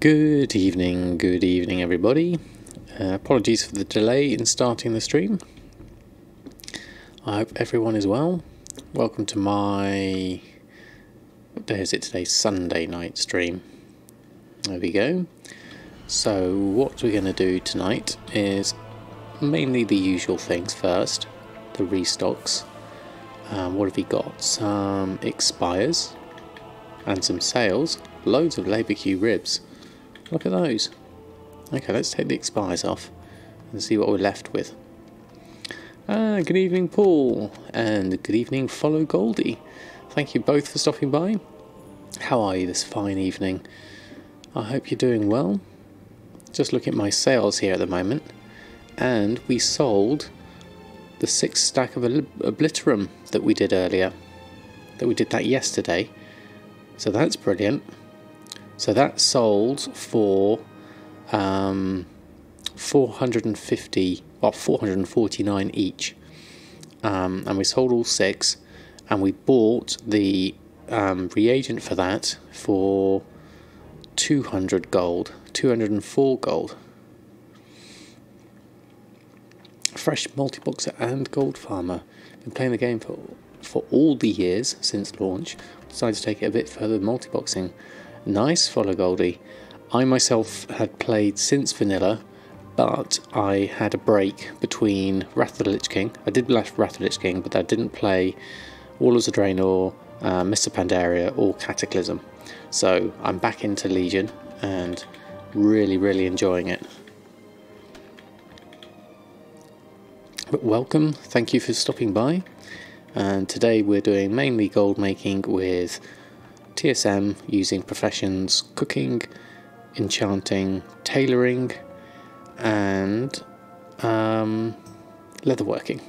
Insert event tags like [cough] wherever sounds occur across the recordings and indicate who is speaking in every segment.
Speaker 1: Good evening, good evening, everybody. Uh, apologies for the delay in starting the stream. I hope everyone is well. Welcome to my. What day is it today? Sunday night stream. There we go. So, what we're going to do tonight is mainly the usual things first the restocks. Um, what have we got? Some expires and some sales. Loads of Leybeque ribs. Look at those. Okay, let's take the expires off and see what we're left with. Ah, good evening, Paul, and good evening, Follow Goldie. Thank you both for stopping by. How are you this fine evening? I hope you're doing well. Just look at my sales here at the moment, and we sold the six stack of Obliterum that we did earlier. That we did that yesterday. So that's brilliant. So that sold for um, 450, well, 449 each. Um, and we sold all six, and we bought the um, reagent for that for 200 gold, 204 gold. Fresh multi-boxer and gold farmer. Been playing the game for for all the years since launch. Decided to take it a bit further, multi-boxing Nice, follow Goldie. I myself had played since vanilla, but I had a break between Wrath of the Lich King. I did Wrath of the Lich King, but I didn't play Warlords of the Draenor, uh, Mists of Pandaria, or Cataclysm. So I'm back into Legion and really, really enjoying it. But welcome, thank you for stopping by. And today we're doing mainly gold making with TSM using professions cooking, enchanting, tailoring, and um, leatherworking.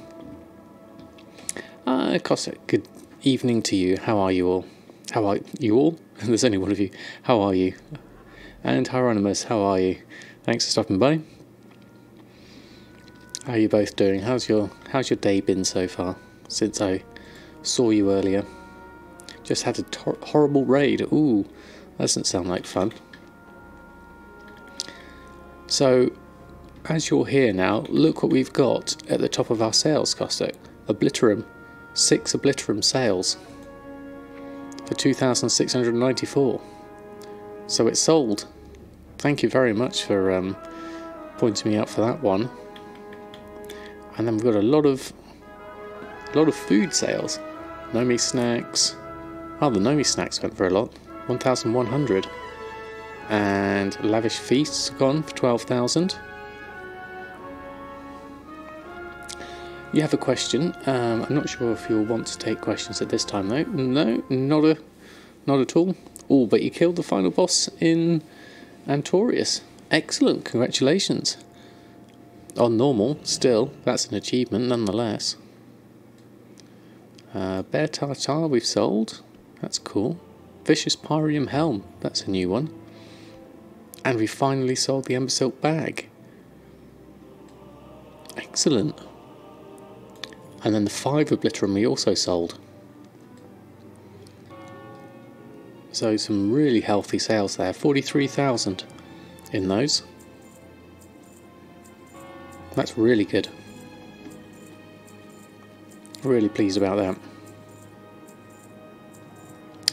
Speaker 1: Uh, Cossack, good evening to you. How are you all? How are you all? [laughs] There's only one of you. How are you? And Hieronymus, how are you? Thanks for stopping by. How are you both doing? How's your How's your day been so far since I saw you earlier? Just had a horrible raid. Ooh, that doesn't sound like fun. So, as you're here now, look what we've got at the top of our sales, Cossack. Obliterum. Six Obliterum sales. For 2,694. So it's sold. Thank you very much for um, pointing me out for that one. And then we've got a lot of a lot of food sales. Nomi snacks, Oh, the Nomi snacks went for a lot. 1,100. And Lavish Feasts gone for 12,000. You have a question. Um, I'm not sure if you'll want to take questions at this time though. No, not a, not at all. Oh, but you killed the final boss in Antorus. Excellent, congratulations. On normal, still, that's an achievement nonetheless. Uh, Bear Tartar we've sold. That's cool. Vicious Pyrium Helm. That's a new one. And we finally sold the Embersilk bag. Excellent. And then the five Obliterum we also sold. So some really healthy sales there. 43,000 in those. That's really good. Really pleased about that.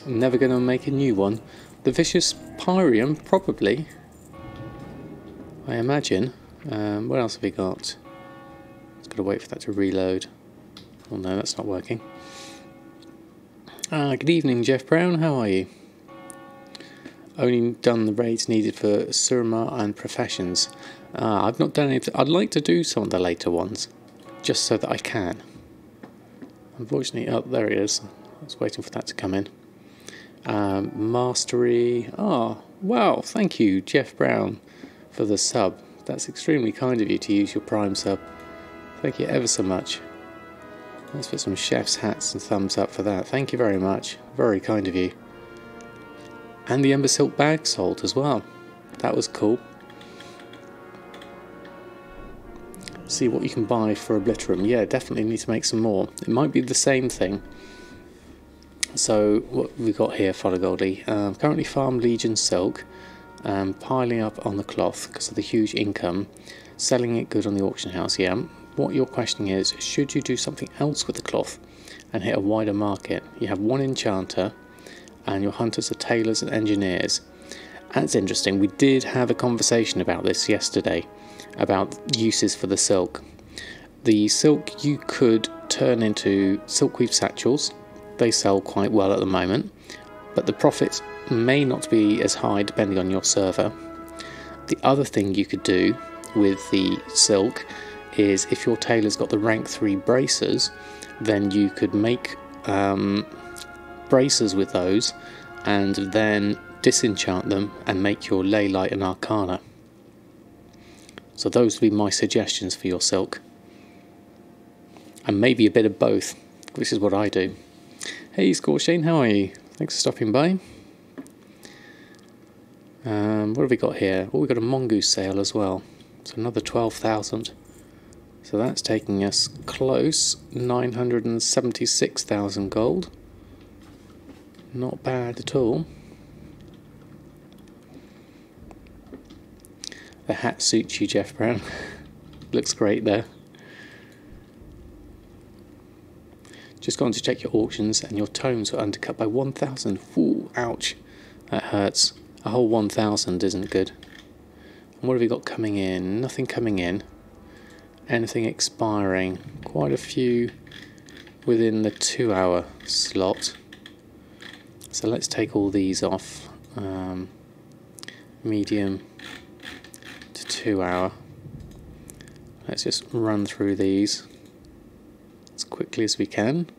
Speaker 1: Never going to make a new one. The Vicious Pyrium, probably. I imagine. Um, what else have we got? Just got to wait for that to reload. Oh no, that's not working. Ah, good evening, Jeff Brown. How are you? Only done the raids needed for Suramar and Professions. Ah, I've not done anything. I'd like to do some of the later ones, just so that I can. Unfortunately, oh, there it is. I was waiting for that to come in. Um, mastery. Oh, wow. Thank you, Jeff Brown, for the sub. That's extremely kind of you to use your Prime sub. Thank you ever so much. Let's put some chef's hats and thumbs up for that. Thank you very much. Very kind of you. And the Embersilk bag sold as well. That was cool. See what you can buy for Obliterum. Yeah, definitely need to make some more. It might be the same thing so what we got here, Follow Goldie. Um, currently farm Legion Silk. um, piling up on the cloth because of the huge income, selling it good on the auction house, yeah. What you're questioning is should you do something else with the cloth and hit a wider market? You have one enchanter, and your hunters are tailors and engineers. That's interesting. We did have a conversation about this yesterday about uses for the silk. The silk you could turn into silkweave satchels, they sell quite well at the moment, but the profits may not be as high depending on your server. The other thing you could do with the silk is if your tailor's got the rank 3 braces, then you could make um, bracers with those and then disenchant them and make your ley light and Arkhana. So those would be my suggestions for your silk. And maybe a bit of both, which is what I do. Hey Scorchane, how are you? Thanks for stopping by. Um, what have we got here? Oh, we've got a mongoose sale as well. So another 12,000. So that's taking us close, 976,000 gold. Not bad at all. The hat suits you, Jeff Brown. [laughs] Looks great there. Just gone to check your auctions and your tomes were undercut by 1,000. Ooh, ouch. That hurts. A whole 1,000 isn't good. And what have we got coming in? Nothing coming in. Anything expiring? Quite a few within the two hour slot. So let's take all these off. Um, medium to two hour. Let's just run through these as quickly as we can.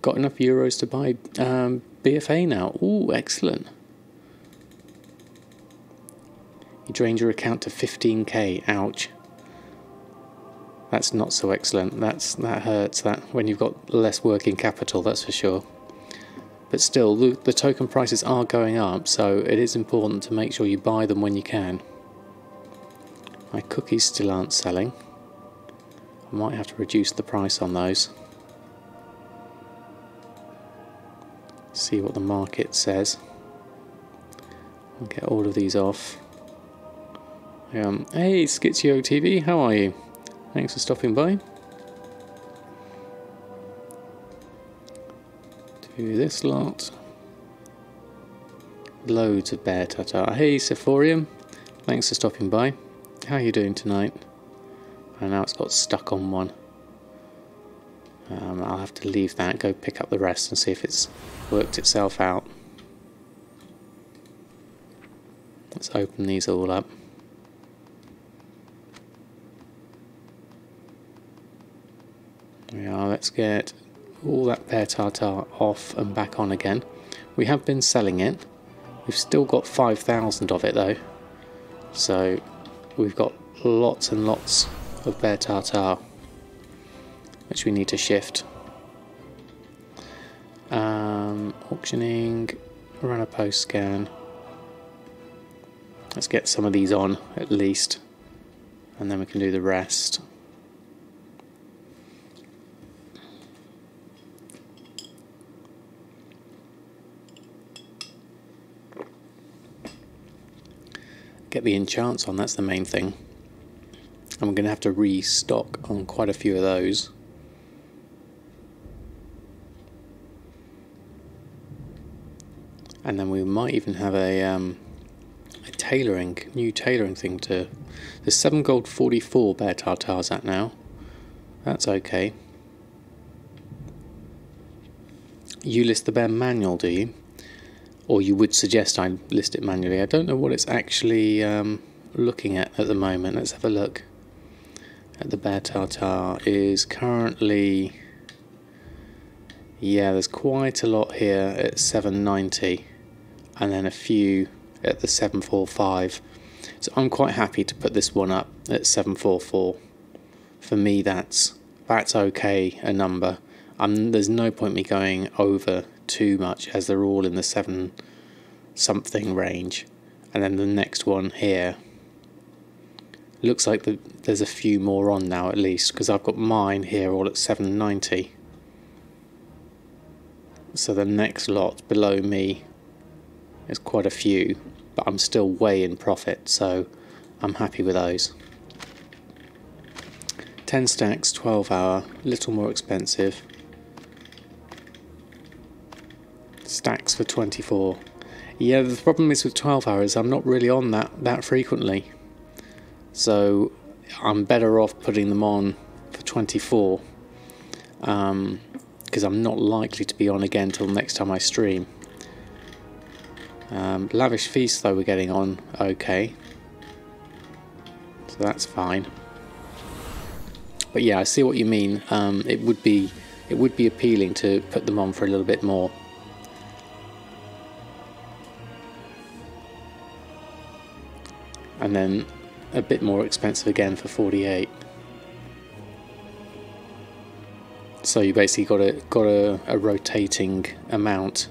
Speaker 1: Got enough euros to buy um, BFA now. Oh, excellent. You drained your account to 15k. Ouch. That's not so excellent. That's that hurts. That when you've got less working capital, that's for sure. But still, the, the token prices are going up, so it is important to make sure you buy them when you can. My cookies still aren't selling. I might have to reduce the price on those. see what the market says. I'll get all of these off. Um, hey, Skitsio TV, how are you? Thanks for stopping by. Do this lot. Loads of bear tartar. Hey, Sephorium, thanks for stopping by. How are you doing tonight? And now it's got stuck on one. Um, I'll have to leave that, go pick up the rest and see if it's worked itself out. Let's open these all up. Yeah, let's get all that bear tartar off and back on again. We have been selling it. We've still got 5,000 of it though. So we've got lots and lots of bear tartar which we need to shift. Um, auctioning, run a post scan. Let's get some of these on at least, and then we can do the rest. Get the enchants on, that's the main thing. I'm going to have to restock on quite a few of those. and then we might even have a, um, a tailoring, new tailoring thing to. There's 7 gold 44 bear tartars at now. That's okay. You list the bear manual, do you? Or you would suggest I list it manually. I don't know what it's actually um, looking at at the moment. Let's have a look at the bear tartar. Is currently yeah, there's quite a lot here at 790 and then a few at the 745. So I'm quite happy to put this one up at 744. For me, that's that's okay a number. Um, there's no point me going over too much as they're all in the seven something range. And then the next one here looks like the, there's a few more on now at least because I've got mine here all at 790. So the next lot below me is quite a few, but I'm still way in profit, so I'm happy with those. 10 stacks, 12 hour, a little more expensive. Stacks for 24. Yeah, the problem is with 12 hours, I'm not really on that that frequently. So I'm better off putting them on for 24 because um, I'm not likely to be on again till next time I stream. Um, Lavish Feast though we're getting on okay. So that's fine. But yeah, I see what you mean. Um, it would be it would be appealing to put them on for a little bit more. And then a bit more expensive again for 48. So you basically got a got a, a rotating amount.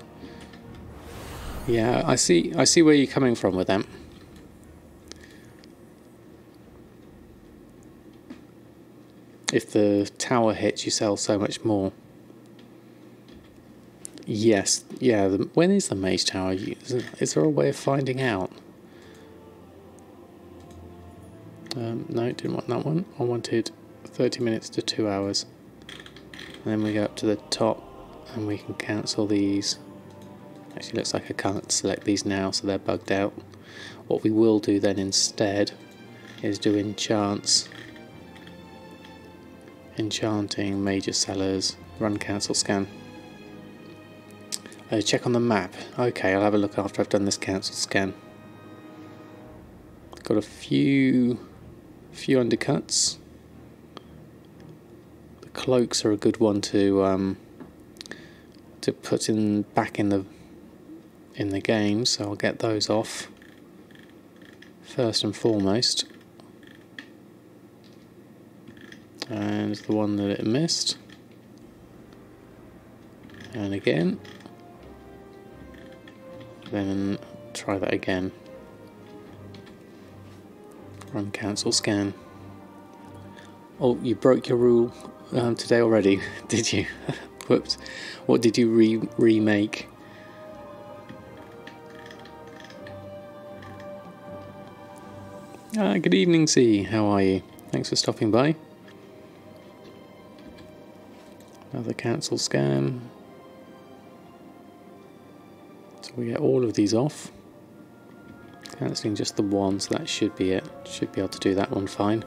Speaker 1: Yeah, I see I see where you're coming from with them. If the tower hits, you sell so much more. Yes, yeah. The, when is the mage tower? Is there a way of finding out? Um, no, didn't want that one. I wanted 30 minutes to 2 hours. And then we go up to the top and we can cancel these. Actually looks like I can't select these now so they're bugged out. What we will do then instead is do enchants. Enchanting, major sellers, run cancel scan. Uh, check on the map. Okay, I'll have a look after I've done this cancel scan. Got a few few undercuts. The cloaks are a good one to um, to put in back in the in the game, so I'll get those off first and foremost. And the one that it missed. And again. Then try that again. Run cancel scan. Oh, you broke your rule um, today already, [laughs] did you? [laughs] Whoops. What did you re remake? Ah, good evening, C. How are you? Thanks for stopping by. Another cancel scan. So we get all of these off. Cancelling just the one, so that should be it. Should be able to do that one fine.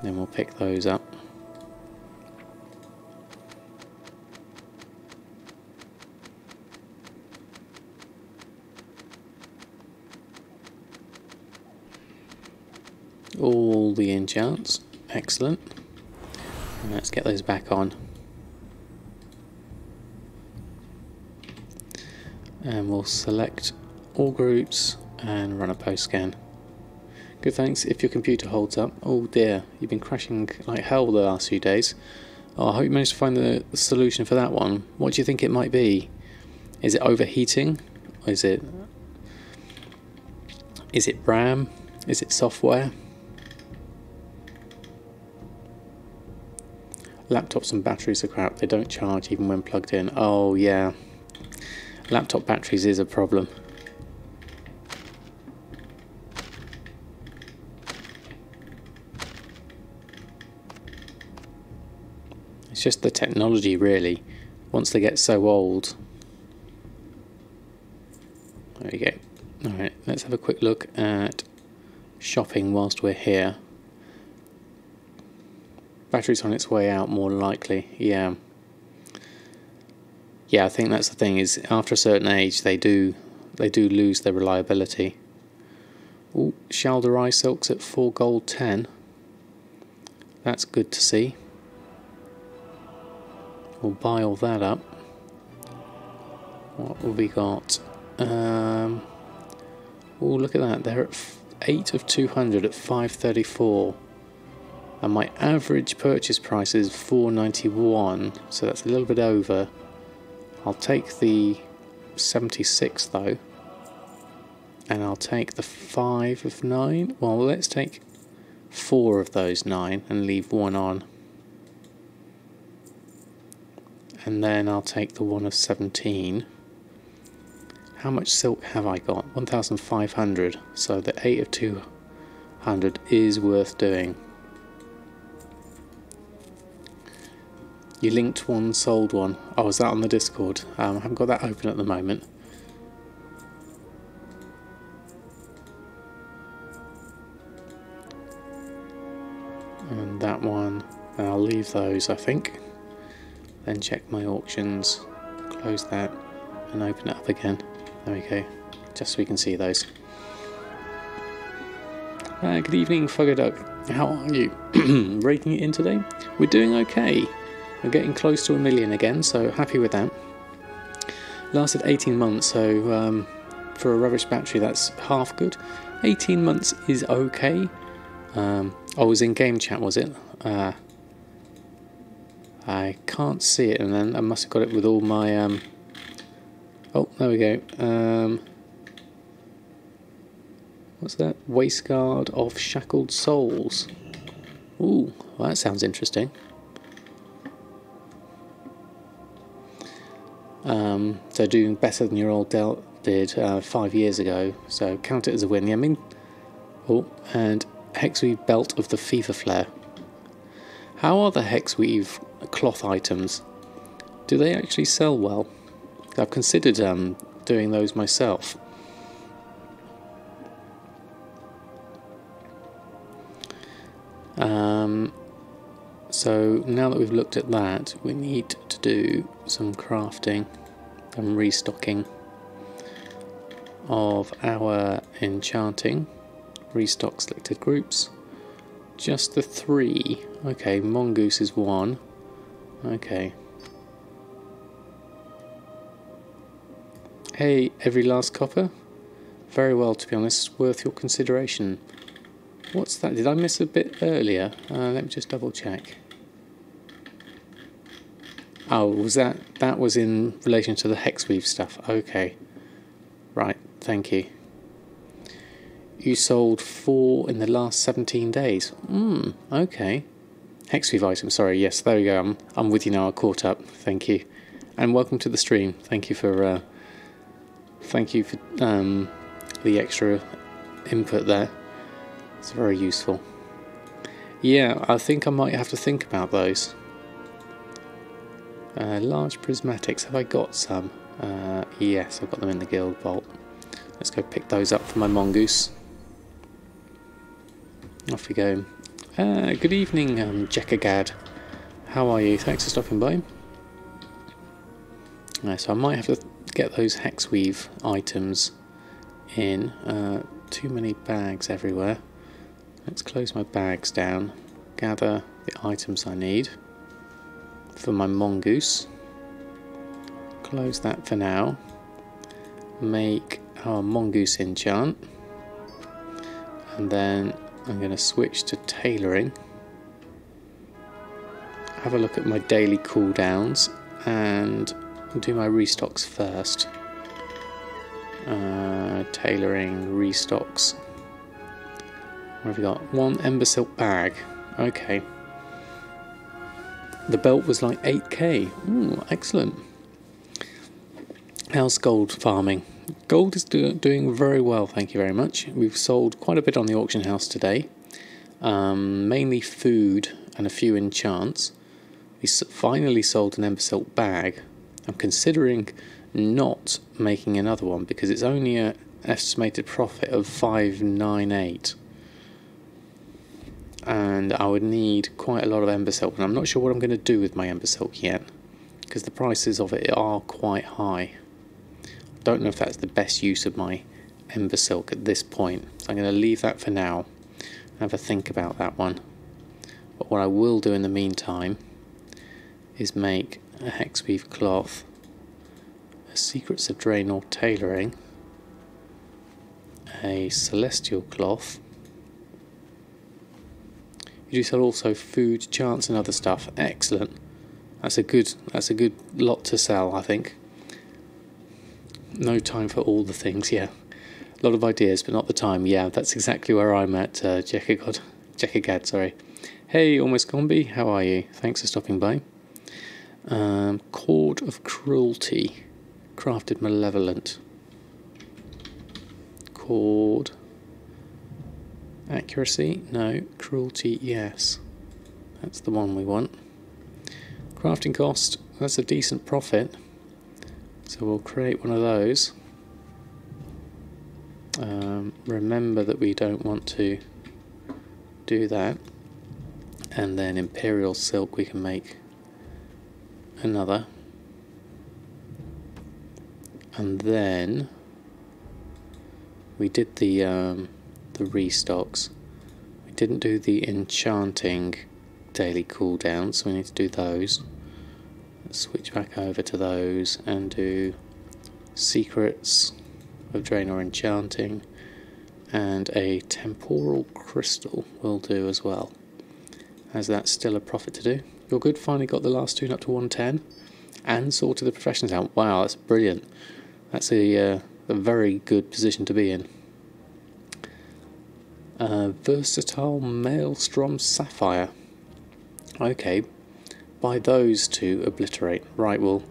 Speaker 1: Then we'll pick those up. All the enchants. Excellent. And let's get those back on. And we'll select all groups and run a post scan. Good thanks if your computer holds up. Oh dear, you've been crashing like hell the last few days. Oh, I hope you managed to find the solution for that one. What do you think it might be? Is it overheating? Or is it is it RAM? Is it software? Laptops and batteries are crap. They don't charge even when plugged in. Oh yeah. Laptop batteries is a problem. It's just the technology, really. Once they get so old. There we go. Alright, let's have a quick look at shopping whilst we're here. Battery's on its way out, more likely. Yeah. Yeah, I think that's the thing. Is after a certain age, they do they do lose their reliability. Oh, Shal'dorei silks at four gold ten. That's good to see. We'll buy all that up. What have we got? Um, oh, look at that. They're at 8 of 200 at 534. And my average purchase price is 491, so that's a little bit over. I'll take the 76 though. And I'll take the 5 of 9. Well, let's take 4 of those 9 and leave one on. And then I'll take the one of 17. How much silk have I got? 1,500. So the 8 of 200 is worth doing. You linked one, sold one. Oh, is that on the Discord? Um, I haven't got that open at the moment. And that one, and I'll leave those, I think. Then check my auctions, close that, and open it up again. There we go, just so we can see those. Uh, good evening, Fugger Duck. How are you? [clears throat] Rating it in today? We're doing okay. We're getting close to a million again, so happy with that. Lasted 18 months, so um, for a rubbish battery, that's half good. 18 months is okay. Um, I was in game chat, was it? Uh, I can't see it, and then I must have got it with all my. Um, oh, there we go. Um, what's that? Waistguard of Shackled Souls. Ooh, well, that sounds interesting. Um, so doing better than your old Dell did uh, five years ago. So count it as a win. Yeah, I mean, oh, and Hexweave belt of the Fever Flare. How are the Hexweave cloth items? Do they actually sell well? I've considered um, doing those myself. Um, so now that we've looked at that, we need to do some crafting and restocking of our enchanting. Restock selected groups. Just the three. Okay, Mongoose is one. Okay. Hey, every last copper? Very well, to be honest, worth your consideration. What's that? Did I miss a bit earlier? Uh, let me just double check. Oh, was that that was in relation to the hexweave stuff? Okay, right. Thank you. You sold four in the last seventeen days. Hmm. Okay. Hexweave item. Sorry. Yes. There we go. I'm I'm with you now. I caught up. Thank you, and welcome to the stream. Thank you for uh, thank you for um, the extra input there. It's very useful. Yeah, I think I might have to think about those. Uh, large prismatics, have I got some? Uh, yes, I've got them in the guild vault. Let's go pick those up for my mongoose. Off we go. Uh, good evening, um, Jekagad. How are you? Thanks for stopping by. So I might have to get those hexweave items in. Uh, too many bags everywhere. Let's close my bags down, gather the items I need for my mongoose. Close that for now. Make our mongoose enchant. And then I'm going to switch to tailoring. Have a look at my daily cooldowns and do my restocks first. Uh, tailoring, restocks. What have we got? One ember silk bag. Okay. The belt was like 8k. Ooh, excellent. How's gold farming? Gold is do doing very well, thank you very much. We've sold quite a bit on the auction house today. Um, mainly food and a few enchants. We finally sold an ember silk bag. I'm considering not making another one because it's only an estimated profit of 598 and I would need quite a lot of ember silk and I'm not sure what I'm going to do with my ember silk yet because the prices of it are quite high. Don't know if that's the best use of my ember silk at this point so I'm going to leave that for now have a think about that one but what I will do in the meantime is make a hexweave cloth a secrets of Draenor tailoring a celestial cloth you do sell also food, chants, and other stuff. Excellent. That's a good. That's a good lot to sell. I think. No time for all the things. Yeah, a lot of ideas, but not the time. Yeah, that's exactly where I'm at. Uh, Jekagad. Jekagad. Sorry. Hey, almost Gombi. How are you? Thanks for stopping by. Um, Cord of Cruelty, crafted malevolent. Cord. Accuracy? No. Cruelty? Yes. That's the one we want. Crafting cost? That's a decent profit. So we'll create one of those. Um, remember that we don't want to do that. And then Imperial Silk we can make another. And then we did the um, the restocks. We didn't do the enchanting daily cooldowns, so we need to do those. Switch back over to those and do secrets of Draenor enchanting and a temporal crystal will do as well. As that's still a profit to do. You're good, finally got the last tune up to 110 and sorted the professions out. Wow, that's brilliant. That's a, uh, a very good position to be in. Uh, versatile Maelstrom Sapphire. Okay, buy those to obliterate. Right, we'll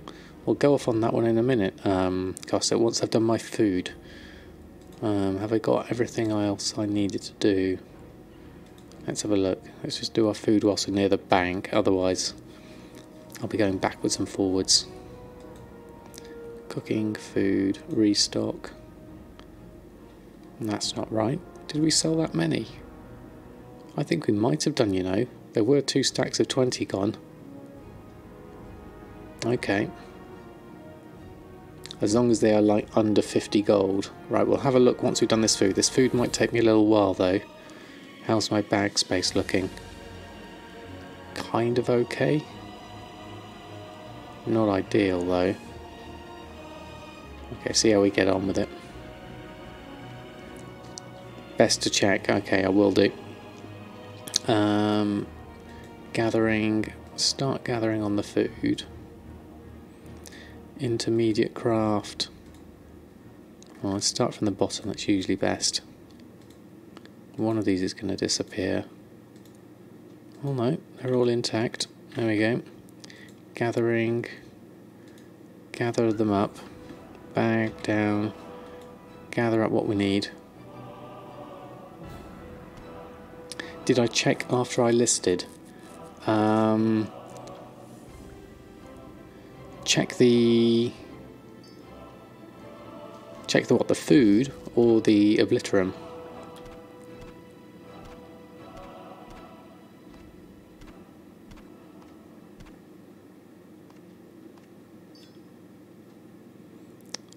Speaker 1: we'll go off on that one in a minute. Um, once I've done my food, um, have I got everything else I needed to do? Let's have a look. Let's just do our food whilst we're near the bank. Otherwise, I'll be going backwards and forwards. Cooking, food, restock. That's not right. Did we sell that many? I think we might have done, you know. There were two stacks of 20 gone. Okay. As long as they are like under 50 gold. Right, we'll have a look once we've done this food. This food might take me a little while though. How's my bag space looking? Kind of okay. Not ideal though. Okay, see how we get on with it. Best to check. Okay, I will do. Um, gathering. Start gathering on the food. Intermediate craft. Well, let's start from the bottom. That's usually best. One of these is going to disappear. Oh no, they're all intact. There we go. Gathering. Gather them up. Bag down. Gather up what we need. did I check after I listed? Um, check the check the what the food or the obliterum.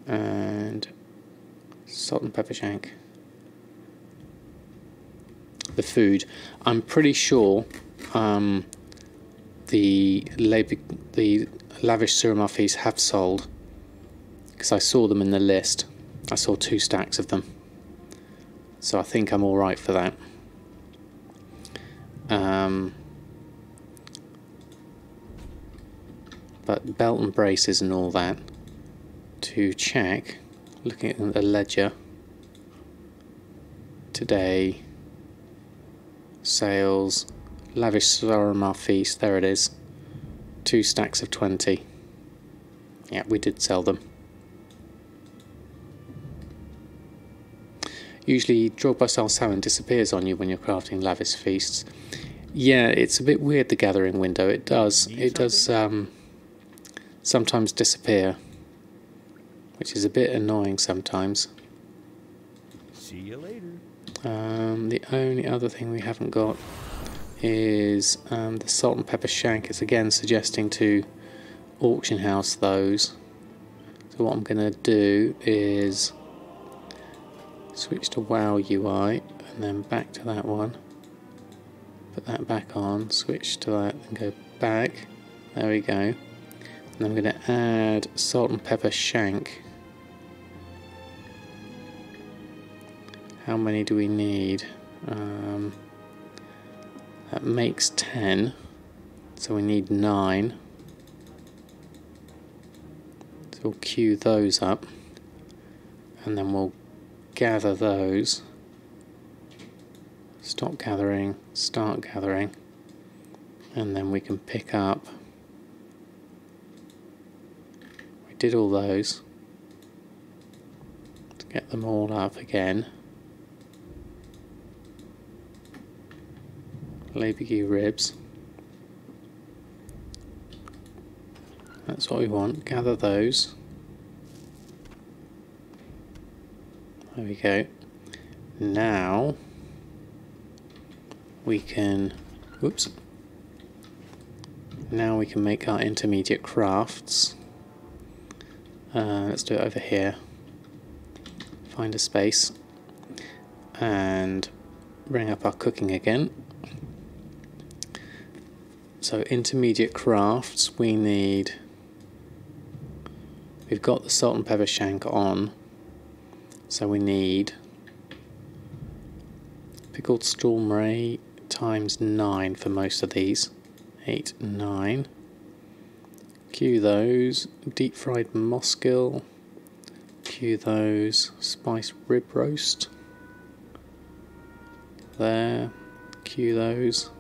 Speaker 1: And salt and pepper shank the food. I'm pretty sure um, the the lavish Suramar have sold because I saw them in the list. I saw two stacks of them, so I think I'm all right for that. Um, but belt and braces and all that to check. Looking at the ledger today sales, lavish Suramar feast, there it is. Two stacks of 20. Yeah, we did sell them. Usually Drogbar style salmon disappears on you when you're crafting lavish feasts. Yeah, it's a bit weird the gathering window. It does. It does um, sometimes disappear, which is a bit annoying sometimes.
Speaker 2: See you later.
Speaker 1: Um, the only other thing we haven't got is um, the salt and pepper shank. It's again suggesting to auction house those. So what I'm going to do is switch to WoW UI and then back to that one. Put that back on, switch to that and go back. There we go. And I'm going to add salt and pepper shank How many do we need? Um, that makes 10. So we need 9. So we'll queue those up. And then we'll gather those. Stop gathering, start gathering. And then we can pick up We did all those. To get them all up again. Leybeque ribs. That's what we want. Gather those. There we go. Now we can, whoops. Now we can make our intermediate crafts. Uh, let's do it over here. Find a space and bring up our cooking again. So intermediate crafts, we need We've got the salt and pepper shank on, so we need pickled storm ray times 9 for most of these. 8, 9. Queue those. Deep fried mossgill. Queue those. Spice rib roast. There. Queue those.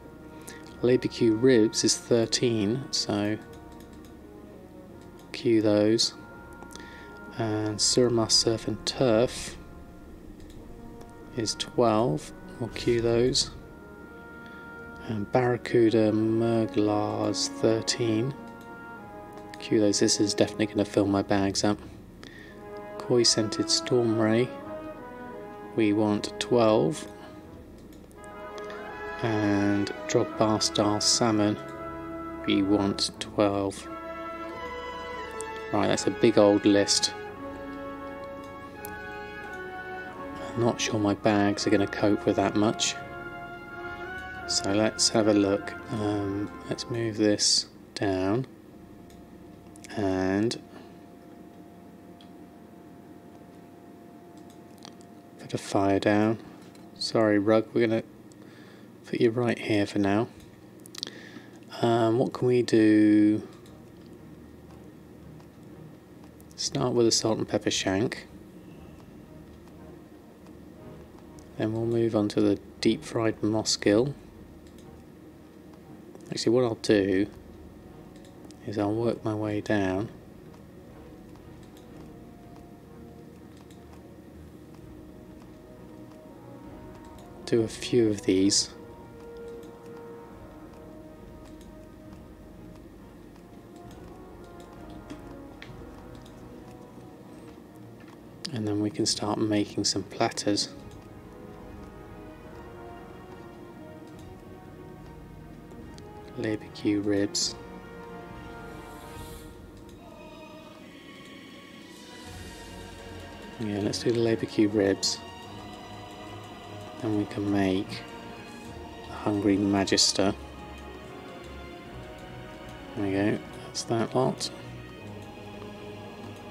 Speaker 1: Leybeque ribs is 13, so queue those and Suramar Surf and Turf is 12. We'll queue those. And Barracuda Mrglgagh 13. Queue those. This is definitely going to fill my bags up. Koi Scented Storm Ray. We want 12. And Drogbar Style Salmon. We want 12. Right, that's a big old list. I'm not sure my bags are going to cope with that much. So let's have a look. Um, let's move this down and put a fire down. Sorry, rug, we're going to put you right here for now. Um, what can we do? Start with a salt and pepper shank. Then we'll move on to the deep fried mossgill. Actually what I'll do is I'll work my way down do a few of these and then we can start making some platters Leybeque ribs. Yeah, let's do the Leybeque ribs. Then we can make the Hungry Magister. There we go, that's that lot.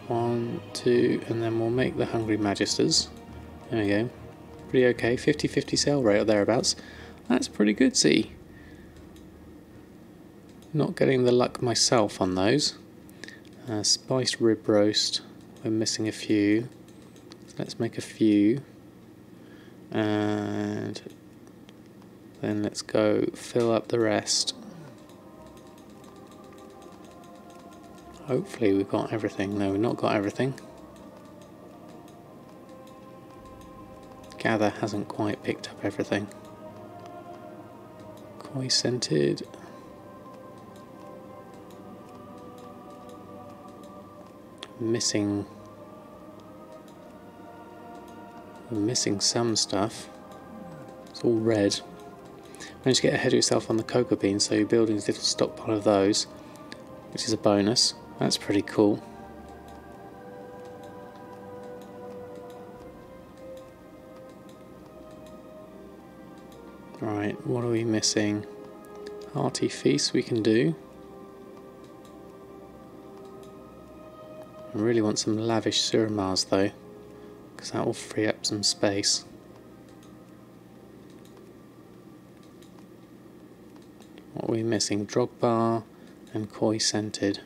Speaker 1: One, two, and then we'll make the Hungry Magisters. There we go. Pretty okay, 50-50 sale rate or thereabouts. That's pretty good, see. Not getting the luck myself on those. Uh, spiced rib roast, we're missing a few. let's make a few. And then let's go fill up the rest. Hopefully we've got everything. No, we've not got everything. Gather hasn't quite picked up everything. Koi scented. missing I'm missing some stuff. It's all red. Managed to get ahead of yourself on the cocoa beans, so you're building a little stockpile of those, which is a bonus. That's pretty cool. Right, what are we missing? Hearty feast we can do. I really want some lavish Suramars though, because that will free up some space. What are we missing? Drogbar and Koi Scented.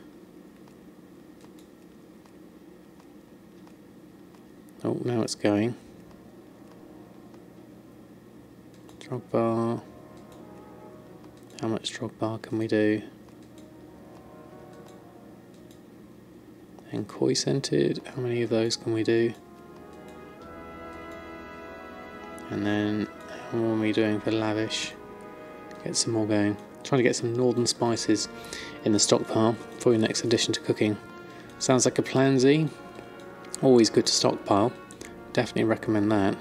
Speaker 1: Oh, now it's going. Drogbar. How much drop bar can we do? And koi scented, how many of those can we do? And then, how are we doing for lavish? Get some more going. Trying to get some northern spices in the stockpile for your next addition to cooking. Sounds like a plan Z. Always good to stockpile. Definitely recommend that.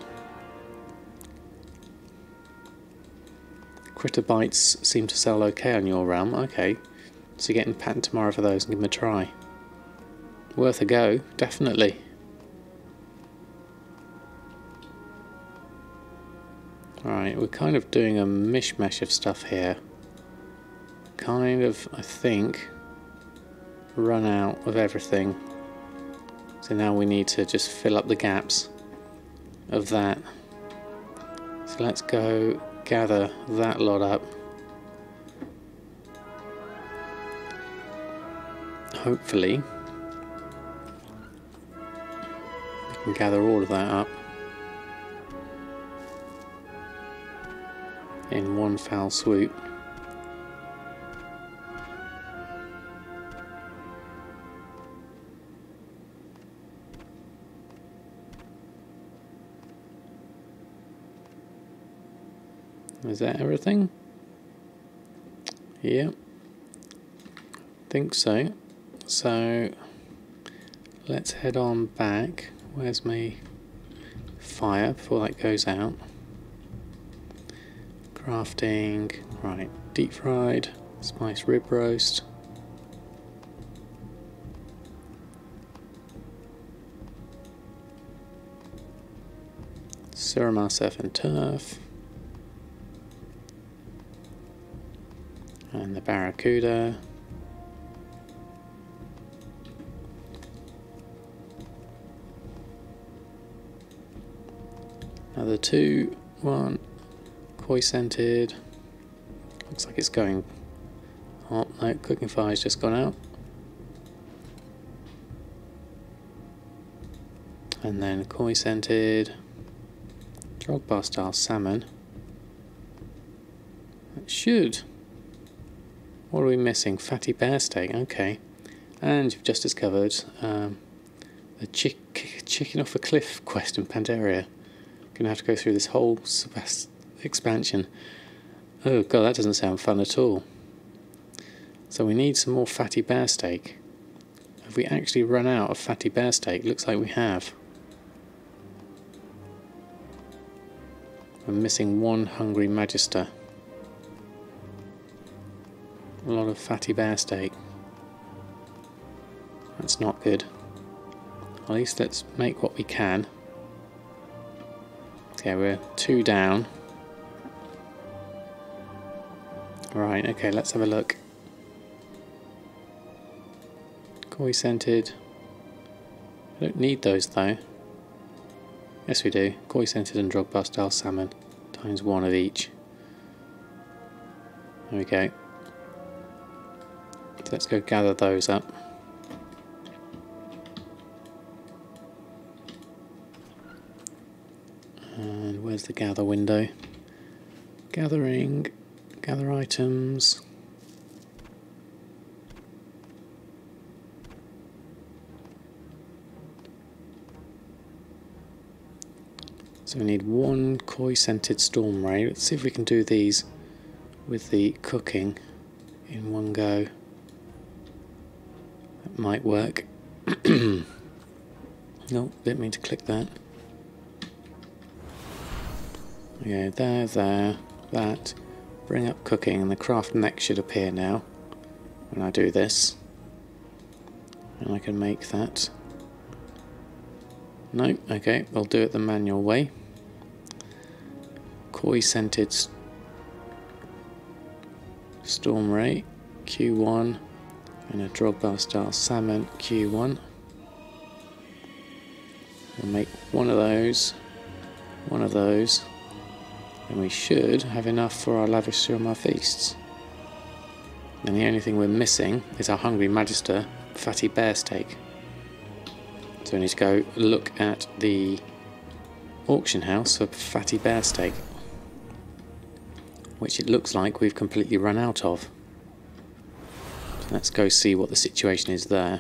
Speaker 1: Critter bites seem to sell okay on your realm. Okay, so you're getting patent tomorrow for those and give them a try. Worth a go, definitely. Alright, we're kind of doing a mishmash of stuff here. Kind of, I think, run out of everything. So now we need to just fill up the gaps of that. So let's go gather that lot up. Hopefully, we can gather all of that up in one foul swoop. Is that everything? Yeah. Think so. So let's head on back. Where's my fire before that goes out? Crafting. Right. Deep fried. Spiced rib roast. Suramar and turf. and the Barracuda. Another two, one, koi scented. Looks like it's going. Oh no, cooking fire's just gone out. And then koi scented, Drogbar style salmon. It should what are we missing? Fatty bear steak, okay. And you've just discovered um, chick chicken off a cliff quest in Pandaria. Gonna have to go through this whole expansion. Oh god, that doesn't sound fun at all. So we need some more fatty bear steak. Have we actually run out of fatty bear steak? Looks like we have. We're missing one hungry magister. A lot of fatty bear steak. That's not good. At least let's make what we can. Okay, we're two down. Right, okay, let's have a look. Koi scented. I don't need those though. Yes we do. Koi scented and Drogbar style salmon. Times one of each. There we go let's go gather those up. And where's the gather window? Gathering, gather items. So we need one koi scented storm ray. Let's see if we can do these with the cooking in one go might work. [clears throat] no, didn't mean to click that. Okay, there, there, that. Bring up cooking and the craft next should appear now when I do this. And I can make that. No, okay, we'll do it the manual way. Koi scented Storm Ray, Q1, and a Drogbar style salmon Q1. We'll make one of those, one of those, and we should have enough for our lavish our feasts. And the only thing we're missing is our Hungry Magister fatty bear steak. So we need to go look at the auction house for fatty bear steak, which it looks like we've completely run out of. Let's go see what the situation is there.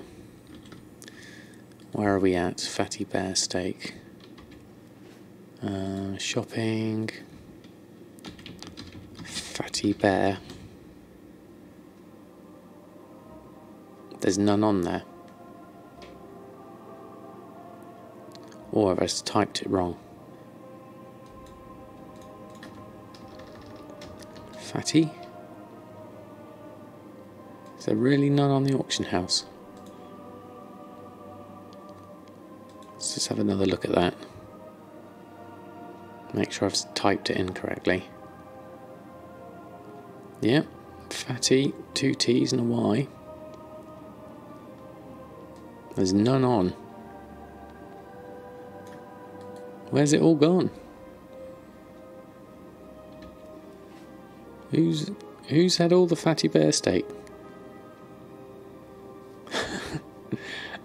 Speaker 1: Where are we at? Fatty bear steak. Uh, shopping. Fatty bear. There's none on there. Or I've just typed it wrong. Fatty? Is there really none on the auction house? Let's just have another look at that. Make sure I've typed it in correctly. Yep, fatty, two T's and a Y. There's none on. Where's it all gone? Who's who's had all the fatty bear steak?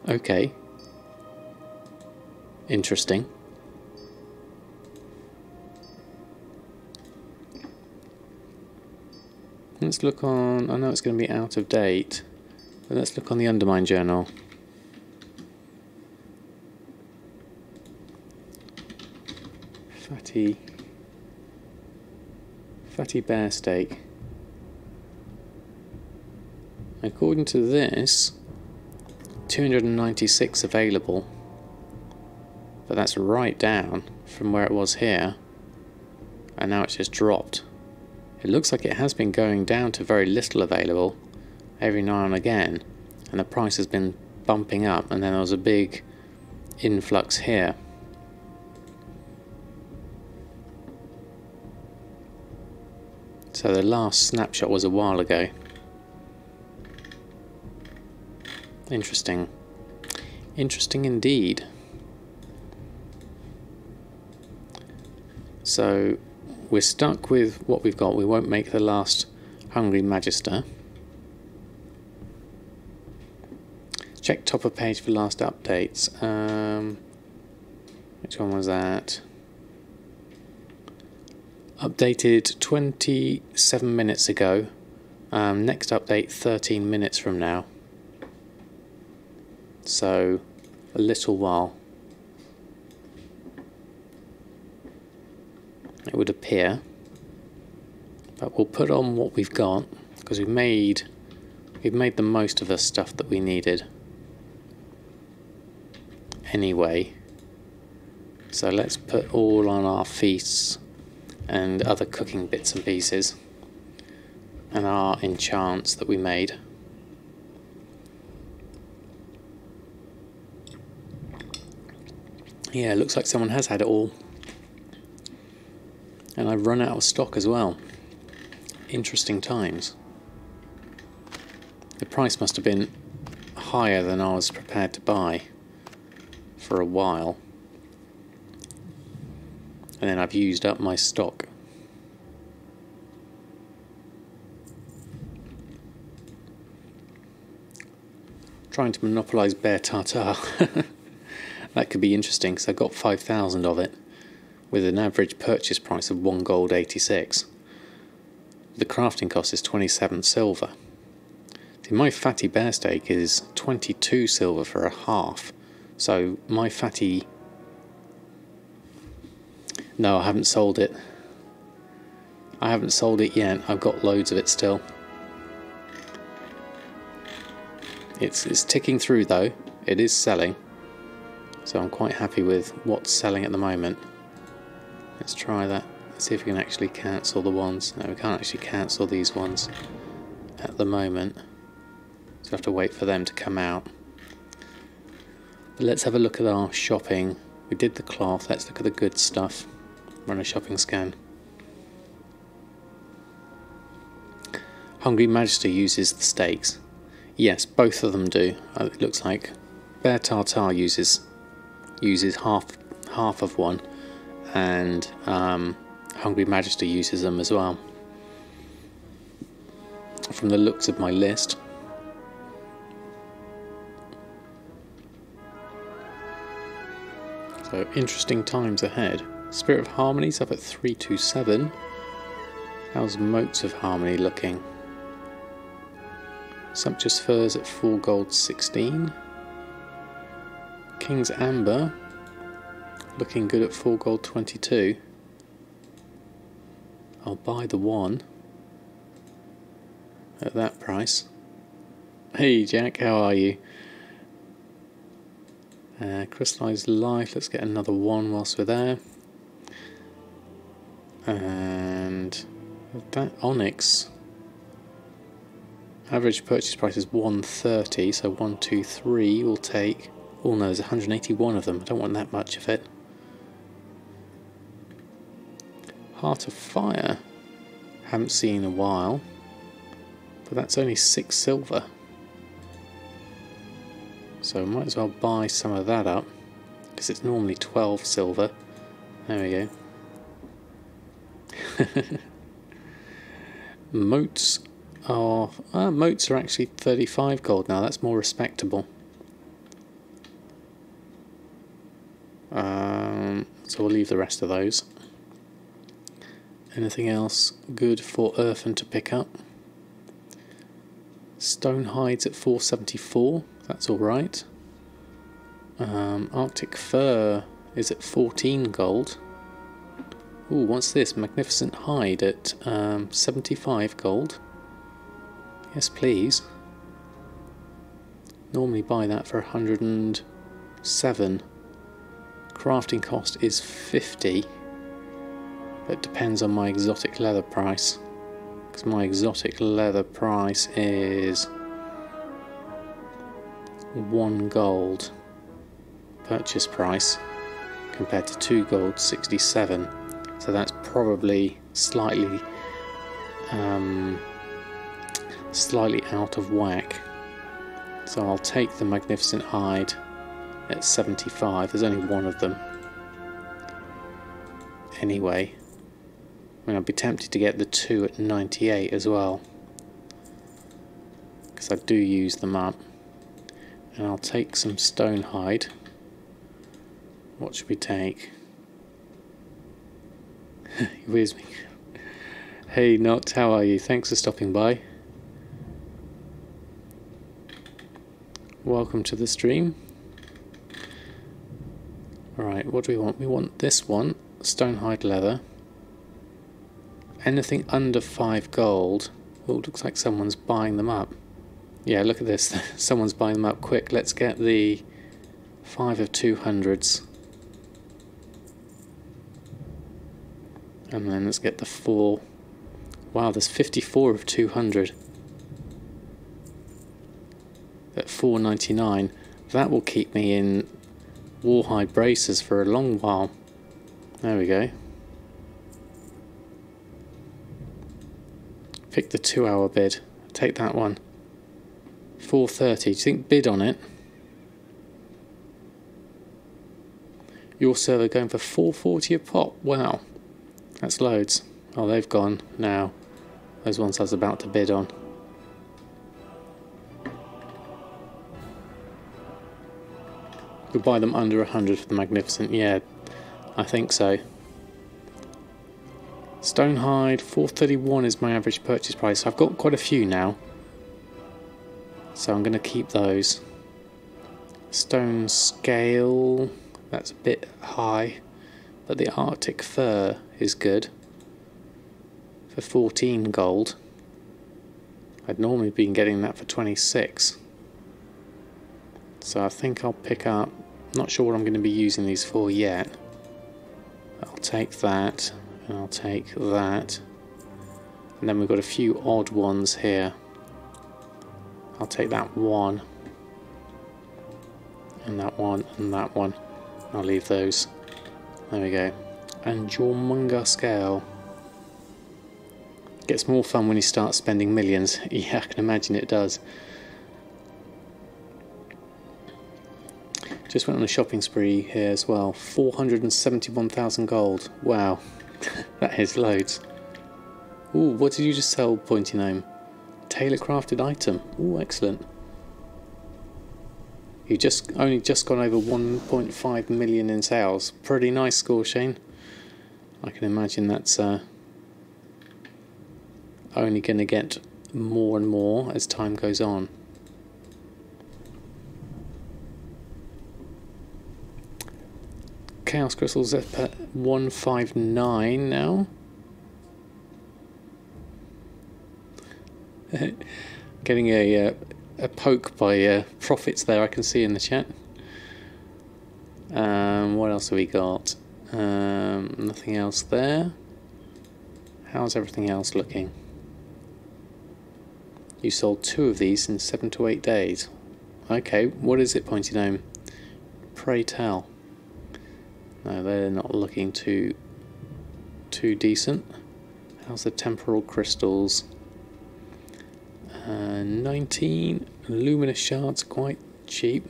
Speaker 1: Okay. Interesting. Let's look on. I know it's going to be out of date, but let's look on the Undermine Journal. Fatty. Fatty bear steak. According to this, 296 available, but that's right down from where it was here, and now it's just dropped. It looks like it has been going down to very little available every now and again, and the price has been bumping up, and then there was a big influx here. So the last snapshot was a while ago. Interesting. Interesting indeed. So we're stuck with what we've got. We won't make the last Hungry Magister. Check top of page for last updates. Um, which one was that? Updated 27 minutes ago. Um, next update 13 minutes from now. So, a little while. It would appear. But we'll put on what we've got because we've made we've made the most of the stuff that we needed. Anyway. So let's put all on our feasts and other cooking bits and pieces and our enchants that we made. Yeah, looks like someone has had it all. And I've run out of stock as well. Interesting times. The price must have been higher than I was prepared to buy for a while and then I've used up my stock. Trying to monopolise bear tartar. [laughs] that could be interesting because I got 5,000 of it with an average purchase price of 1 gold 86. The crafting cost is 27 silver. See, my fatty bear steak is 22 silver for a half. So my fatty no, I haven't sold it. I haven't sold it yet. I've got loads of it still. It's, it's ticking through though. It is selling. So I'm quite happy with what's selling at the moment. Let's try that. Let's see if we can actually cancel the ones. No, we can't actually cancel these ones at the moment. So we have to wait for them to come out. But let's have a look at our shopping. We did the cloth. Let's look at the good stuff run a shopping scan. Hungry Magister uses the steaks. Yes, both of them do. Uh, it looks like Bear Tartar uses uses half half of one, and um, Hungry Magister uses them as well. From the looks of my list. So interesting times ahead. Spirit of Harmony's up at 327. How's Motes of Harmony looking? Sumptuous Furs at 4 gold 16. King's Amber. Looking good at 4 gold 22. I'll buy the one at that price. Hey Jack, how are you? Uh, crystallized life, let's get another one whilst we're there. And that onyx average purchase price is 130, so 123 will take. Oh no, there's 181 of them. I don't want that much of it. Heart of Fire, haven't seen in a while, but that's only six silver. So might as well buy some of that up because it's normally 12 silver. There we go. [laughs] motes are ah, motes are actually 35 gold now. That's more respectable. Um, so we'll leave the rest of those. Anything else good for Earthen to pick up? Stone hides at 474. That's all right. Um, Arctic fur is at 14 gold. Ooh, what's this? Magnificent hide at um, 75 gold. Yes, please. Normally buy that for 107. Crafting cost is 50. that depends on my exotic leather price. Because my exotic leather price is 1 gold purchase price compared to 2 gold 67 so that's probably slightly um, slightly out of whack so I'll take the magnificent hide at 75 there's only one of them anyway I mean I'd be tempted to get the two at 98 as well because I do use them up and I'll take some stone hide what should we take? [laughs] Where's me? [laughs] Hey Not, how are you? Thanks for stopping by. Welcome to the stream. Alright, what do we want? We want this one, Stonehide Leather. Anything under 5 gold. Oh, looks like someone's buying them up. Yeah, look at this. [laughs] someone's buying them up quick. Let's get the 5 of 200s. And then let's get the four. Wow, there's 54 of 200. At 499. That will keep me in Warhide Bracers for a long while. There we go. Pick the two hour bid. Take that one. 430. Do you think bid on it? Your server going for 440 a pop. Wow. That's loads. Oh, they've gone now. Those ones I was about to bid on. We'll buy them under 100 for the Magnificent. Yeah, I think so. Stonehide, 431 is my average purchase price. I've got quite a few now. So I'm going to keep those. Stone scale, that's a bit high. But the Arctic fur is good for 14 gold. I'd normally been getting that for 26. So I think I'll pick up, not sure what I'm going to be using these for yet. I'll take that, and I'll take that. And then we've got a few odd ones here. I'll take that one, and that one, and that one. I'll leave those. There we go and Jormungar scale. Gets more fun when you start spending millions. [laughs] Yeah, I can imagine it does. Just went on a shopping spree here as well. 471,000 gold. Wow, [laughs] that is loads. Ooh, what did you just sell, Pointy Gnome? Tailor crafted item. Ooh, excellent. You just only just gone over 1.5 million in sales. Pretty nice score, Shane. I can imagine that's uh, only going to get more and more as time goes on. Chaos Crystals up at 159 now. [laughs] Getting a, uh, a poke by uh, profits there, I can see in the chat. Um, what else have we got? Um, nothing else there. How's everything else looking? You sold two of these in seven to eight days. Okay, what is it, Pointy Gnome? Pray tell. No, they're not looking too too decent. How's the temporal crystals? Uh, 19 luminous shards, quite cheap.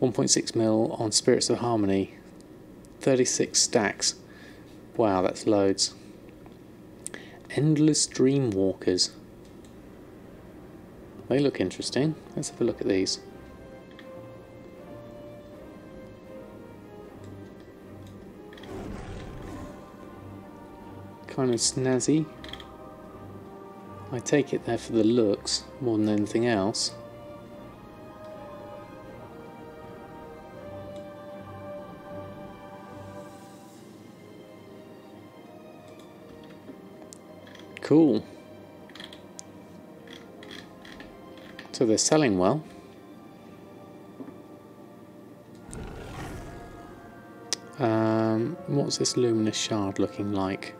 Speaker 1: 1.6 mil on Spirits of Harmony. 36 stacks. Wow, that's loads. Endless Dreamwalkers. They look interesting. Let's have a look at these. Kind of snazzy. I take it there for the looks more than anything else. Cool. So they're selling well. Um, what's this luminous shard looking like?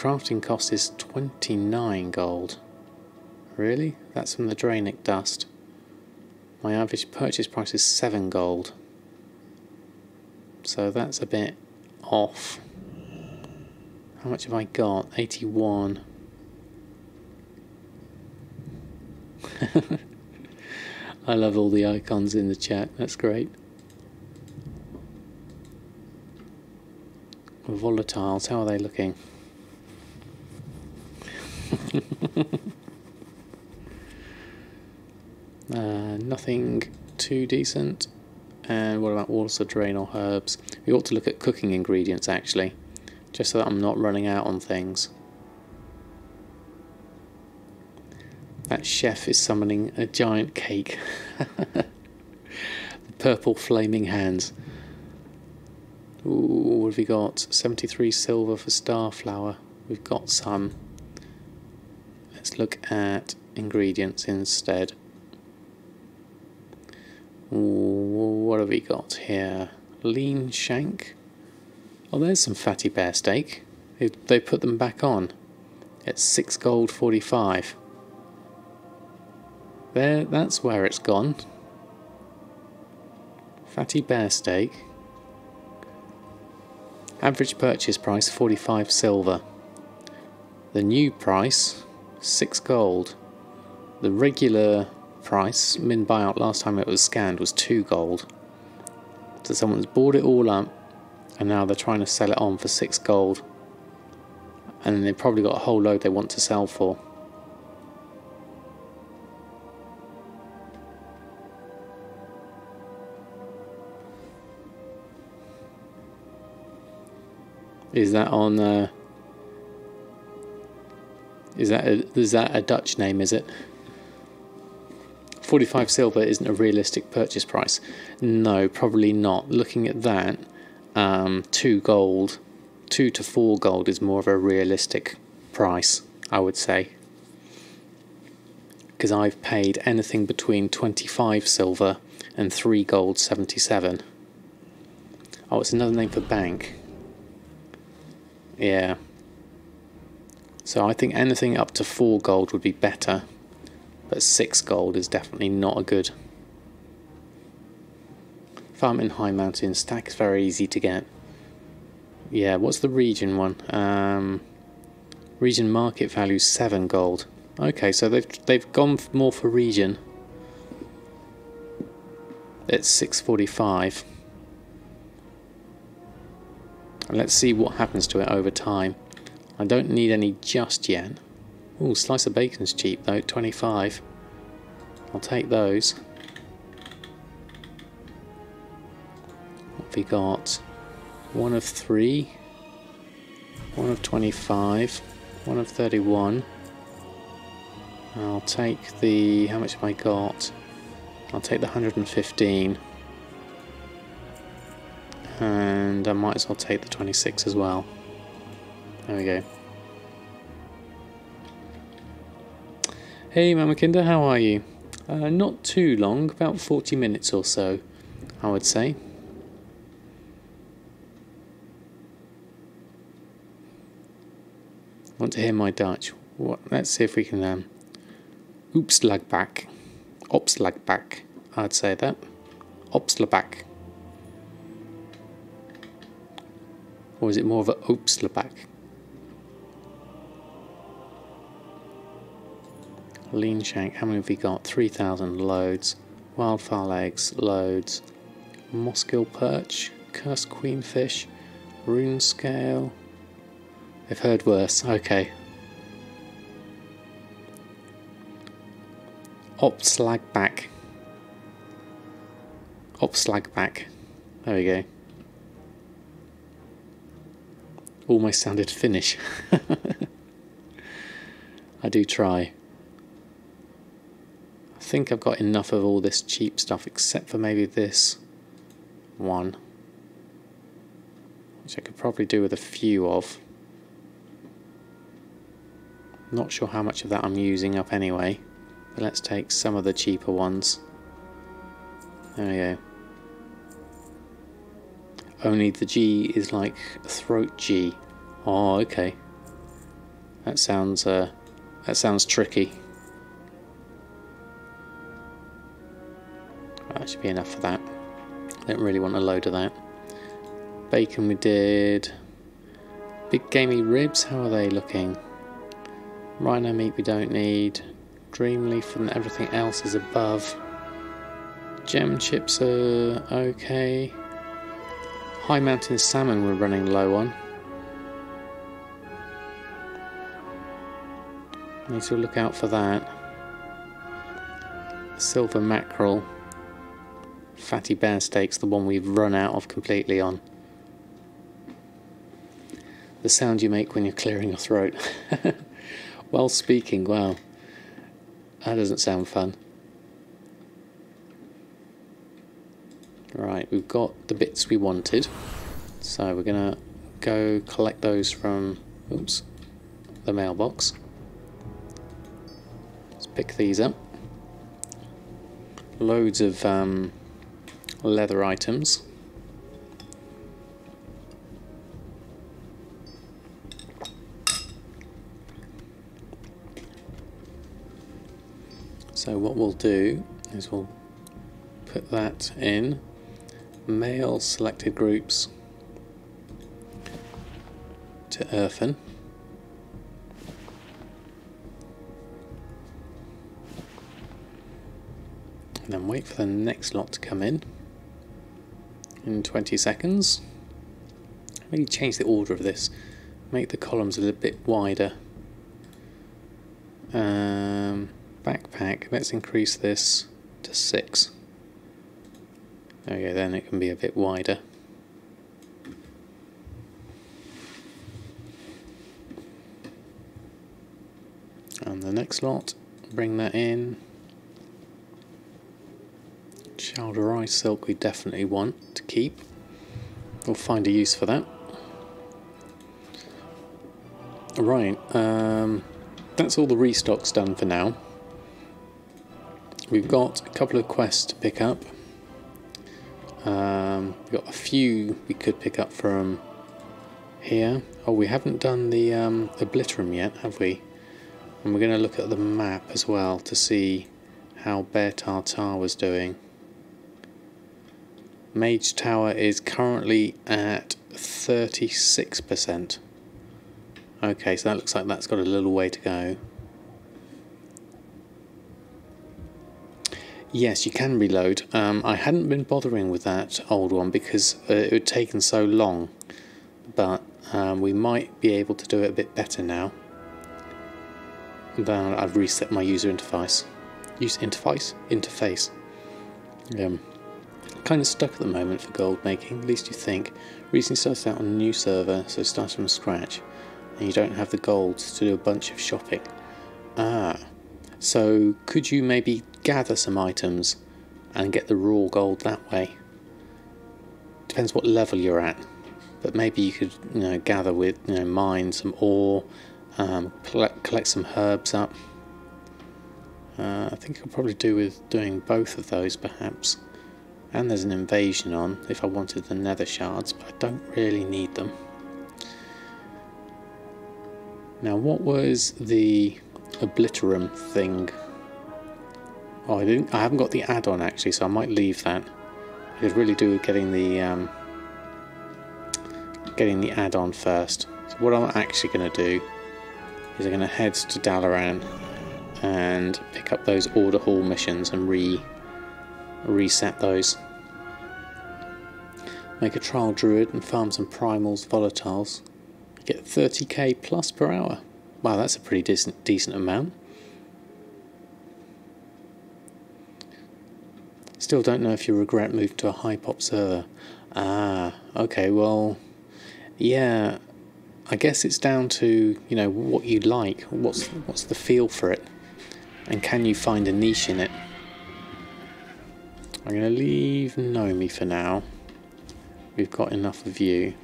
Speaker 1: Crafting cost is 29 gold. Really? That's from the Draenic dust. My average purchase price is 7 gold. So that's a bit off. How much have I got? 81. [laughs] I love all the icons in the chat. That's great. Volatiles, how are they looking? [laughs] uh, nothing too decent. And what about water drain or herbs? We ought to look at cooking ingredients actually, just so that I'm not running out on things. That chef is summoning a giant cake. [laughs] the purple flaming hands. Ooh, what have we got? 73 silver for starflower. We've got some. Let's look at ingredients instead. What have we got here? Lean shank. Oh, there's some fatty bear steak. They, they put them back on. It's 6 gold 45. There, that's where it's gone. Fatty bear steak. Average purchase price 45 silver. The new price 6 gold. The regular price, min buyout last time it was scanned, was 2 gold. So someone's bought it all up and now they're trying to sell it on for 6 gold. And they've probably got a whole load they want to sell for. Is that on? Uh, is that a, is that a Dutch name? Is it? Forty-five silver isn't a realistic purchase price. No, probably not. Looking at that, um, two gold, two to four gold is more of a realistic price. I would say. Because I've paid anything between 25 silver and 3 gold 77. Oh, it's another name for bank. Yeah. So I think anything up to 4 gold would be better. But 6 gold is definitely not a good. Farm in High Mountain. Stack is very easy to get. Yeah, what's the region one? Um, region market value 7 gold. Okay, so they've, they've gone more for region. It's 645. And let's see what happens to it over time. I don't need any just yet. Oh, slice of bacon's cheap though, 25. I'll take those. What have we got? One of three. One of 25. One of 31. I'll take the... how much have I got? I'll take the 115. And I might as well take the 26 as well. There we go. Hey Mama Kinder, how are you? Uh, not too long, about 40 minutes or so, I would say. Want to hear my Dutch? What? Let's see if we can. Um, Oopslagback. Opslagback. I'd say that. Opslagback. Or is it more of a Oopslagback? Lean shank, how many have we got? 3,000 loads. Wildfowl eggs, loads. Mossgill perch, cursed queenfish, rune scale. I've heard worse, okay. Opslagback. Opslagback. There we go. Almost sounded Finnish. [laughs] I do try. I think I've got enough of all this cheap stuff except for maybe this one. Which I could probably do with a few of. Not sure how much of that I'm using up anyway. But let's take some of the cheaper ones. There we go. Only the G is like throat G. Oh, okay. That sounds uh, that sounds tricky. Should be enough for that. I Don't really want a load of that. Bacon we did. Big gamey ribs, how are they looking? Rhino meat we don't need. Dream leaf and everything else is above. Gem chips are okay. High mountain salmon we're running low on. Need to look out for that. Silver mackerel. Fatty bear steaks, the one we've run out of completely on. The sound you make when you're clearing your throat. [laughs] While speaking, wow. That doesn't sound fun. Right, we've got the bits we wanted. So we're going to go collect those from oops, the mailbox. Let's pick these up. Loads of um, leather items. So what we'll do is we'll put that in mail selected groups to Earthen. And then wait for the next lot to come in in 20 seconds. Maybe change the order of this, make the columns a little bit wider. Um, backpack, let's increase this to 6. Okay, then it can be a bit wider. And the next lot, bring that in. Shal'dorei silk we definitely want to keep. We'll find a use for that. Right, um, that's all the restocks done for now. We've got a couple of quests to pick up. Um, we've got a few we could pick up from here. Oh, we haven't done the um, Obliterum yet, have we? And we're going to look at the map as well to see how Bear Tartar was doing. Mage Tower is currently at 36%. Okay, so that looks like that's got a little way to go. Yes, you can reload. Um, I hadn't been bothering with that old one because uh, it had taken so long, but um, we might be able to do it a bit better now. Then I've reset my user interface. User interface? Interface. Um, kind of stuck at the moment for gold making, at least you think. Recently started out on a new server, so start from scratch, and you don't have the gold to do a bunch of shopping. Ah, so could you maybe gather some items and get the raw gold that way? depends what level you're at. But maybe you could, you know, gather with, you know, mine some ore, um, collect, some herbs up. Uh, I think I'll probably do with doing both of those, perhaps. And there's an invasion on if I wanted the nether shards, but I don't really need them. Now, what was the obliterum thing? Oh, I didn't. I haven't got the add-on actually, so I might leave that. I could really do with getting the um, getting the add-on first. So what I'm actually going to do is I'm going to head to Dalaran and pick up those order hall missions and re reset those. Make a trial druid and farm some primals volatiles. Get 30k plus per hour. Wow, that's a pretty decent decent amount. Still don't know if you regret moving to a high pop server. Ah, okay, well, yeah, I guess it's down to you know what you like. What's what's the feel for it, and can you find a niche in it? I'm going to leave Nomi for now. We've got enough of you.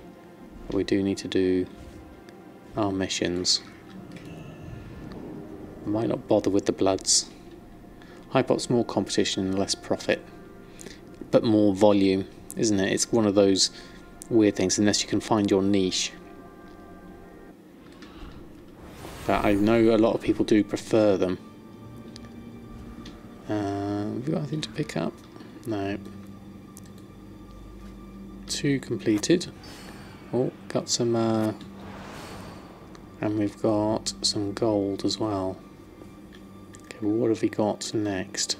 Speaker 1: But we do need to do our missions. Might not bother with the bloods. Hypop's more competition and less profit. But more volume, isn't it? It's one of those weird things, unless you can find your niche. But I know a lot of people do prefer them. Uh, have we got anything to pick up? No. Two completed. Oh, got some, uh, and we've got some gold as well. Okay, well, what have we got next?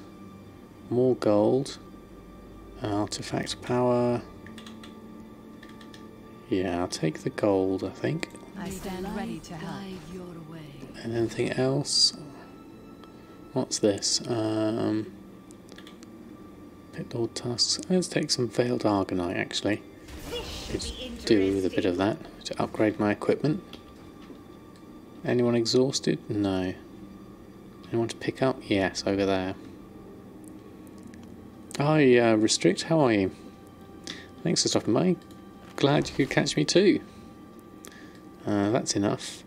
Speaker 1: More gold. Artifact power. Yeah, I'll take the gold, I think.
Speaker 3: I stand ready to help.
Speaker 1: And anything else? What's this? Um, Pit Lord tasks. Let's take some Veiled Argunite actually. Could do with a bit of that to upgrade my equipment. Anyone exhausted? No. Anyone to pick up? Yes, over there. Hi, uh, Restrict, how are you? Thanks for stopping by. Glad you could catch me too. Uh, that's enough.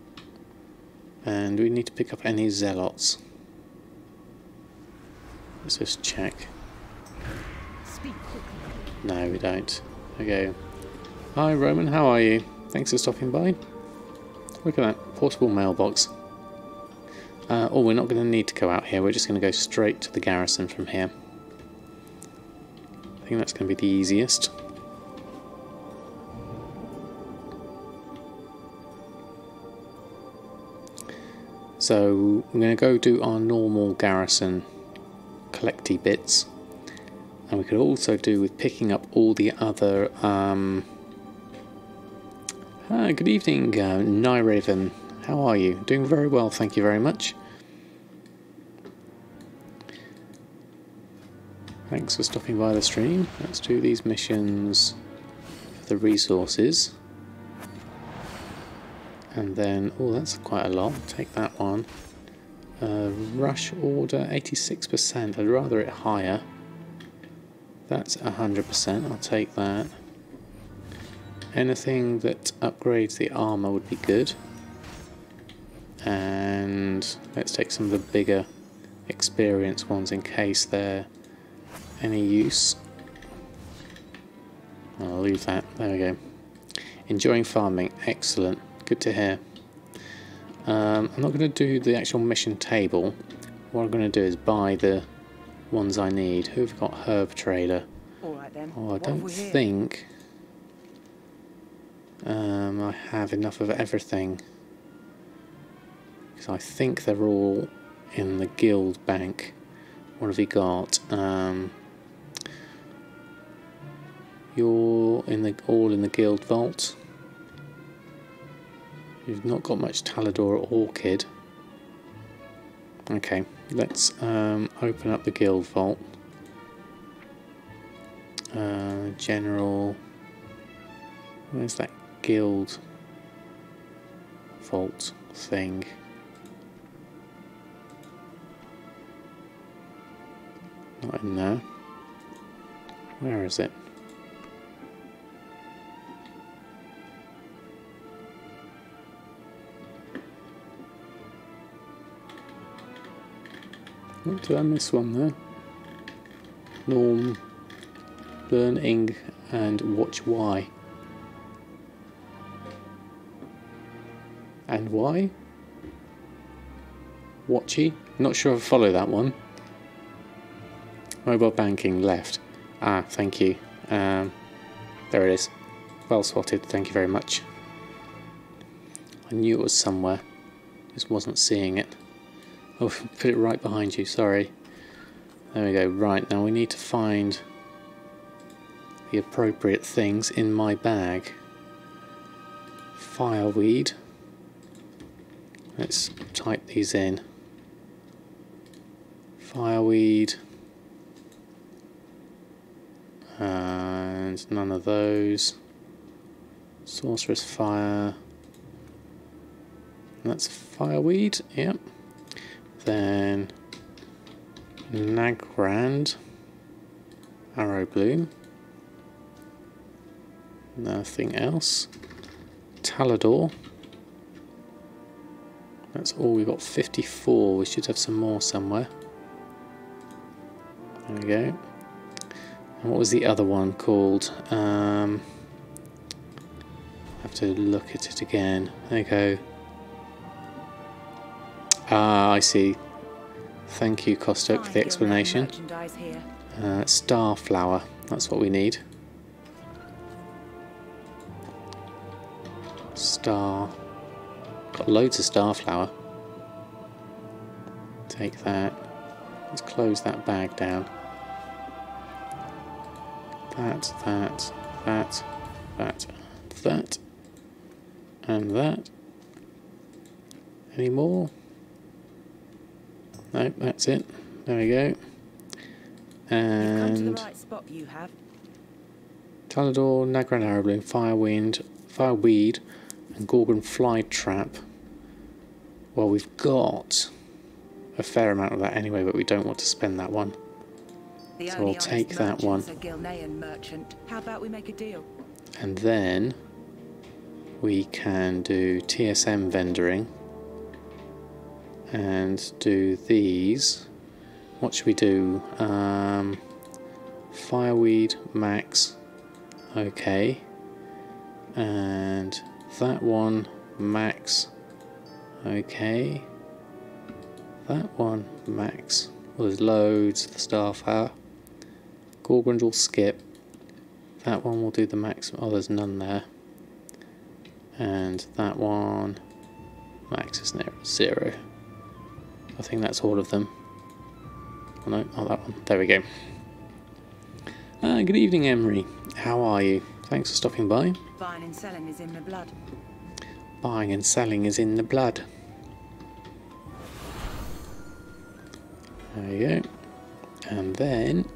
Speaker 1: And we need to pick up any zealots. Let's just check. No, we don't. Okay. Hi, Roman, how are you? Thanks for stopping by. Look at that portable mailbox. Uh, oh, we're not going to need to go out here. We're just going to go straight to the garrison from here. I think that's going to be the easiest. So I'm going to go do our normal garrison collecty bits. And we could also do with picking up all the other... Um... Ah, good evening, uh, Nyraven. How are you? Doing very well, thank you very much. Thanks for stopping by the stream. Let's do these missions for the resources. And then, oh, that's quite a lot. Take that one. Uh, rush order, 86%. I'd rather it higher. That's 100%. I'll take that. Anything that upgrades the armor would be good. And let's take some of the bigger experience ones in case they're any use. I'll leave that. There we go. Enjoying farming. Excellent. Good to hear. Um, I'm not going to do the actual mission table. What I'm going to do is buy the ones I need. Who've got herb trader?
Speaker 3: All right then.
Speaker 1: Oh, I
Speaker 3: What
Speaker 1: don't
Speaker 3: have
Speaker 1: think um, I have enough of everything. Because I think they're all in the guild bank. What have we got? Um, you're in the all in the guild vault. You've not got much Talador or Orchid. Okay, let's um, open up the guild vault. Uh, general. Where's that guild vault thing? Not in there. Where is it? Oh, did I miss one there? Norm, learn ing, and watch why. And why? Watchy? Not sure I follow that one. Mobile banking left. Ah, thank you. Um, there it is. Well spotted, thank you very much. I knew it was somewhere, just wasn't seeing it. Oh, put it right behind you, sorry. There we go, right, now we need to find the appropriate things in my bag. Fireweed. Let's type these in. Fireweed. And none of those. Sorceress Fire. That's Fireweed, yep. Then Nagrand. Arrow Bloom. Nothing else. Talador. That's all we've got 54. We should have some more somewhere. There we go. And what was the other one called? Um, I have to look at it again. There we go. Ah, I see. Thank you, Costoke, for the explanation. Uh, starflower. That's what we need. Star. Got loads of star flower. Take that. Let's close that bag down. That, that, that, that, that, and that. Any more? No, that's it. There we go.
Speaker 3: You've come to the
Speaker 1: And
Speaker 3: right spot, you have.
Speaker 1: Talador, Nagrand Firewind, Fireweed, and Gorgrond Flytrap. Well, we've got a fair amount of that anyway, but we don't want to spend that one.
Speaker 3: The
Speaker 1: So I'll take that one.
Speaker 3: merchant's a Gilnean merchant. How about we make a deal?
Speaker 1: And then we can do TSM vendoring and do these. What should we do? Um, fireweed max. Okay. And that one max. Okay. That one max. Well, there's loads of the staff hour. Gorgrond will skip. That one will do the max. Oh, there's none there. And that one, max is near zero. I think that's all of them. Oh no, oh that one. There we go. Uh, good evening, Emery. How are you? Thanks for stopping by.
Speaker 3: Buying and selling is in the blood.
Speaker 1: Buying and selling is in the blood. There you go. And then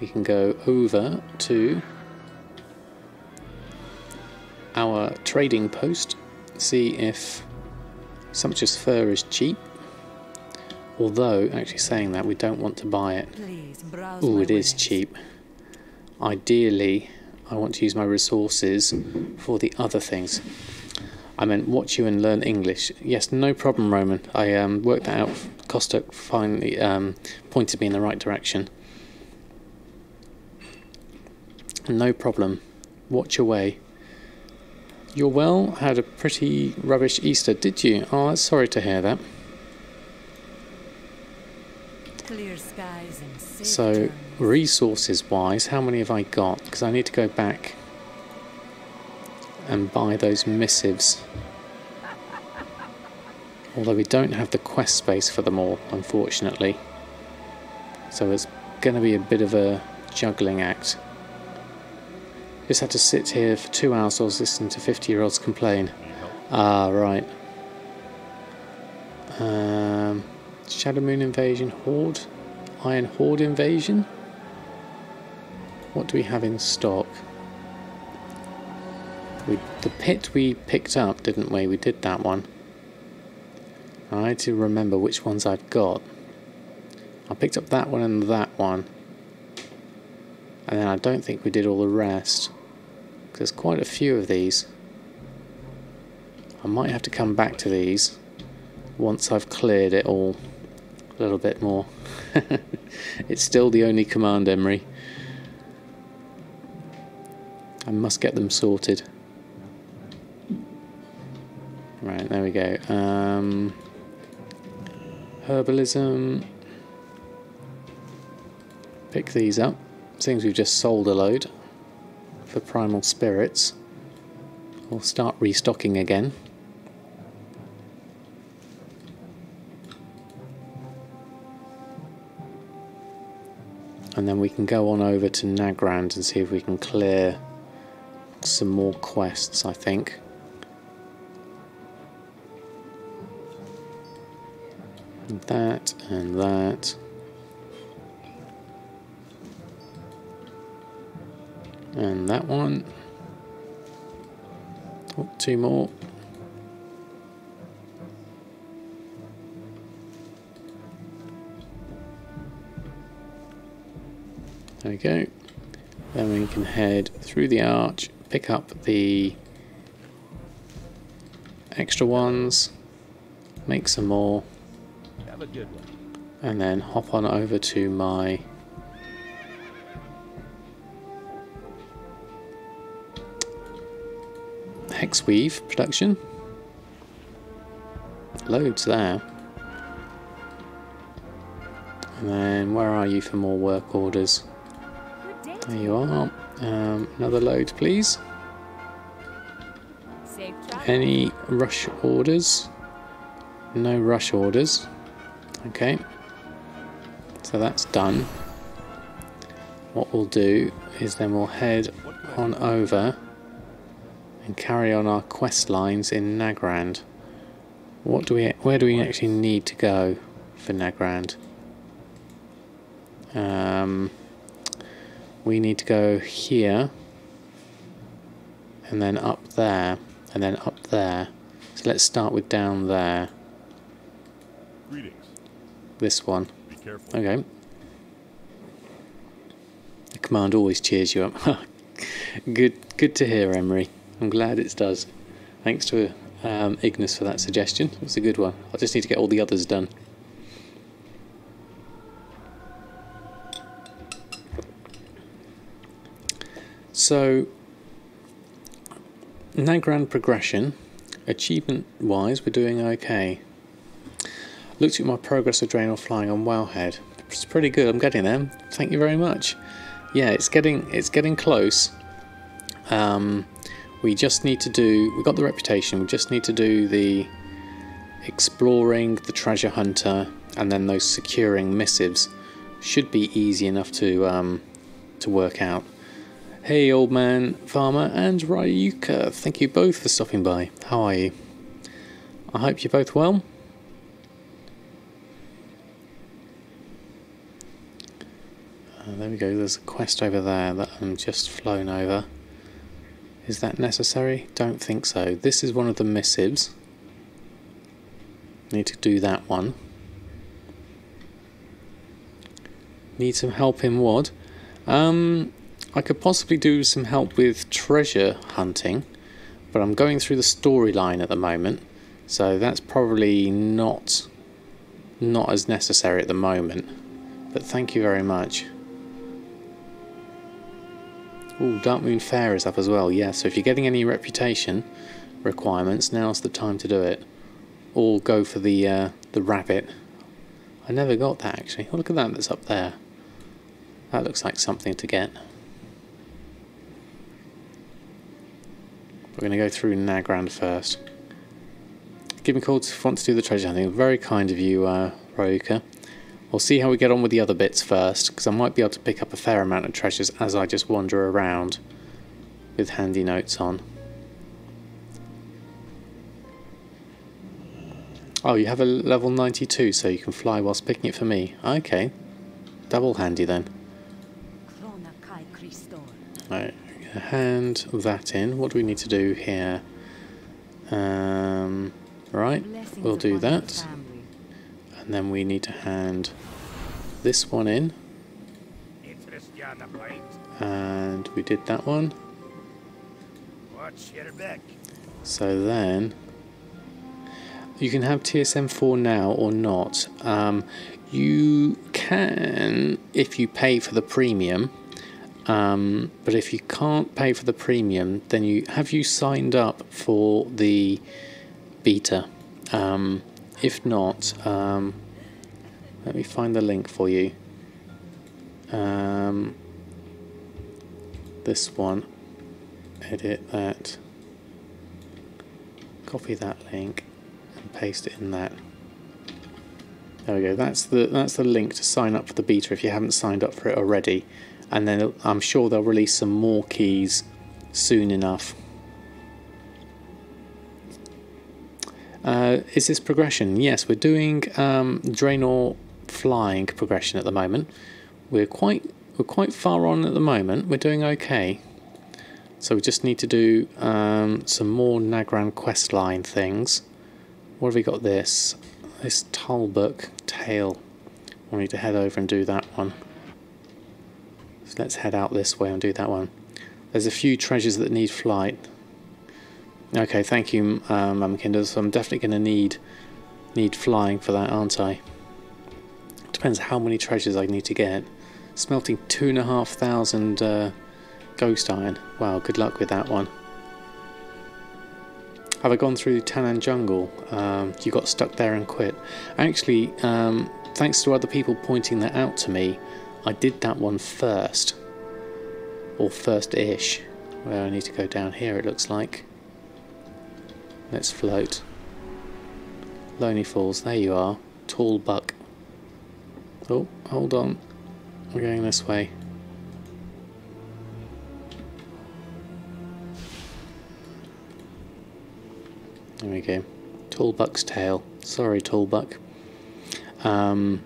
Speaker 1: we can go over to our trading post, see if sumptuous fur is cheap. Although, actually saying that, we don't want to buy it. Oh, it is cheap. Ideally, I want to use my resources for the other things. I meant watch you and learn English. Yes, no problem, Roman. I um, worked that out. Costa finally um, pointed me in the right direction. No problem. Watch away. You're well? Had a pretty rubbish Easter, did you? Oh, that's sorry to hear that.
Speaker 3: Clear skies and safe
Speaker 1: So, resources wise, how many have I got? Because I need to go back and buy those missives. Although we don't have the quest space for them all, unfortunately. So it's going to be a bit of a juggling act. Just had to sit here for two hours while I was listening to 50 year olds complain. Ah, right. Um, Shadow Moon Invasion Horde? Iron Horde Invasion? What do we have in stock? We, the pit we picked up, didn't we? We did that one. I need to remember which ones I've got. I picked up that one and that one. And then I don't think we did all the rest. there's quite a few of these. I might have to come back to these once I've cleared it all. A little bit more. [laughs] it's still the only command, Emery. I must get them sorted. Right, there we go. Um, herbalism. Pick these up. Seems we've just sold a load for primal spirits. We'll start restocking again. And then we can go on over to Nagrand and see if we can clear some more quests, I think. And that and that. And that one. Oh, two more. There we go. Then we can head through the arch, pick up the extra ones, make some more,
Speaker 2: Have a good one.
Speaker 1: and then hop on over to my hex weave production. Loads there. And then where are you for more work orders? There you are. Um, another load, please. Any rush orders? No rush orders. Okay. So that's done. What we'll do is then we'll head on over and carry on our quest lines in Nagrand. What do we where do we actually need to go for Nagrand? Um, we need to go here and then up there and then up there. So let's start with down there.
Speaker 2: Greetings.
Speaker 1: This one.
Speaker 2: Be careful.
Speaker 1: Okay. The command always cheers you up. [laughs] good, good to hear, Emery. I'm glad it does. Thanks to um, Ignis for that suggestion. It's a good one. I just need to get all the others done. So, Nagrand progression, achievement wise, we're doing okay. Looked at my progress of Draenor flying on Wellhead. It's pretty good. I'm getting there. Thank you very much. Yeah, it's getting it's getting close. Um, we just need to do. We've got the reputation. We just need to do the exploring, the treasure hunter, and then those securing missives. Should be easy enough to um, to work out. Hey, old man farmer and Ryuka. Thank you both for stopping by. How are you? I hope you're both well. Uh, there we go, there's a quest over there that I'm just flown over. Is that necessary? Don't think so. This is one of the missives. Need to do that one. Need some help in what? Um, I could possibly do some help with treasure hunting, but I'm going through the storyline at the moment, so that's probably not not as necessary at the moment. But thank you very much. Oh, Darkmoon Faire is up as well. Yeah, so if you're getting any reputation requirements, now's the time to do it. Or go for the uh, the rabbit. I never got that actually. Oh, look at that that's up there. That looks like something to get. We're going to go through Nagrand first. Give me a call if you want to do the treasure hunting. Very kind of you, uh, Ryuka. We'll see how we get on with the other bits first, because I might be able to pick up a fair amount of treasures as I just wander around with handy notes on. Oh, you have a level 92, so you can fly whilst picking it for me. Okay. Double handy then.
Speaker 3: Krona Kai Christor.
Speaker 1: Right, hand that in. What do we need to do here? Um, right, we'll do that. And then we need to hand this one in.
Speaker 2: Interest you on the point?
Speaker 1: And we did that one.
Speaker 2: Watch your back.
Speaker 1: So then you can have TSM4 now or not. Um, You can, if you pay for the premium, um, but if you can't pay for the premium, then you have you signed up for the beta. Um, if not, um, let me find the link for you. Um, this one, edit that, copy that link, and paste it in that. There we go. That's the that's the link to sign up for the beta if you haven't signed up for it already, and then I'm sure they'll release some more keys soon enough. Uh, is this progression? Yes, we're doing um, Draenor flying progression at the moment. We're quite we're quite far on at the moment. We're doing okay. So we just need to do um, some more Nagrand questline things. What have we got? This this Talbuk tail. I need to head over and do that one. Let's head out this way and do that one. There's a few treasures that need flight. Okay, thank you, um, Mumkinder. So I'm definitely going to need need flying for that, aren't I? Depends how many treasures I need to get. Smelting two and a half thousand uh, ghost iron. Wow, good luck with that one. Have I gone through Tanaan Jungle? Um, you got stuck there and quit. Actually, um, thanks to other people pointing that out to me, I did that one first. Or first-ish. Where I need to go down here, it looks like. Let's float. Lonely Falls, there you are. Talbuk. Oh, hold on. We're going this way. There we go. Talbuk's tail. Sorry, Talbuk. Um,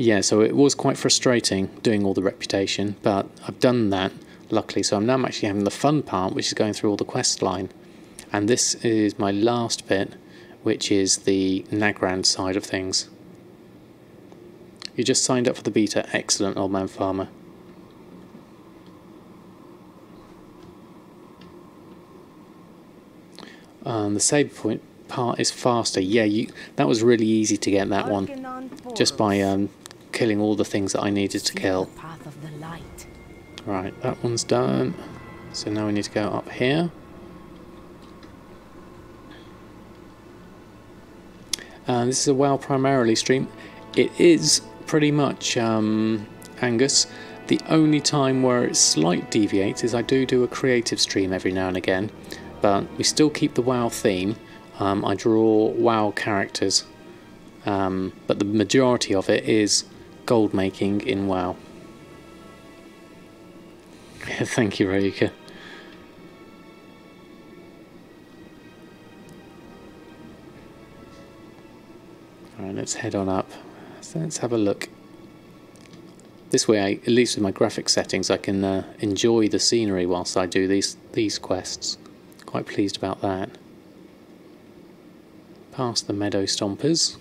Speaker 1: yeah, so it was quite frustrating doing all the reputation, but I've done that, luckily, so I'm now actually having the fun part, which is going through all the quest line. And this is my last bit, which is the Nagrand side of things. You just signed up for the beta. Excellent, old man farmer. Um, the save point part is faster. Yeah, you. That was really easy to get that one, just by um, killing all the things that I needed to kill.
Speaker 3: Path of the light.
Speaker 1: Right, that one's done. So now we need to go up here. Uh, this is a WoW primarily stream. It is pretty much um, Angus. The only time where it slight deviates is I do do a creative stream every now and again, but we still keep the WoW theme. Um, I draw WoW characters, um, but the majority of it is gold making in WoW. [laughs] Thank you, Rayuka. Alright, let's head on up. So let's have a look. This way, I, at least with my graphic settings, I can uh, enjoy the scenery whilst I do these these quests. Quite pleased about that. Past the meadow stompers.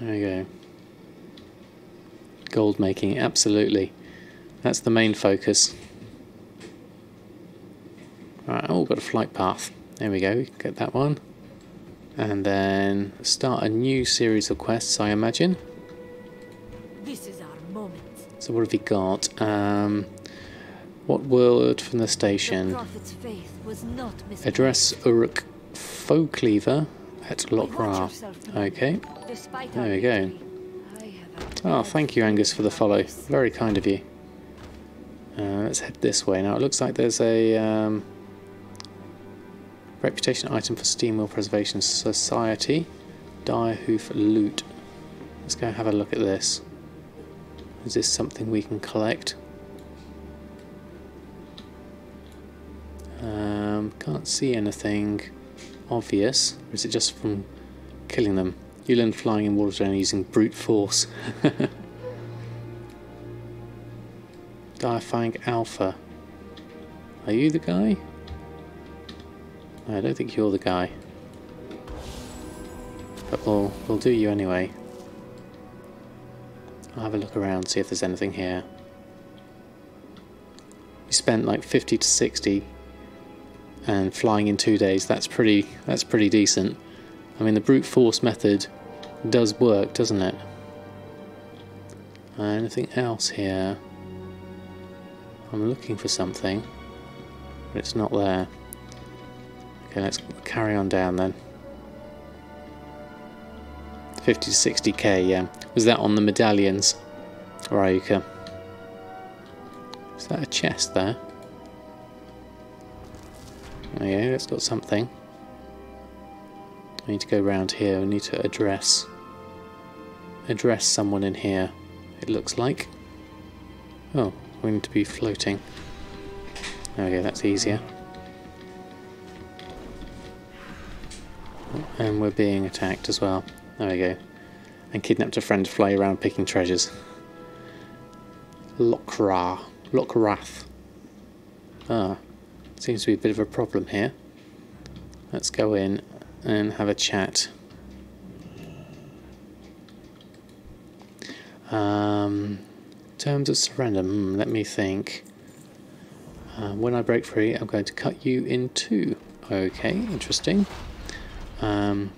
Speaker 1: There we go. Gold making, absolutely. That's the main focus. Right, oh, got a flight path. There we go, get that one. And then start a new series of quests, I imagine.
Speaker 3: This is our moment.
Speaker 1: So what have we got? Um, what word from the
Speaker 3: The
Speaker 1: station?
Speaker 3: prophet's faith was not.
Speaker 1: Address Uruk Folklever at Loch
Speaker 3: Watch
Speaker 1: Ra.
Speaker 3: yourself tonight.
Speaker 1: Okay. There we go.
Speaker 3: victory, I have a
Speaker 1: Oh, thank you, Angus, for the follow. Very kind of you. Uh, let's head this way now. It looks like there's a um, reputation item for Steamwheedle Preservation Society. Direhoof loot. Let's go have a look at this. Is this something we can collect? Um, can't see anything obvious. Or is it just from killing them? You learn flying in water using brute force. [laughs] Direfang Alpha. Are you the guy? I don't think you're the guy. But we'll, we'll do you anyway. I'll have a look around, see if there's anything here. We spent like 50 to 60 and flying in two days. That's pretty, that's pretty decent. I mean, the brute force method does work, doesn't it? Uh, anything else here? I'm looking for something, but it's not there. Okay, let's carry on down then. 50 to 60k, yeah. Was that on the medallions? Ryuka. Is that a chest there? Oh yeah, it's got something. I need to go round here. I need to address address someone in here. It looks like. Oh, we need to be floating. Okay, that's easier. And we're being attacked as well. There we go. And kidnapped a friend to fly around picking treasures. Lokra. Lokrath. Ah, seems to be a bit of a problem here. Let's go in and have a chat. Um, terms of surrender. Hmm, let me think. Uh, when I break free, I'm going to cut you in two. Okay, interesting. Um,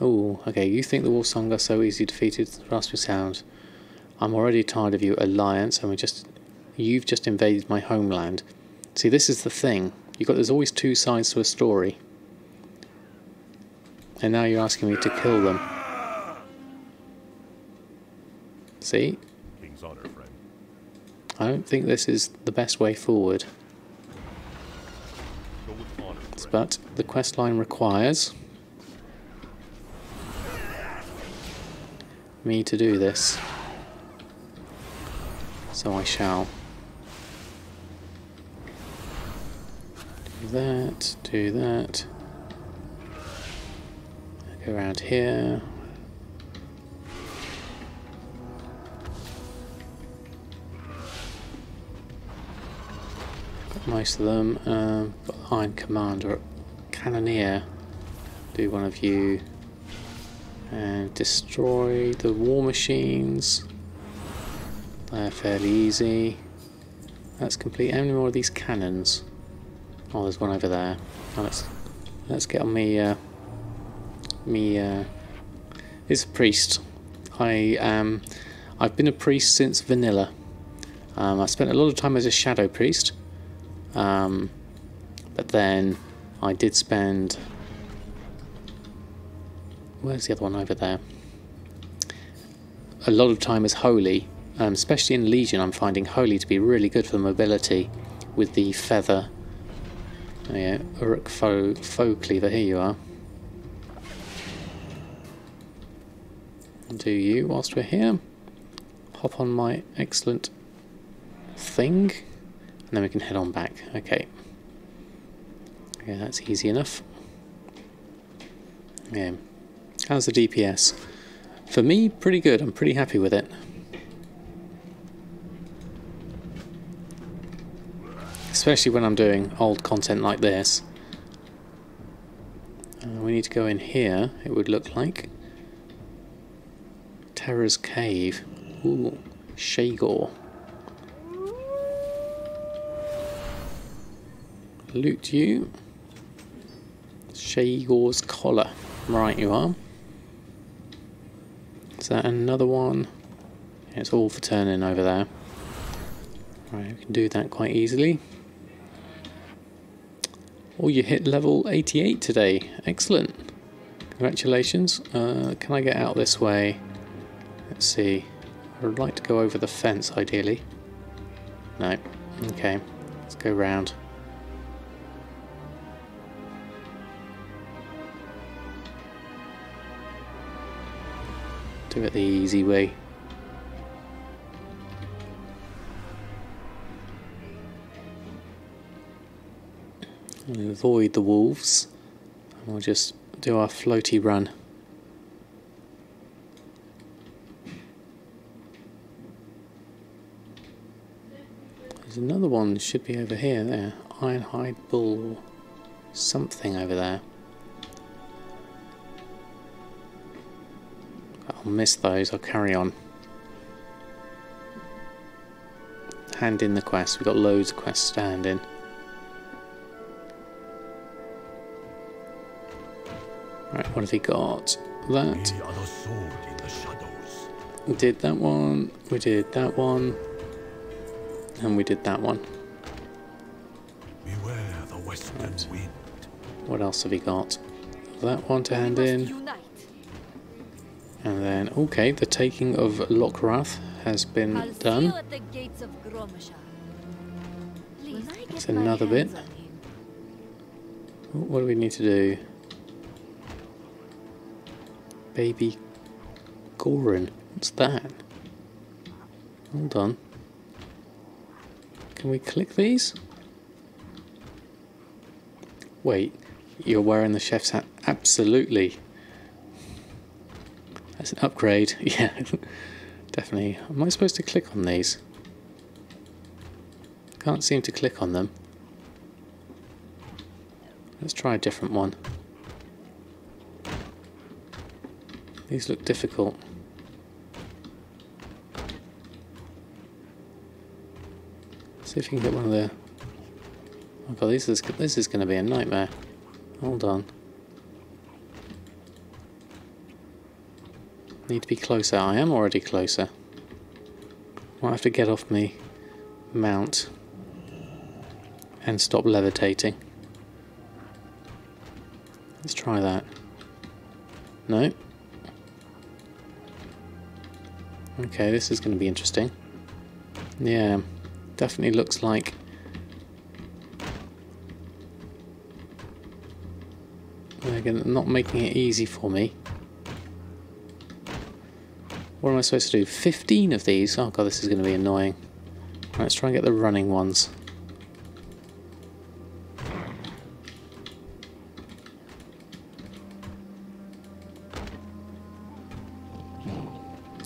Speaker 1: oh, okay. You think the Wolfsong are so easy defeated? Raspy sound. I'm already tired of you, Alliance, and we just you've just invaded my homeland. See, this is the thing. You got there's always two sides to a story. And now you're asking me to kill them. See?
Speaker 2: King's honor, friend.
Speaker 1: I don't think this is the best way forward.
Speaker 2: Honor.
Speaker 1: But the quest line requires me to do this. So I shall. Do that, do that. Around here. Got most of them. Um, Iron Commander, Cannoneer. Do one of you. And destroy the war machines. They're fairly easy. That's complete. How many more of these cannons? Oh, there's one over there. Let's let's get on the Uh, me. Uh, it's a priest. I um, I've been a priest since vanilla. Um, I spent a lot of time as a shadow priest, um, but then I did spend. Where's the other one over there? A lot of time as holy, um, especially in Legion. I'm finding holy to be really good for mobility with the feather. Oh yeah, Uruk foe cleaver. Here you are. Do you whilst we're here? Hop on my excellent thing, and then we can head on back. Okay. Yeah, that's easy enough. Yeah. How's the DPS? For me, pretty good. I'm pretty happy with it. Especially when I'm doing old content like this. Uh, we need to go in here, it would look like. Terror's Cave. Ooh, Shagor. Loot you. Shagor's collar. Right, you are. Is that another one? It's all for turning over there. Right, we can do that quite easily. Oh, you hit level 88 today. Excellent. Congratulations. Uh, can I get out this way? Let's see. I would like to go over the fence, ideally. No. Okay. Let's go round. Do it the easy way. And avoid the wolves. And we'll just do our floaty run. There's another one, should be over here, there. Ironhide Bull. Something over there. I'll miss those, I'll carry on. Hand in the quest, we've got loads of quests to hand in. Right, what have he got? that.
Speaker 2: The other sword in the shadows.
Speaker 1: We did that one. We did that one. And we did that one.
Speaker 2: Beware the western
Speaker 1: Right.
Speaker 2: wind.
Speaker 1: What else have we got? That one to hand in.
Speaker 3: unite.
Speaker 1: And then, okay, the taking of Lokrath has been
Speaker 3: I'll
Speaker 1: done.
Speaker 3: you at the gates of Gromashar. Please, when I get
Speaker 1: That's
Speaker 3: my
Speaker 1: another bit.
Speaker 3: hands on him,
Speaker 1: What do we need to do? Baby Gorin. What's that? Hold on. Can we click these? Wait, you're wearing the chef's hat? Absolutely. That's an upgrade. [laughs] Yeah, definitely. Am I supposed to click on these? Can't seem to click on them. Let's try a different one. These look difficult. See if you can get one of the. Oh god, this is this is going to be a nightmare. Hold on. Need to be closer. I am already closer. Might have to get off me mount and stop levitating. Let's try that. No. Okay, this is going to be interesting. Yeah, definitely looks like. Gonna, not making it easy for me. What am I supposed to do? 15 of these? Oh god, this is going to be annoying. Let's try and get the running ones.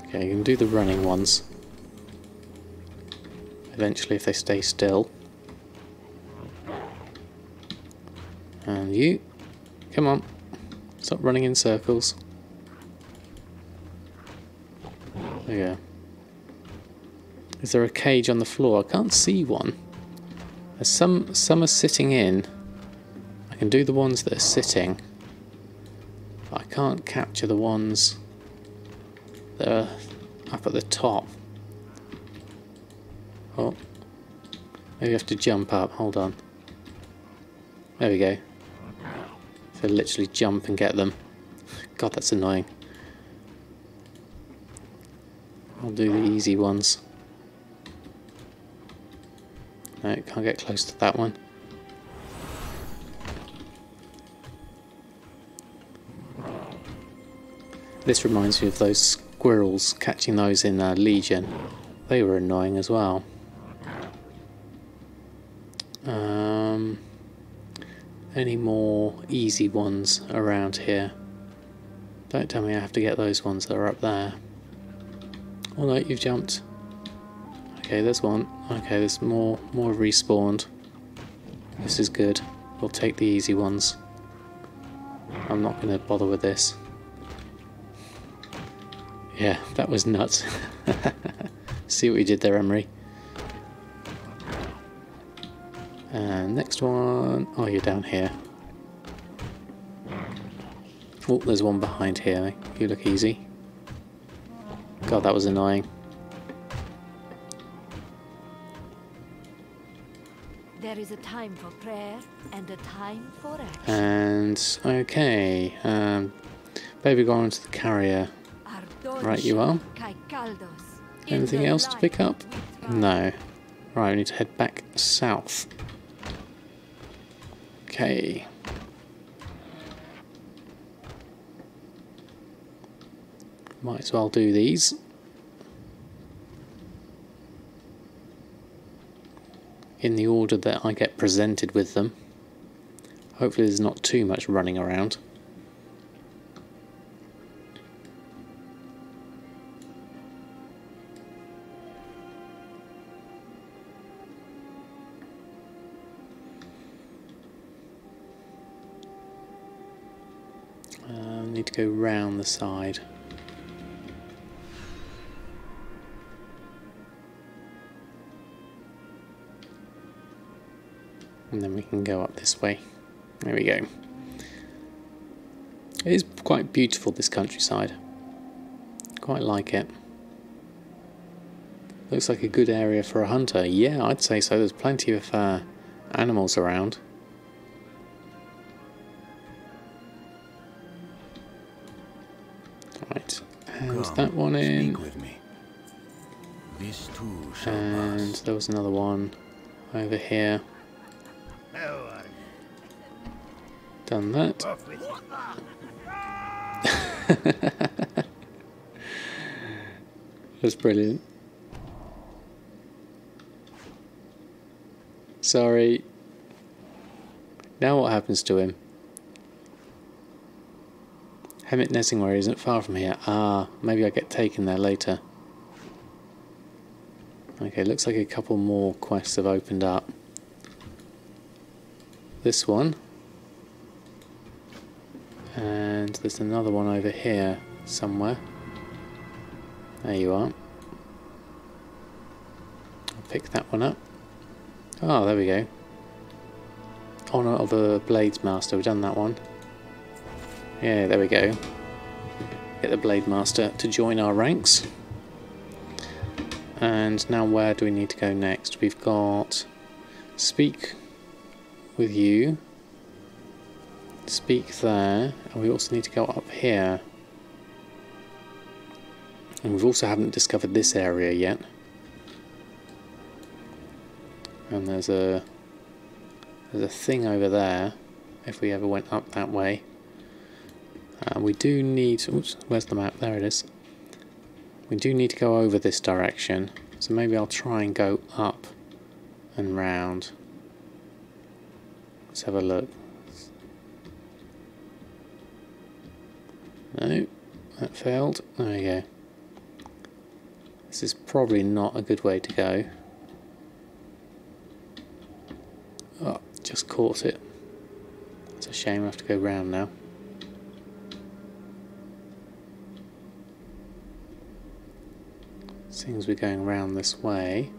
Speaker 1: Okay, you can do the running ones. Eventually, if they stay still. And you, come on, stop running in circles. There you go. Is there a cage on the floor? I can't see one. There's some some are sitting in. I can do the ones that are sitting. But I can't capture the ones that are up at the top. Oh. Maybe I have to jump up. Hold on. There we go. So literally jump and get them. God, that's annoying. I'll do the easy ones. No, can't get close to that one. This reminds me of those squirrels, catching those in uh, Legion. They were annoying as well. Um, any more easy ones around here? Don't tell me I have to get those ones that are up there. Oh no, you've jumped. Okay, there's one. Okay, there's more more respawned. This is good. We'll take the easy ones. I'm not going to bother with this. Yeah, that was nuts. [laughs] See what you did there, Emery. And next one. Oh, you're down here. Oh, there's one behind here. You look easy. God, that was annoying.
Speaker 3: There is a time for prayer and a time for action.
Speaker 1: And okay, um, baby, go on to the carrier. Right, you are. Anything else to pick up? No. Right, we need to head back south. Okay. Might as well do these. In the order that I get presented with them. Hopefully there's not too much running around. To go round the side. And then we can go up this way. There we go. It is quite beautiful, this countryside. Quite like it. Looks like a good area for a hunter. Yeah, I'd say so. There's plenty of uh, animals around. That one in.
Speaker 2: Speak with me. This too shall
Speaker 1: And there was another one over here. Done that. [laughs] That's brilliant. Sorry. Now what happens to him? Hemet Nesingwary isn't far from here. Ah, maybe I get taken there later. Okay, looks like a couple more quests have opened up. This one. And there's another one over here somewhere. There you are. I'll pick that one up. Oh, there we go. Honor of a Blades Master. We've done that one. Yeah, there we go. Get the Blade Master to join our ranks. And now where do we need to go next? We've got speak with you. Speak there. And we also need to go up here. And we've also haven't discovered this area yet. And there's a there's a thing over there if we ever went up that way. Uh, we do need oops, where's the map? There it is. We do need to go over this direction. So maybe I'll try and go up and round. Let's have a look. No, that failed. There we go. This is probably not a good way to go. Oh, just caught it. It's a shame I have to go round now. Seeing as we're going around this way,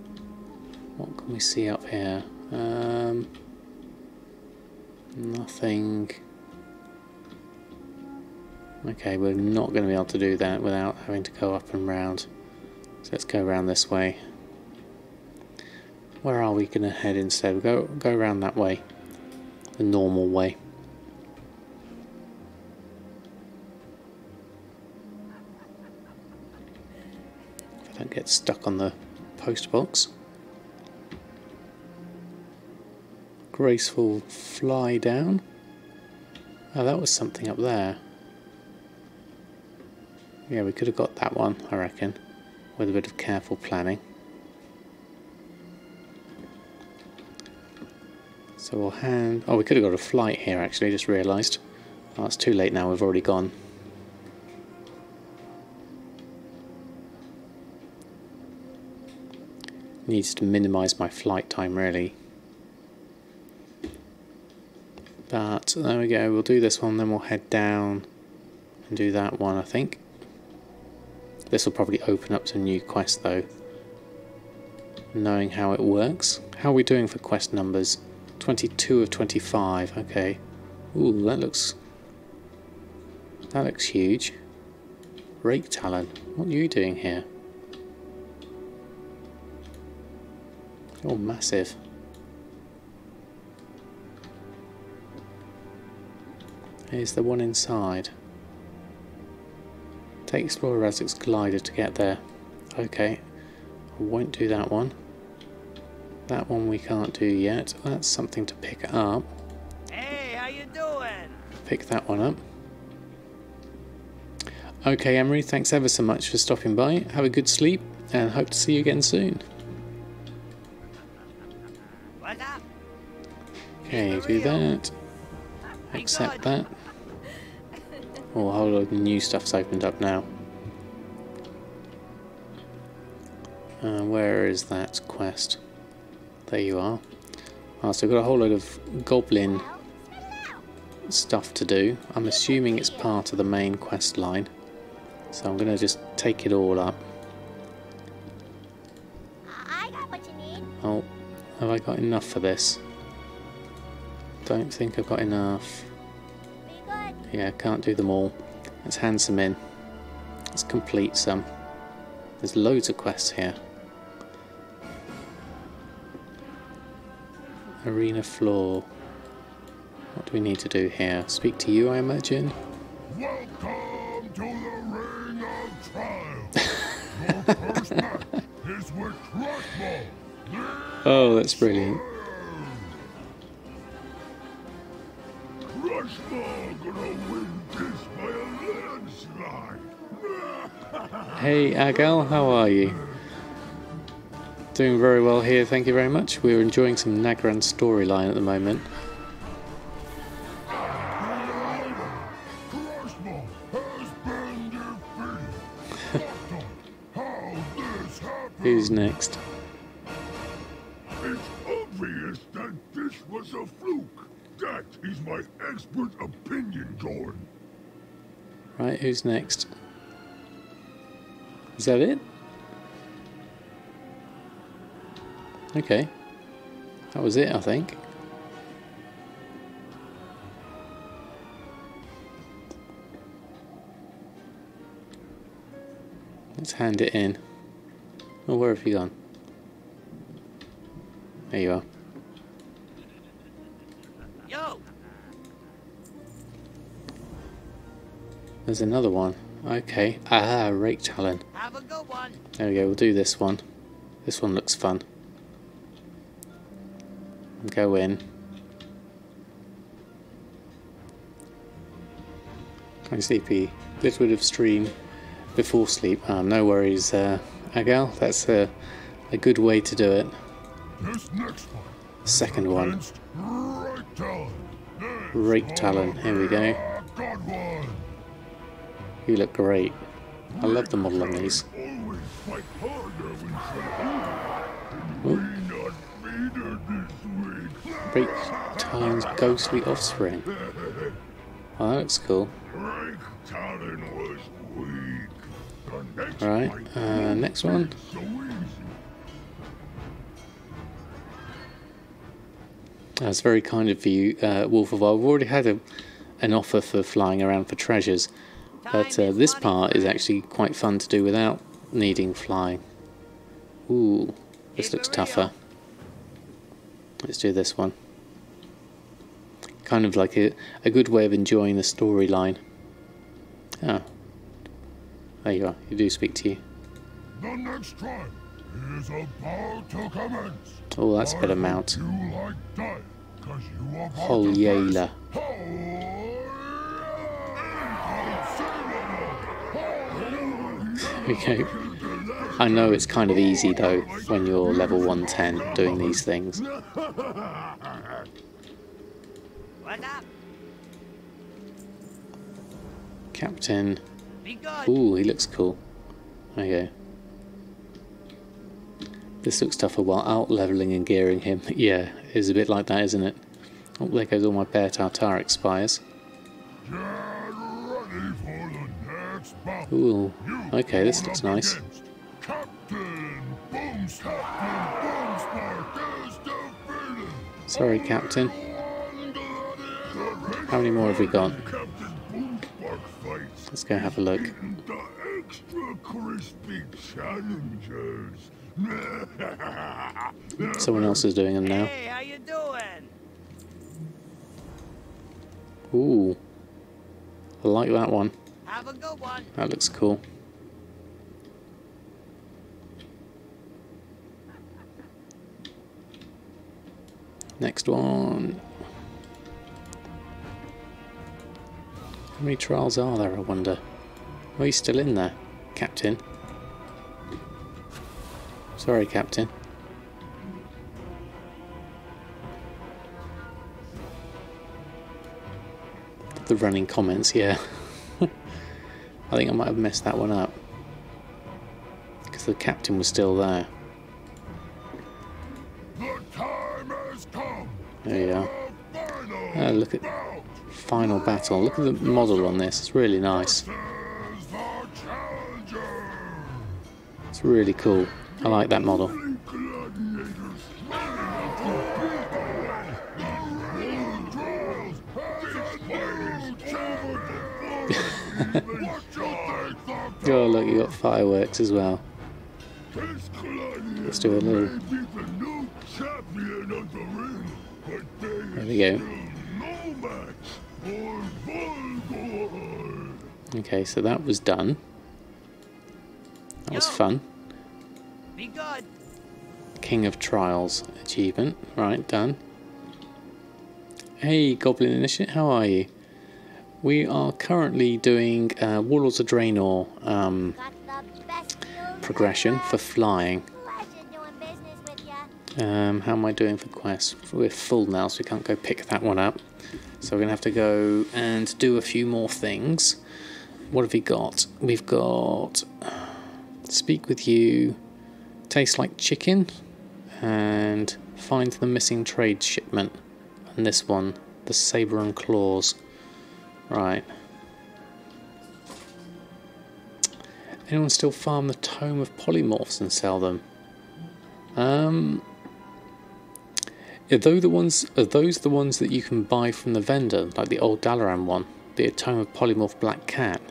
Speaker 1: what can we see up here? Um, nothing. Okay, we're not going to be able to do that without having to go up and round. So let's go around this way. Where are we going to head instead? We'll go go around that way, the normal way. Get stuck on the post box. Graceful fly down. Oh, that was something up there. Yeah, we could have got that one, I reckon, with a bit of careful planning. So we'll hand... Oh, we could have got a flight here, actually, just realised. Oh, it's too late now, we've already gone. Needs to minimise my flight time, really. But, there we go, we'll do this one, then we'll head down and do that one, I think. This will probably open up some new quests, though. Knowing how it works. How are we doing for quest numbers? 22 of 25, okay. Ooh, that looks... That looks huge. Rake Talon, what are you doing here? Oh, massive. Here's the one inside. Take Explorer as its glider to get there. Okay, I won't do that one. That one we can't do yet. That's something to pick up.
Speaker 4: Hey, how you doing?
Speaker 1: Pick that one up. Okay, Emery, thanks ever so much for stopping by. Have a good sleep and hope to see you again soon. Okay, do that. Accept that. Oh, a whole load of new stuff's opened up now. Uh, where is that quest? There you are. Ah, so we've got a whole load of goblin stuff to do. I'm assuming it's part of the main quest line. So I'm going to just take it all up.
Speaker 5: I got what you need.
Speaker 1: Oh, have I got enough for this? Don't think I've got enough. Yeah, can't do them all. Let's hand some in. Let's complete some. There's loads of quests here. Arena floor. What do we need to do here? Speak to you, I imagine.
Speaker 6: Welcome to the Ring of Trial. [laughs] Your first match is with Crushball.
Speaker 1: Oh, that's brilliant. Hey Agal, how are you? Doing very well here, thank you very much. We're enjoying some Nagrand storyline at the moment.
Speaker 6: Crushball has [laughs] been defeated. How this happened?
Speaker 1: Who's next?
Speaker 6: It's obvious that this was a fluke. That is my expert opinion, Gordon.
Speaker 1: Right, who's next? Is that it? Okay. That was it, I think. Let's hand it in. Oh, where have you gone? There you are.
Speaker 4: Yo,
Speaker 1: There's another one. Okay. Ah, rake talon.
Speaker 4: have a good one.
Speaker 1: There we go, we'll do this one. This one looks fun. Go in. Kind of sleepy. Little bit of stream before sleep. Um, no worries, uh, Agal. That's a, a good way to do it.
Speaker 6: This next one.
Speaker 1: Second one.
Speaker 6: Rake Talon.
Speaker 1: Here we go. You look great. I love the model on these. Rake Talon's ghostly offspring. Oh, that looks cool. Right, uh, next one. That's very kind of you, uh, Wolf of Wild. We've already had a, an offer for flying around for treasures, but uh, this part is actually quite fun to do without needing flying. Ooh, this looks tougher. Let's do this one. Kind of like a, a good way of enjoying the storyline. Oh. There you are. You do speak to you.
Speaker 6: The next time is about to commence.
Speaker 1: Oh, that's a bit of mount.
Speaker 6: You like that, 'cause you are about to
Speaker 1: Holyala.
Speaker 6: face
Speaker 1: Okay. I know it's kind of easy though when you're level 110 doing these things. Captain. Ooh, he looks cool. Okay. This looks tougher while out leveling and gearing him. [laughs] Yeah, it's a bit like that, isn't it? Oh, there goes all my Bear Tartar expires. Ooh, okay, this looks nice.
Speaker 6: is.
Speaker 1: Sorry, Captain. How many more have we got? Let's go have a look.
Speaker 6: The extra crispy challengers.
Speaker 1: Someone else is doing them now.
Speaker 4: Hey, how you doing?
Speaker 1: Ooh, I like that one.
Speaker 4: Have a good one.
Speaker 1: That looks cool. Next one. How many trials are there, I wonder? Are you still in there, Captain. Sorry, Captain. The running comments, yeah. [laughs] I think I might have messed that one up. Because the captain was still there.
Speaker 6: The time has come.
Speaker 1: There you are. Ah, look at final battle. Look at the model on this. It's really nice.
Speaker 6: This is the challenger.
Speaker 1: It's really cool. I like that model.
Speaker 6: Gladiators [laughs] ready to beat The road trials. This fight is over.
Speaker 1: Oh, look, you got fireworks as well. Let's do a little-
Speaker 6: may be the new champion of the ring, but there
Speaker 1: we go.
Speaker 6: still no match for Volgor.
Speaker 1: Okay, so that was done. That was fun.
Speaker 4: Be good.
Speaker 1: King of Trials achievement. Right, done. Hey, Goblin Initiate, how are you? We are currently doing uh, Warlords of Draenor um,
Speaker 5: the best deals
Speaker 1: progression for flying.
Speaker 5: Pleasure doing business with ya.
Speaker 1: Um, how am I doing for quests? We're full now, so we can't go pick that one up. So we're going to have to go and do a few more things. What have we got? We've got Speak with You, Taste Like Chicken, and Find the Missing Trade Shipment. And this one, The Sabre and Claws. Right. Anyone still farm the Tome of Polymorphs and sell them? Um, are those the ones? Are those the ones that you can buy from the vendor, like the old Dalaran one, the Tome of Polymorph Black Cat,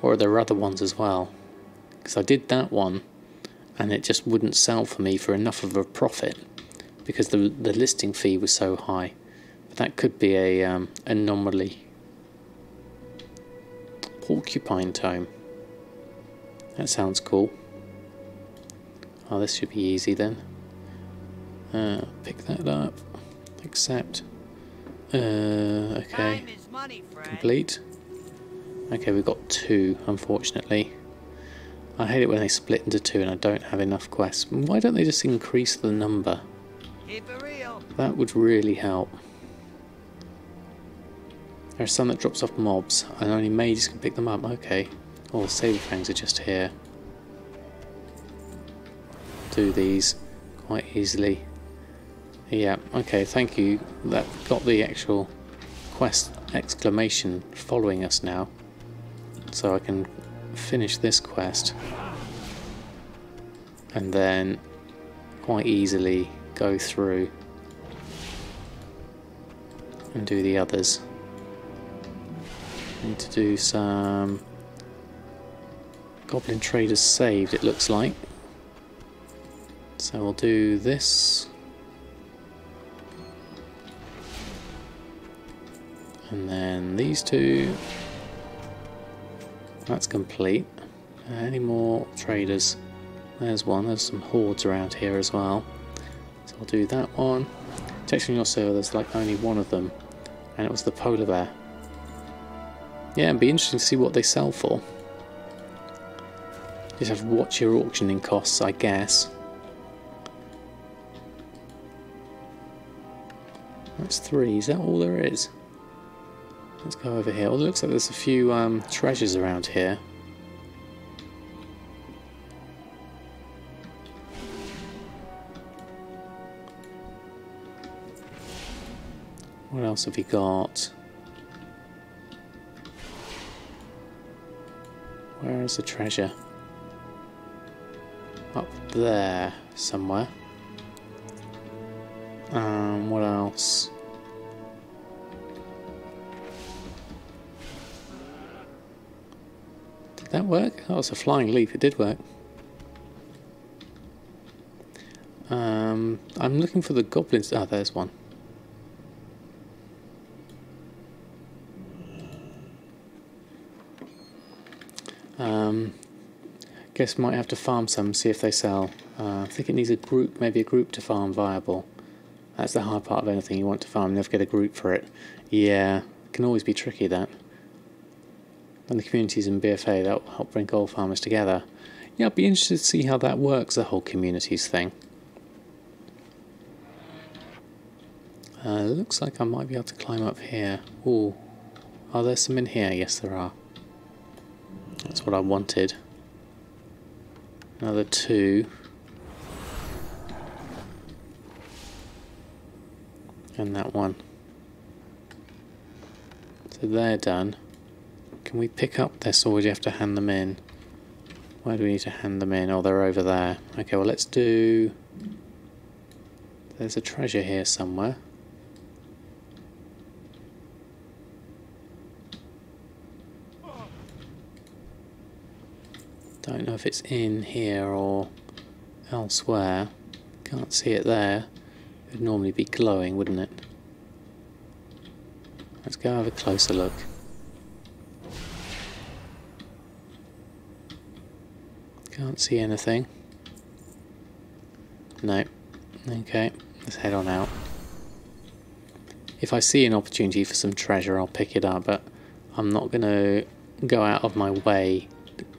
Speaker 1: or are there other ones as well? Because I did that one, and it just wouldn't sell for me for enough of a profit because the the listing fee was so high. But that could be a um, anomaly. Porcupine Tome. That sounds cool. Oh, this should be easy then. Uh, pick that up. Accept. Uh, okay.
Speaker 4: Money.
Speaker 1: Complete. Okay, we've got two, unfortunately. I hate it when they split into two and I don't have enough quests. Why don't they just increase the number?
Speaker 4: Keep it real.
Speaker 1: That would really help. There are some that drops off mobs, and only mages can pick them up. Okay. All Oh, saber fangs are just here. Do these quite easily. Yeah, okay, thank you. That got the actual quest exclamation following us now. So I can finish this quest. And then quite easily go through and do the others. Need to do some Goblin Traders saved, it looks like. So we'll do this. And then these two. That's complete. Uh, any more traders? There's one. There's some hordes around here as well. So I'll do that one. Texting your server, there's like only one of them. And it was the polar bear. Yeah, it'd be interesting to see what they sell for. Just have to watch your auctioning costs, I guess. That's three. Is that all there is? Let's go over here. Well, it looks like there's a few um, treasures around here. What else have we got? Where is the treasure? Up there somewhere. Um, what else? That work? That was a flying leap. It did work. Um, I'm looking for the goblins. Ah, there's one. Um, guess might have to farm some, see if they sell. Uh, I think it needs a group, maybe a group to farm viable. That's the hard part of anything you want to farm, you never get a group for it. Yeah, can always be tricky that. And the communities in BFA, that will help bring gold farmers together. Yeah, I'd be interested to see how that works, the whole communities thing. Uh, looks like I might be able to climb up here. Ooh. Are there some in here? Yes, there are. That's what I wanted. Another two. And that one. So they're done. Can we pick up this or would you have to hand them in? Where do we need to hand them in? Oh, they're over there. Okay, well let's do... There's a treasure here somewhere. Don't know if it's in here or elsewhere. Can't see it there. It'd normally be glowing, wouldn't it? Let's go have a closer look. Can't see anything. No. Okay, let's head on out. If I see an opportunity for some treasure, I'll pick it up, but I'm not going to go out of my way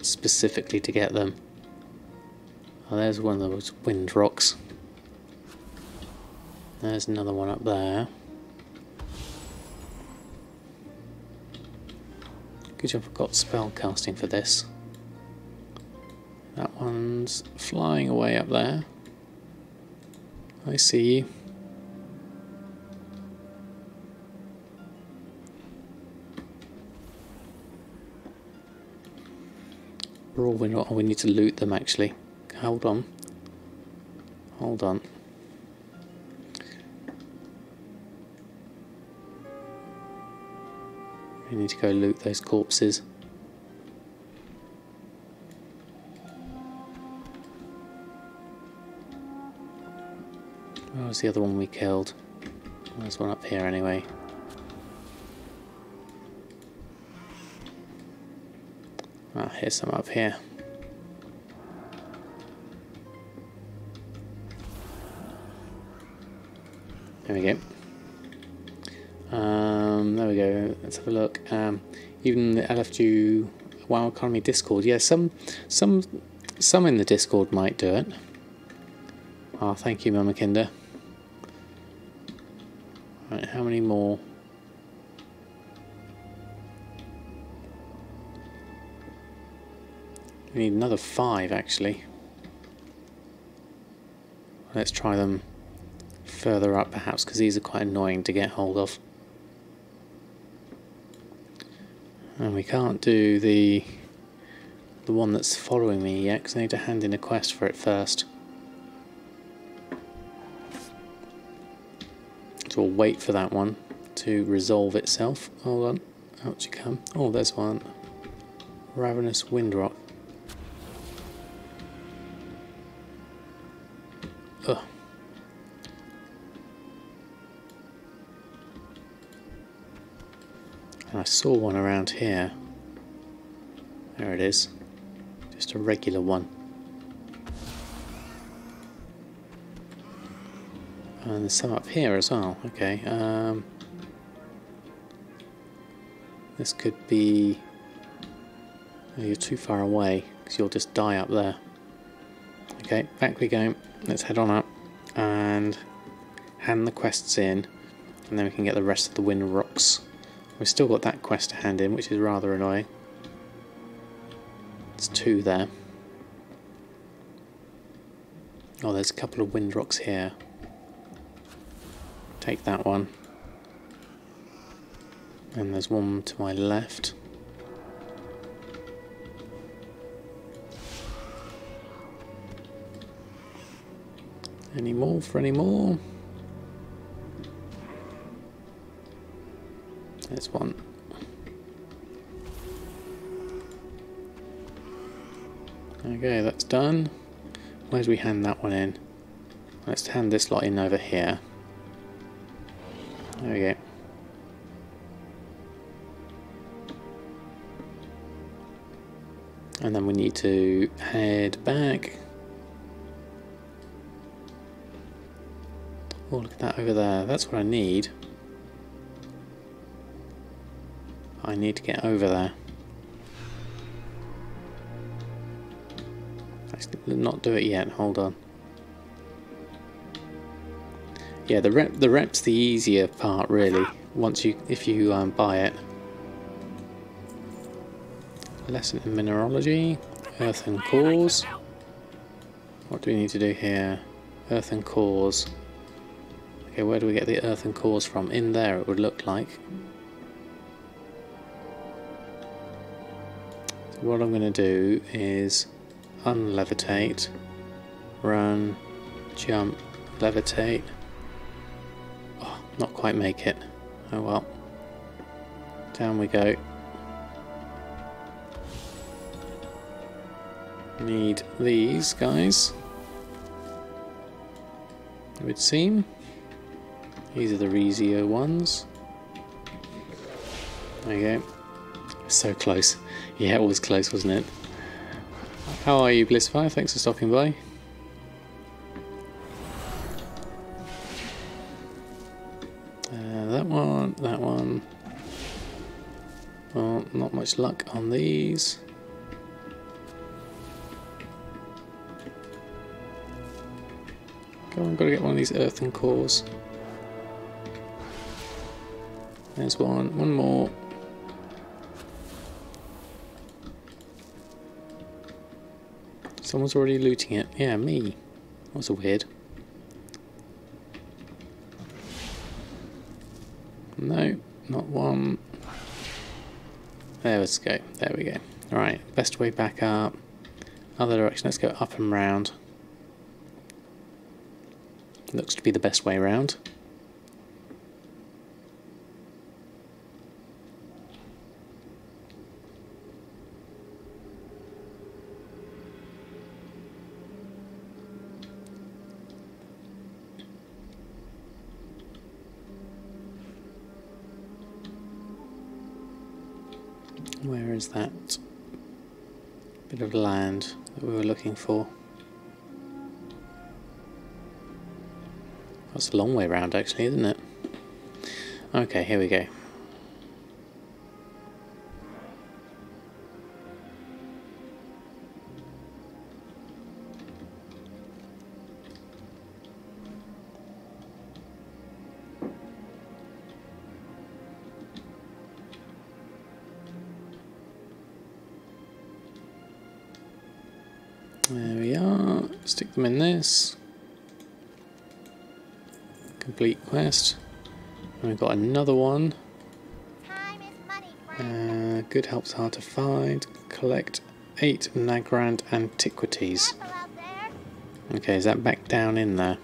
Speaker 1: specifically to get them. Oh, there's one of those wind rocks. There's another one up there. Good job I've got spell casting for this. That one's flying away up there. I see you. We're all rock. Oh, we need to loot them actually. Hold on. Hold on. We need to go loot those corpses. Where was the other one we killed? There's one up here anyway. Ah, here's some up here. There we go. Um, there we go. Let's have a look. Um, even the LFG WoW Economy Discord. Yeah, some, some, some in the Discord might do it. Oh, thank you, Mama Kinder. Right, how many more? We need another five, actually. Let's try them further up, perhaps, because these are quite annoying to get hold of. And we can't do the the one that's following me yet, because I need to hand in a quest for it first. We'll wait for that one to resolve itself. Hold on, out you come. Oh, there's one. Ravenous Windrock. Ugh. And I saw one around here. There it is. Just a regular one. And there's some up here as well. Okay. Um, this could be... Oh, you're too far away because you'll just die up there. Okay, back we go. Let's head on up and hand the quests in and then we can get the rest of the wind rocks. We've still got that quest to hand in which is rather annoying. It's two there. Oh, there's a couple of wind rocks here. Take that one. And there's one to my left. Any more for any more? There's one. Okay, that's done. Where's we hand that one in? Let's hand this lot in over here. Go. And then we need to head back. Oh, look at that over there. That's what I need. I need to get over there. Let's not do it yet. Hold on. Yeah, the rep the rep's the easier part really. Once you if you um, buy it. Lesson in mineralogy, earthen cores. What do we need to do here? Earthen cores. Okay, where do we get the earthen cores from? In there it would look like. What I'm going to do is unlevitate, run, jump, levitate. Not quite make it. Oh well. Down we go. Need these guys. It would seem. These are the Rezio ones. There you go. So close. Yeah, it was close, wasn't it? How are you, Blissfire? Thanks for stopping by. Much luck on these. Go on, gotta get one of these earthen cores. There's one, one more. Someone's already looting it. Yeah, me. That was weird. No, not one. There, let's go. There we go. Alright, best way back up. Other direction, let's go up and round. Looks to be the best way round. Where is that bit of land that we were looking for? That's a long way round actually, isn't it? Okay, here we go. Complete quest. And we've got another one.
Speaker 5: Time is money, friend.
Speaker 1: Uh, good helps hard to find. Collect eight Nagrand antiquities.
Speaker 5: Careful out there.
Speaker 1: Okay, is that back down in there?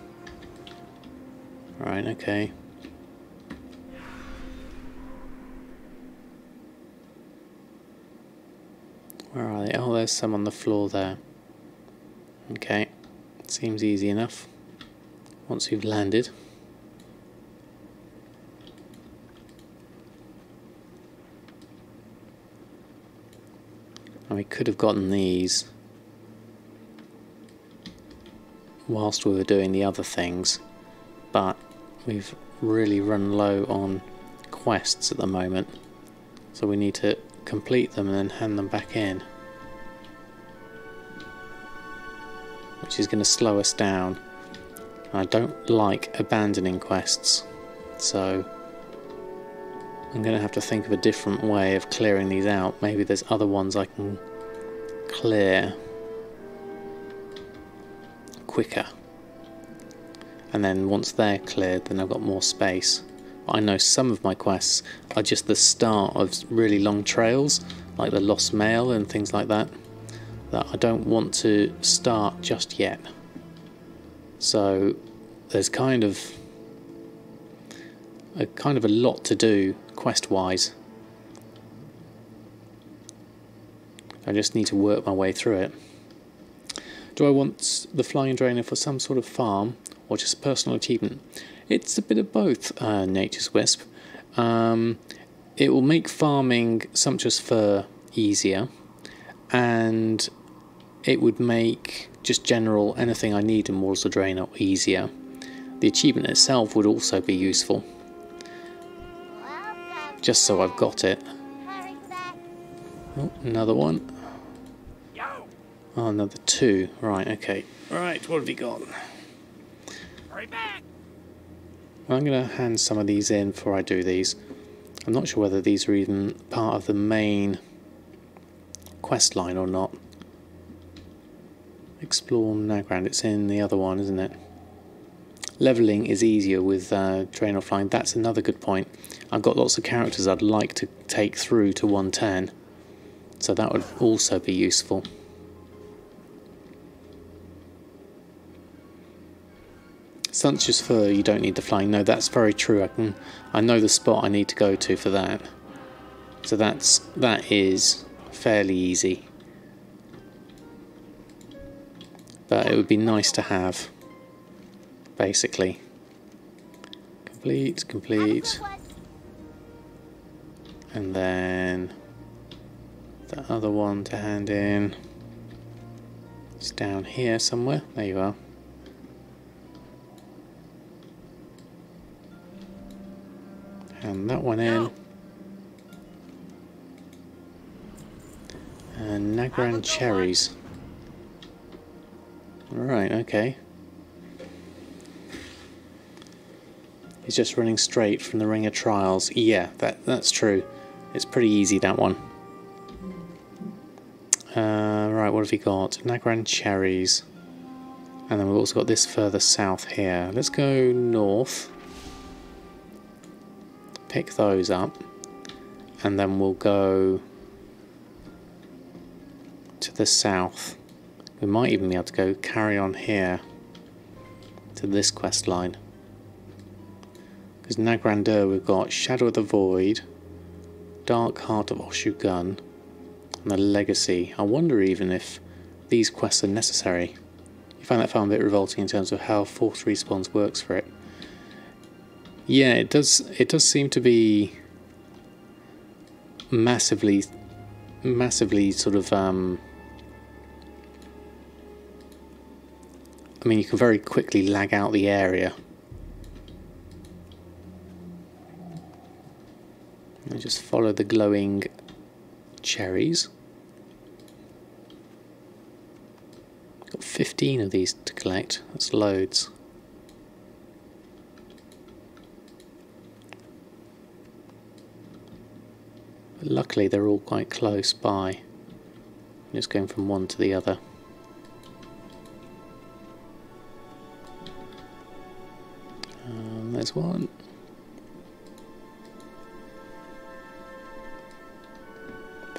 Speaker 1: Right, okay. Where are they? Oh, there's some on the floor there. Okay, seems easy enough once you've landed. And we could have gotten these whilst we were doing the other things, but we've really run low on quests at the moment, so we need to complete them and then hand them back in. Which is going to slow us down. I don't like abandoning quests, so I'm going to have to think of a different way of clearing these out. Maybe there's other ones I can clear quicker. And then once they're cleared, then I've got more space. I know some of my quests are just the start of really long trails, like the Lost Mail and things like that, that I don't want to start just yet. So there's kind of a kind of a lot to do quest wise. I just need to work my way through it. Do I want the flying Draenor for some sort of farm or just personal achievement? It's a bit of both, uh, Nature's Wisp. Um, it will make farming sumptuous fur easier, and it would make just general anything I need in Warlords of Draenor easier. The achievement itself would also be useful. Just so I've got it. Oh, another one. Oh, another two. Right, okay. Right, what have you got? I'm going to hand some of these in before I do these. I'm not sure whether these are even part of the main quest line or not. Explore Nagrand, it's in the other one, isn't it? Leveling is easier with uh, Draenor Flying, that's another good point. I've got lots of characters I'd like to take through to 110, so that would also be useful. Sumptuous fur, you don't need the flying. No, that's very true. I can, I know the spot I need to go to for that. So that's that is fairly easy. but it would be nice to have. Basically. Complete, complete. And then the other one to hand in. It's down here somewhere. There you are. And that one in. Oh. And Nagrand cherries. Right, okay. He's just running straight from the Ring of Trials. Yeah, that that's true. It's pretty easy that one. Uh, right, what have we got? Nagrand cherries. And then we've also got this further south here. Let's go north. Pick those up. And then we'll go to the south. We might even be able to go carry on here to this quest line. Because Nagrandur we've got Shadow of the Void, Dark Heart of Oshu'gun, and the Legacy. I wonder even if these quests are necessary. You find that found a bit revolting in terms of how Force Respawns works for it. Yeah, it does. It does seem to be massively, massively sort of. Um, I mean, you can very quickly lag out the area. And just follow the glowing cherries. Got 15 of these to collect. That's loads. But luckily, they're all quite close by. I'm just going from one to the other. Um, there's one.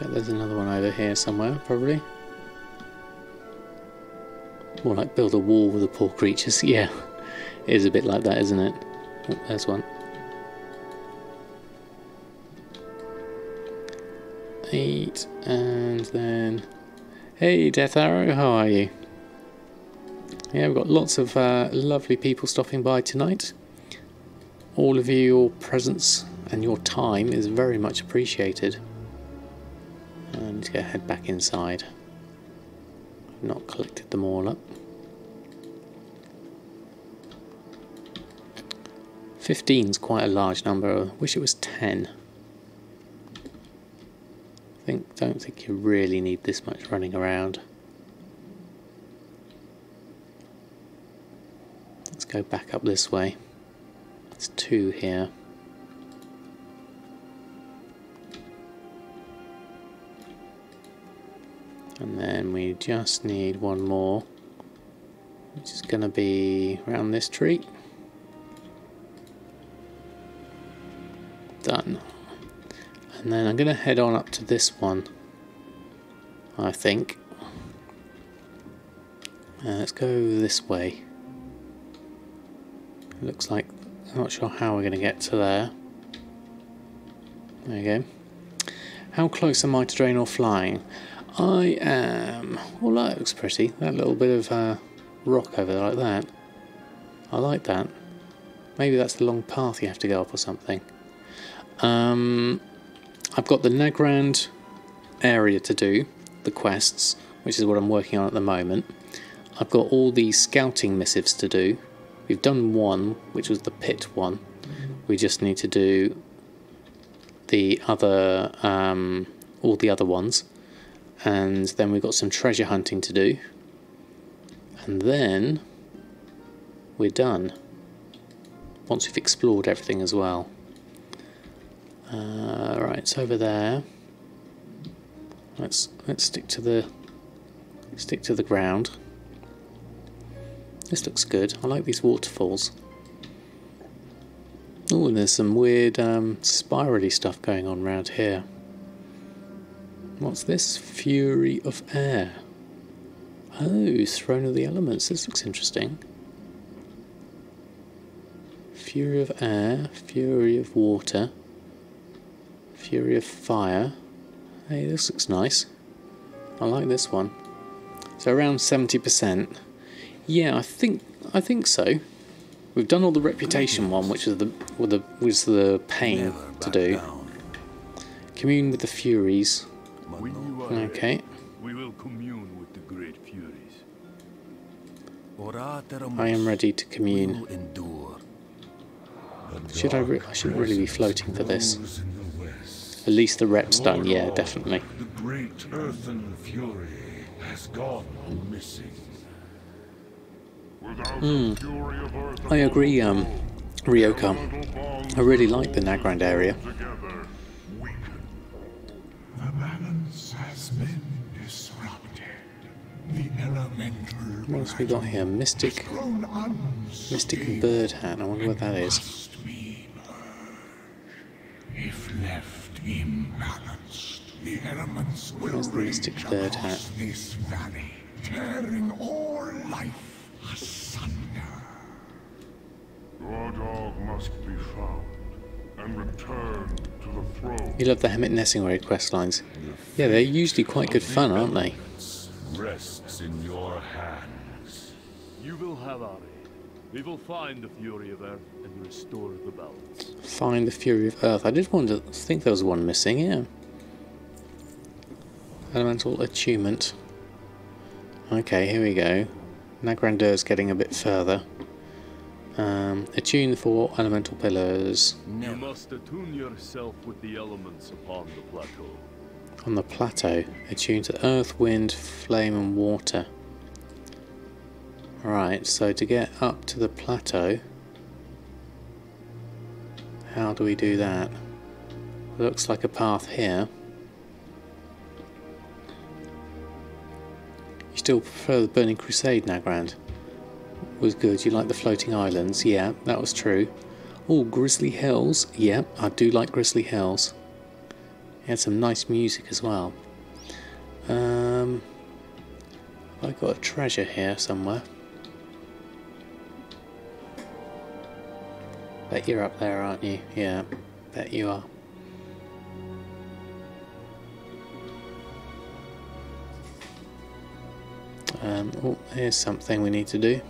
Speaker 1: Bet there's another one over here somewhere, probably. More like build a wall with the poor creatures. [laughs] Yeah, it is a bit like that, isn't it? Oh, there's one. Eight, and then. Hey, Death Arrow, how are you? Yeah, we've got lots of uh, lovely people stopping by tonight. All of you, your presence and your time is very much appreciated. I need to go head back inside. I've not collected them all up. 15's quite a large number. I wish it was 10. I think don't think you really need this much running around. Let's go back up this way. There's two here. And then we just need one more, which is going to be around this tree. Done. And then I'm going to head on up to this one, I think. Uh, let's go this way. Looks like, I'm not sure how we're going to get to there. There you go. How close am I to Draenor flying? I am. Well, that looks pretty. That little bit of uh, rock over there, like that. I like that. Maybe that's the long path you have to go up or something. Um, I've got the Nagrand area to do, the quests, which is what I'm working on at the moment. I've got all the scouting missives to do. We've done one, which was the pit one. We just need to do the other, um, all the other ones. And then we've got some treasure hunting to do. And then we're done. Once we've explored everything as well. Uh, right, it's over there. Let's let's stick to the stick to the ground. This looks good. I like these waterfalls. Oh, and there's some weird um, spirally stuff going on around here. What's this? Fury of Air. Oh, Throne of the Elements. This looks interesting. Fury of Air, Fury of Water, Fury of Fire. Hey, this looks nice. I like this one. So around 70%. Yeah, I think I think so. We've done all the reputation one, which is the was the was the pain to do.
Speaker 2: down.
Speaker 1: Commune with the Furies.
Speaker 7: When you are
Speaker 1: Okay.
Speaker 7: ready, we will commune with the great furies.
Speaker 1: I am ready to commune. Should I? I shouldn't really be floating for this.
Speaker 6: Those in the west.
Speaker 1: At least the rep's done. Yeah, definitely.
Speaker 6: The great earthen fury has gone missing. Without the fury of earth
Speaker 1: Hmm. I agree, um, Ryoka. I really like the Nagrand area.
Speaker 6: Has been disrupted. The elemental
Speaker 1: What else we got here? Mystic, mystic bird hat. I wonder what that is.
Speaker 6: must be purged. If left imbalanced, the elements will
Speaker 1: Where's the mystic bird
Speaker 6: across
Speaker 1: hat?
Speaker 6: this valley, tearing all life asunder. Your dog must be found
Speaker 1: You love the Hemet Nesingwary quest lines. Yeah, they're usually quite good fun, aren't they?
Speaker 6: Rests in your hands.
Speaker 7: You will have Ari. We will find the fury of earth and restore the balance.
Speaker 1: Find the Fury of Earth. I did wonder, think there was one missing, yeah. Elemental Attunement. Okay, here we go. Now Nagrandeur's getting a bit further. Um, attune for elemental pillars
Speaker 7: You must attune yourself with the elements upon the plateau.
Speaker 1: on the plateau. Attune to earth, wind, flame, and water. Right, so to get up to the plateau, how do we do that? Looks like a path here. You still prefer the Burning Crusade, Nagrand? Was good. You like the floating islands? Yeah, that was true. Oh, Grizzly Hills. Yeah, I do like Grizzly Hills. He had some nice music as well. Um, I got a treasure here somewhere. Bet you're up there, aren't you? Yeah, bet you are. Um, oh, here's something we need to do.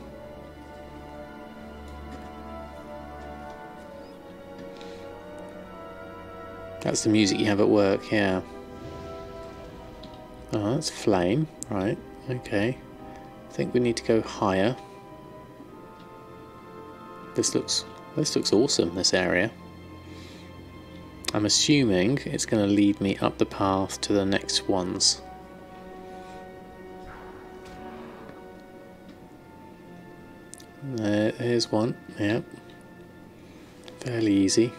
Speaker 1: That's the music you have at work, yeah. Oh, that's flame, right, okay. I think we need to go higher. This looks this looks awesome, this area. I'm assuming it's going to lead me up the path to the next ones. There, here's one, yep. Fairly easy.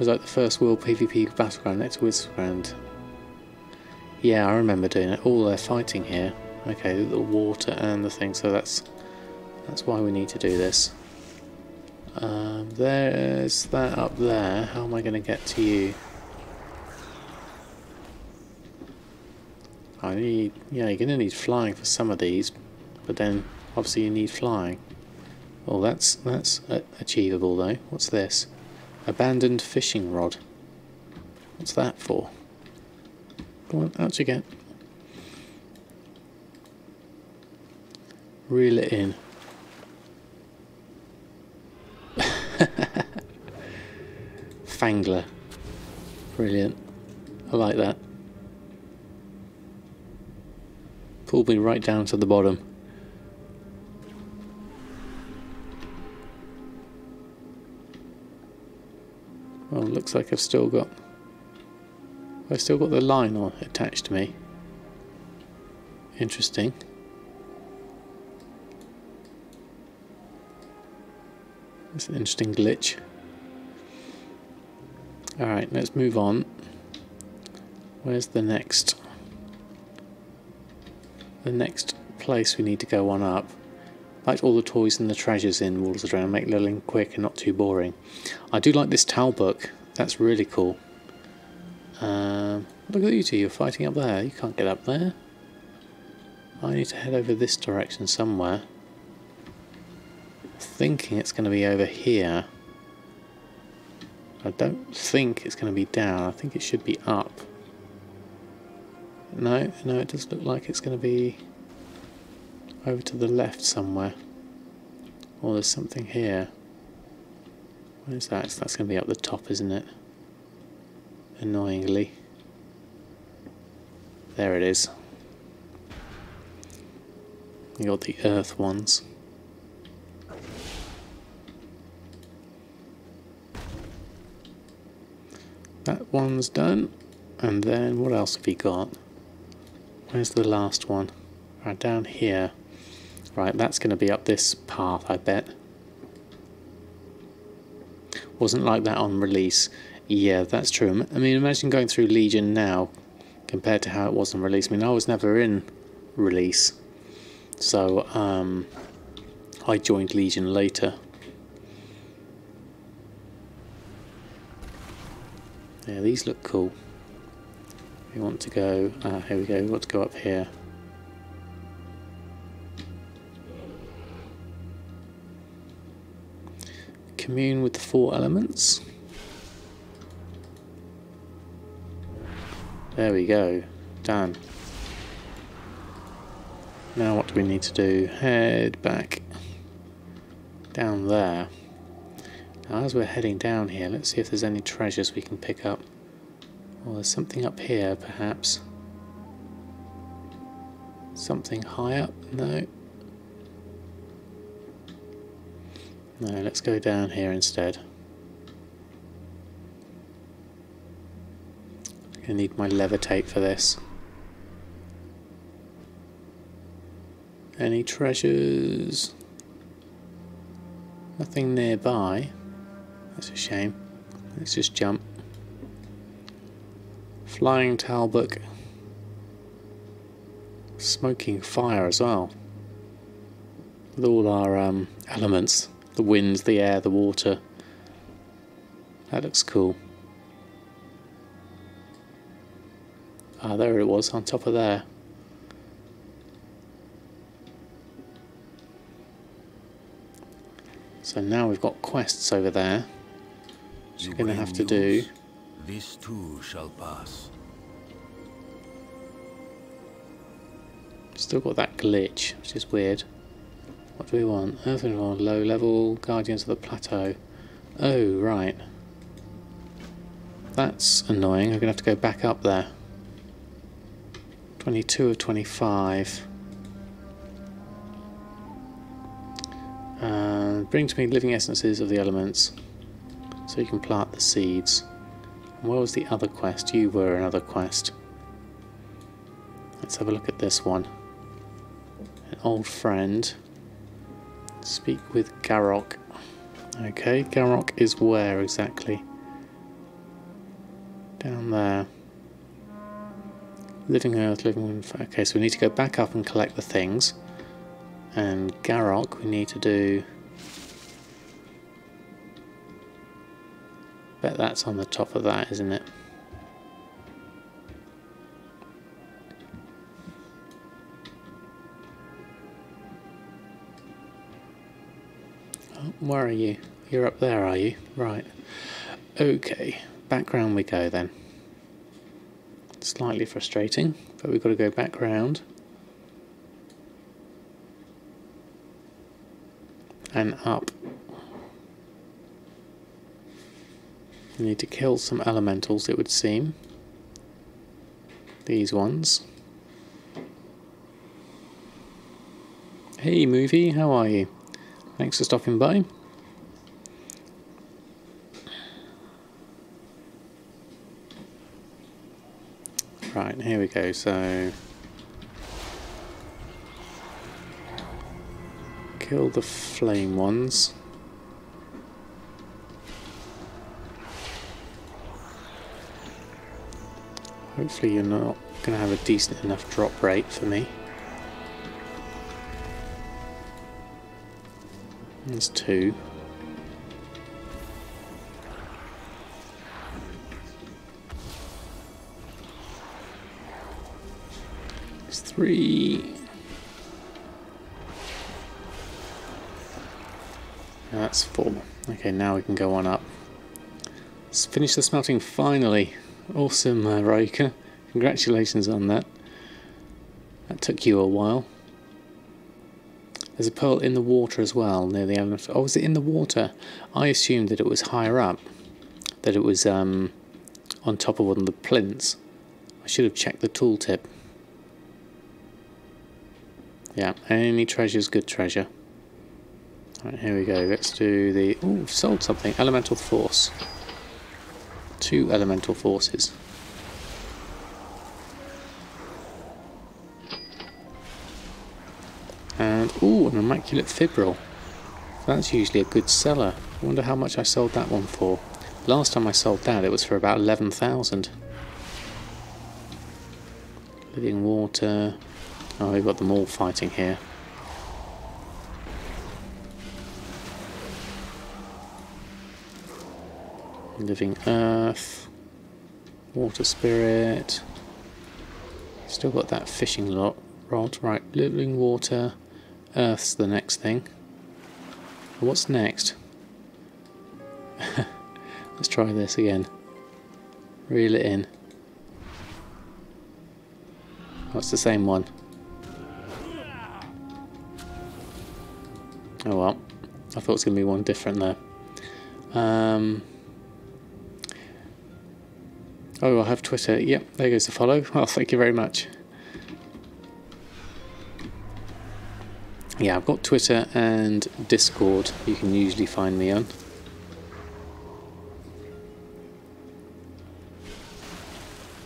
Speaker 1: Was like the first World PvP Battleground next to Wizardground. Yeah, I remember doing it. Oh, they're fighting here. Okay, the water and the thing, so that's that's why we need to do this. Um, there's that up there. How am I going to get to you? I need, yeah, you're going to need flying for some of these, but then obviously you need flying. Well, that's that's achievable though. What's this? Abandoned fishing rod. What's that for? Go on, out you get. Reel it in. [laughs] Fangler. Brilliant. I like that. Pulled me right down to the bottom. Well, looks like I've still got. I've still got the line on attached to me. Interesting. It's an interesting glitch. Alright, let's move on. Where's the next? The next place we need to go on up. Like all the toys and the treasures in Warlords of Draenor, make leveling quick and not too boring. I do like this Talbuk. That's really cool. Um, look at you two, you're fighting up there. You can't get up there. I need to head over this direction somewhere. Thinking it's going to be over here. I don't think it's going to be down. I think it should be up. No, no, it does look like it's going to be over to the left somewhere. Or there's something here. Where's that? That's going to be up the top, isn't it? Annoyingly. There it is. You got the earth ones. That one's done. And then what else have we got? Where's the last one? Right down here. Right, that's going to be up this path, I bet. Wasn't like that on release. Yeah, that's true. I mean, imagine going through Legion now compared to how it was on release. I mean, I was never in release. So, um, I joined Legion later. Yeah, these look cool. We want to go, uh, here we go, we want to go up here. Commune with the four elements. There we go, done. Now what do we need to do? Head back down there. Now as we're heading down here, let's see if there's any treasures we can pick up. Well, there's something up here, perhaps. Something high up? No. No, let's go down here instead. I need my levitate for this. Any treasures? Nothing nearby. That's a shame. Let's just jump. Flying Talbuk. Smoking fire as well. With all our um, elements. The wind, the air, the water. That looks cool. Ah, there it was, on top of there. So now we've got quests over there. Which we're going to have to do.
Speaker 2: This too shall pass.
Speaker 1: Still got that glitch, which is weird. What do we want? Oh, Earth and low level, Guardians of the Plateau. Oh, right. That's annoying. I'm going to have to go back up there. 22 of 25. And bring to me living essences of the elements so you can plant the seeds. And where was the other quest? You were another quest. Let's have a look at this one. An old friend. Speak with Garrock. Okay, Garrock is where exactly? Down there. Living Earth, Living... Okay, so we need to go back up and collect the things. And Garrock, we need to do... Bet that's on the top of that, isn't it? Where are you? You're up there, are you? Right. Okay, background we go then. Slightly frustrating, but we've got to go back round. And up. We need to kill some elementals, it would seem. These ones. Hey movie, how are you? Thanks for stopping by. Right, here we go, so... Kill the flame ones. Hopefully you're not going to have a decent enough drop rate for me. There's two. Three. That's four. Okay, now we can go on up. Let's finish the smelting finally. Awesome, uh, Raika. Congratulations on that. That took you a while. There's a pearl in the water as well, near the element. Oh, was it in the water? I assumed that it was higher up, that it was um, on top of one of the plinths. I should have checked the tooltip. Yeah, any treasure's good treasure. Right, here we go. Let's do the. Oh, sold something. Elemental force. Two elemental forces. And oh, an immaculate fibril. That's usually a good seller. I wonder how much I sold that one for. Last time I sold that, it was for about eleven thousand. Living water. Oh, we've got them all fighting here. Living Earth, Water Spirit. Still got that fishing lot rod. Right, Living Water, Earth's the next thing. What's next? [laughs] Let's try this again. Reel it in. Oh, the same one. Oh well, I thought it was going to be one different there. Um, oh, I have Twitter. Yep, there goes the follow. [laughs] Oh, thank you very much. Yeah, I've got Twitter and Discord. You can usually find me on.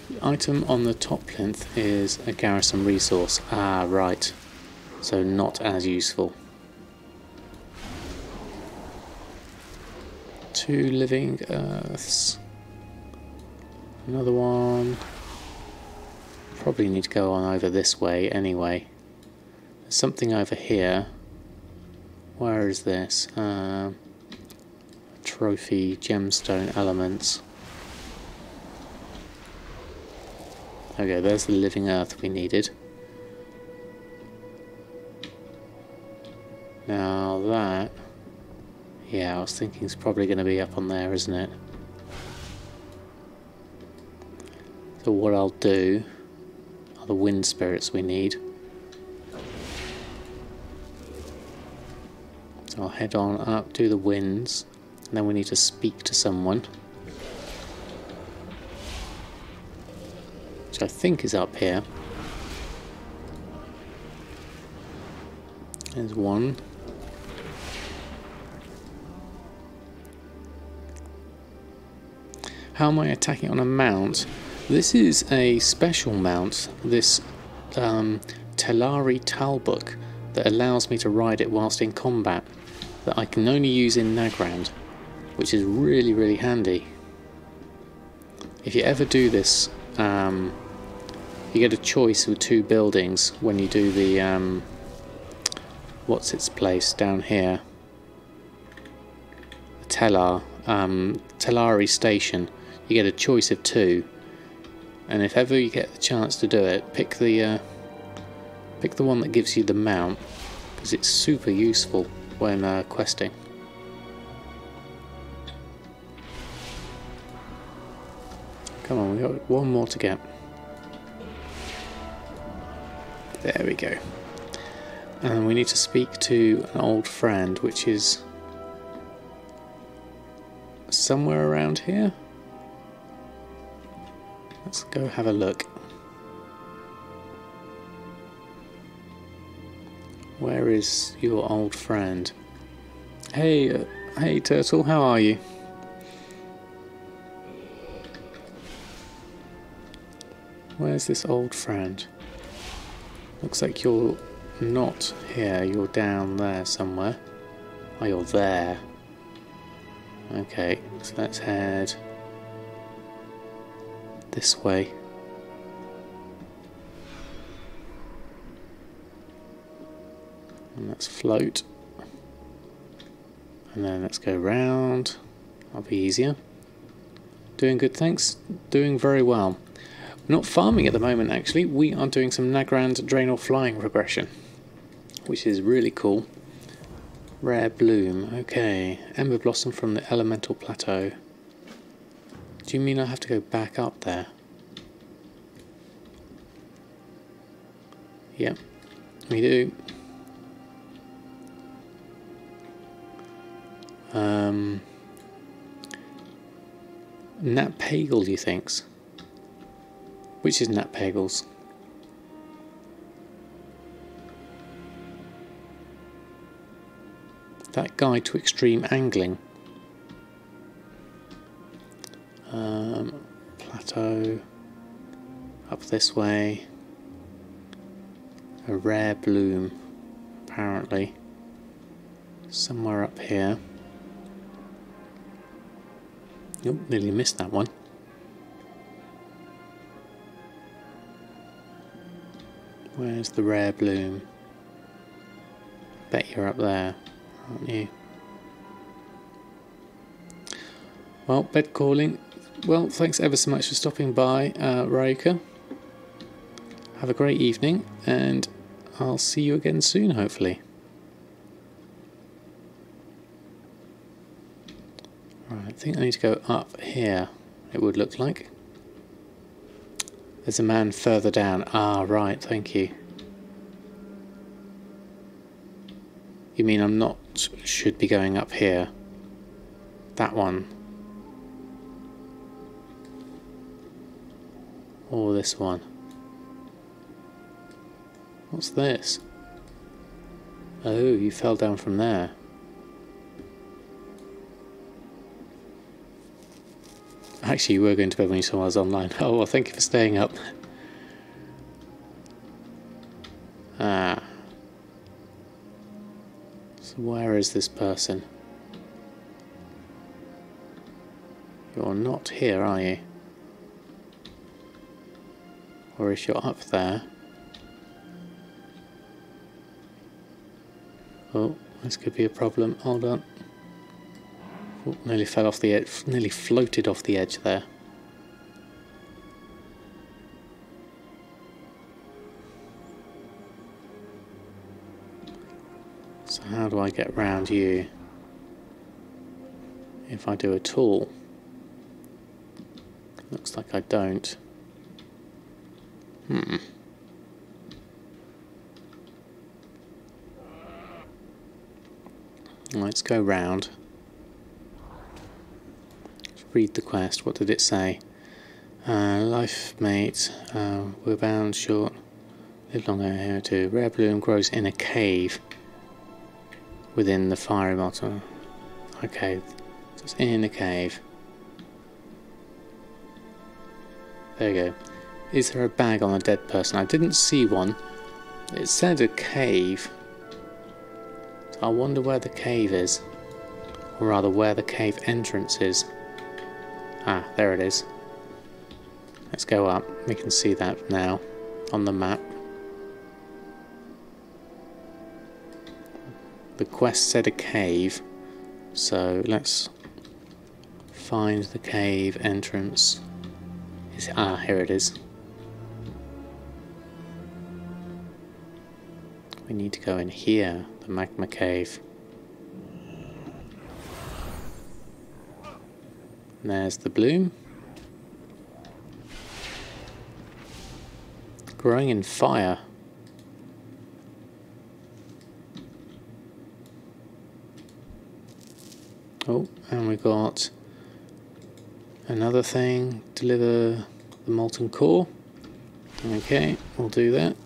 Speaker 1: The item on the top plinth is a garrison resource. Ah, right. So not as useful. Two living earths. Another one. Probably need to go on over this way anyway. There's something over here. Where is this? Uh, trophy gemstone elements. Okay, there's the living earth we needed. Now that... Yeah, I was thinking it's probably going to be up on there, isn't it? So what I'll do are the wind spirits we need. So I'll head on up, do the winds, and then we need to speak to someone. Which I think is up here. There's one. How am I attacking on a mount? This is a special mount, this um, Telaari Talbuk, that allows me to ride it whilst in combat, that I can only use in Nagrand, which is really, really handy. If you ever do this, um, you get a choice of two buildings when you do the, um, what's its place down here, Telaar, um, Telari Station you get a choice of two. And if ever you get the chance to do it pick the uh, pick the one that gives you the mount because it's super useful when uh, questing. Come on we got one more to get. There we go. And we need to speak to an old friend which is somewhere around here Let's go have a look. Where is your old friend? Hey, uh, hey Turtle, how are you? Where's this old friend? Looks like you're not here, you're down there somewhere. Oh, you're there. Okay, so let's head this way. And let's float. And then let's go round. That'll be easier. Doing good, thanks. Doing very well. Not farming at the moment, actually. We are doing some Nagrand Draenor flying progression, which is really cool. Rare bloom. Okay. Ember blossom from the elemental plateau. Do you mean I have to go back up there? Yep, yeah, we do. Um, Nat Pagle, you thinks. Which is Nat Pagle's? That guide to extreme angling. Um, plateau. Up this way. A rare bloom, apparently. Somewhere up here. Nope, nearly missed that one. Where's the rare bloom? Bet you're up there, aren't you? Well, bed calling. Well, thanks ever so much for stopping by, uh, Raika. Have a great evening, and I'll see you again soon, hopefully. Right, I think I need to go up here, it would look like. There's a man further down. Ah, right, thank you. You mean I'm not should be going up here? That one. Or this one. What's this? Oh, you fell down from there. Actually, you were going to bed when you saw I was online. [laughs] Oh, well, thank you for staying up. Ah. So where is this person? You're not here, are you? Or if you're up there... Oh, this could be a problem. Hold on. Oh, nearly fell off the edge, nearly floated off the edge there. So how do I get round you? If I do a tool. Looks like I don't. Hmm. Let's go round. Read the quest. What did it say? Uh, life mate, uh, we're bound short. Live longer here too. Rare bloom grows in a cave within the fiery bottom. Okay, so it's in a cave. There you go. Is there a bag on a dead person? I didn't see one. It said a cave. I wonder where the cave is. Or rather, where the cave entrance is. Ah, there it is. Let's go up. We can see that now on the map. The quest said a cave, so let's find the cave entrance. Is ah, here it is. Need to go in here, the magma cave. And there's the bloom. Growing in fire. Oh, and we got another thing, deliver the molten core. Okay, we'll do that.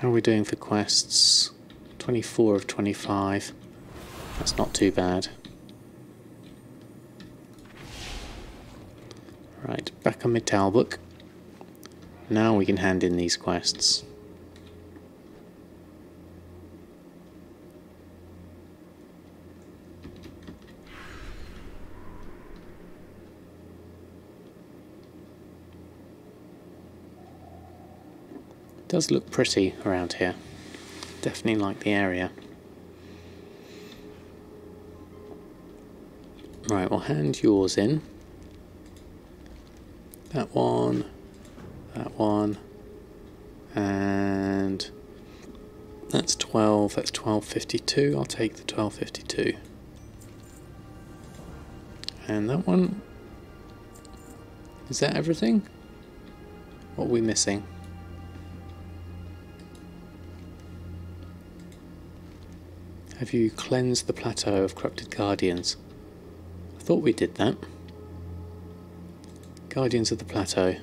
Speaker 1: How are we doing for quests? 24 of 25. That's not too bad. Right, back on my Talbuk. Now we can hand in these quests. Does look pretty around here. Definitely like the area. Right, we'll hand yours in. That one, that one, and that's 12, that's 1252. I'll take the 1252. And that one, is that everything? What are we missing? Have you cleansed the plateau of corrupted guardians? I thought we did that. Guardians of the plateau.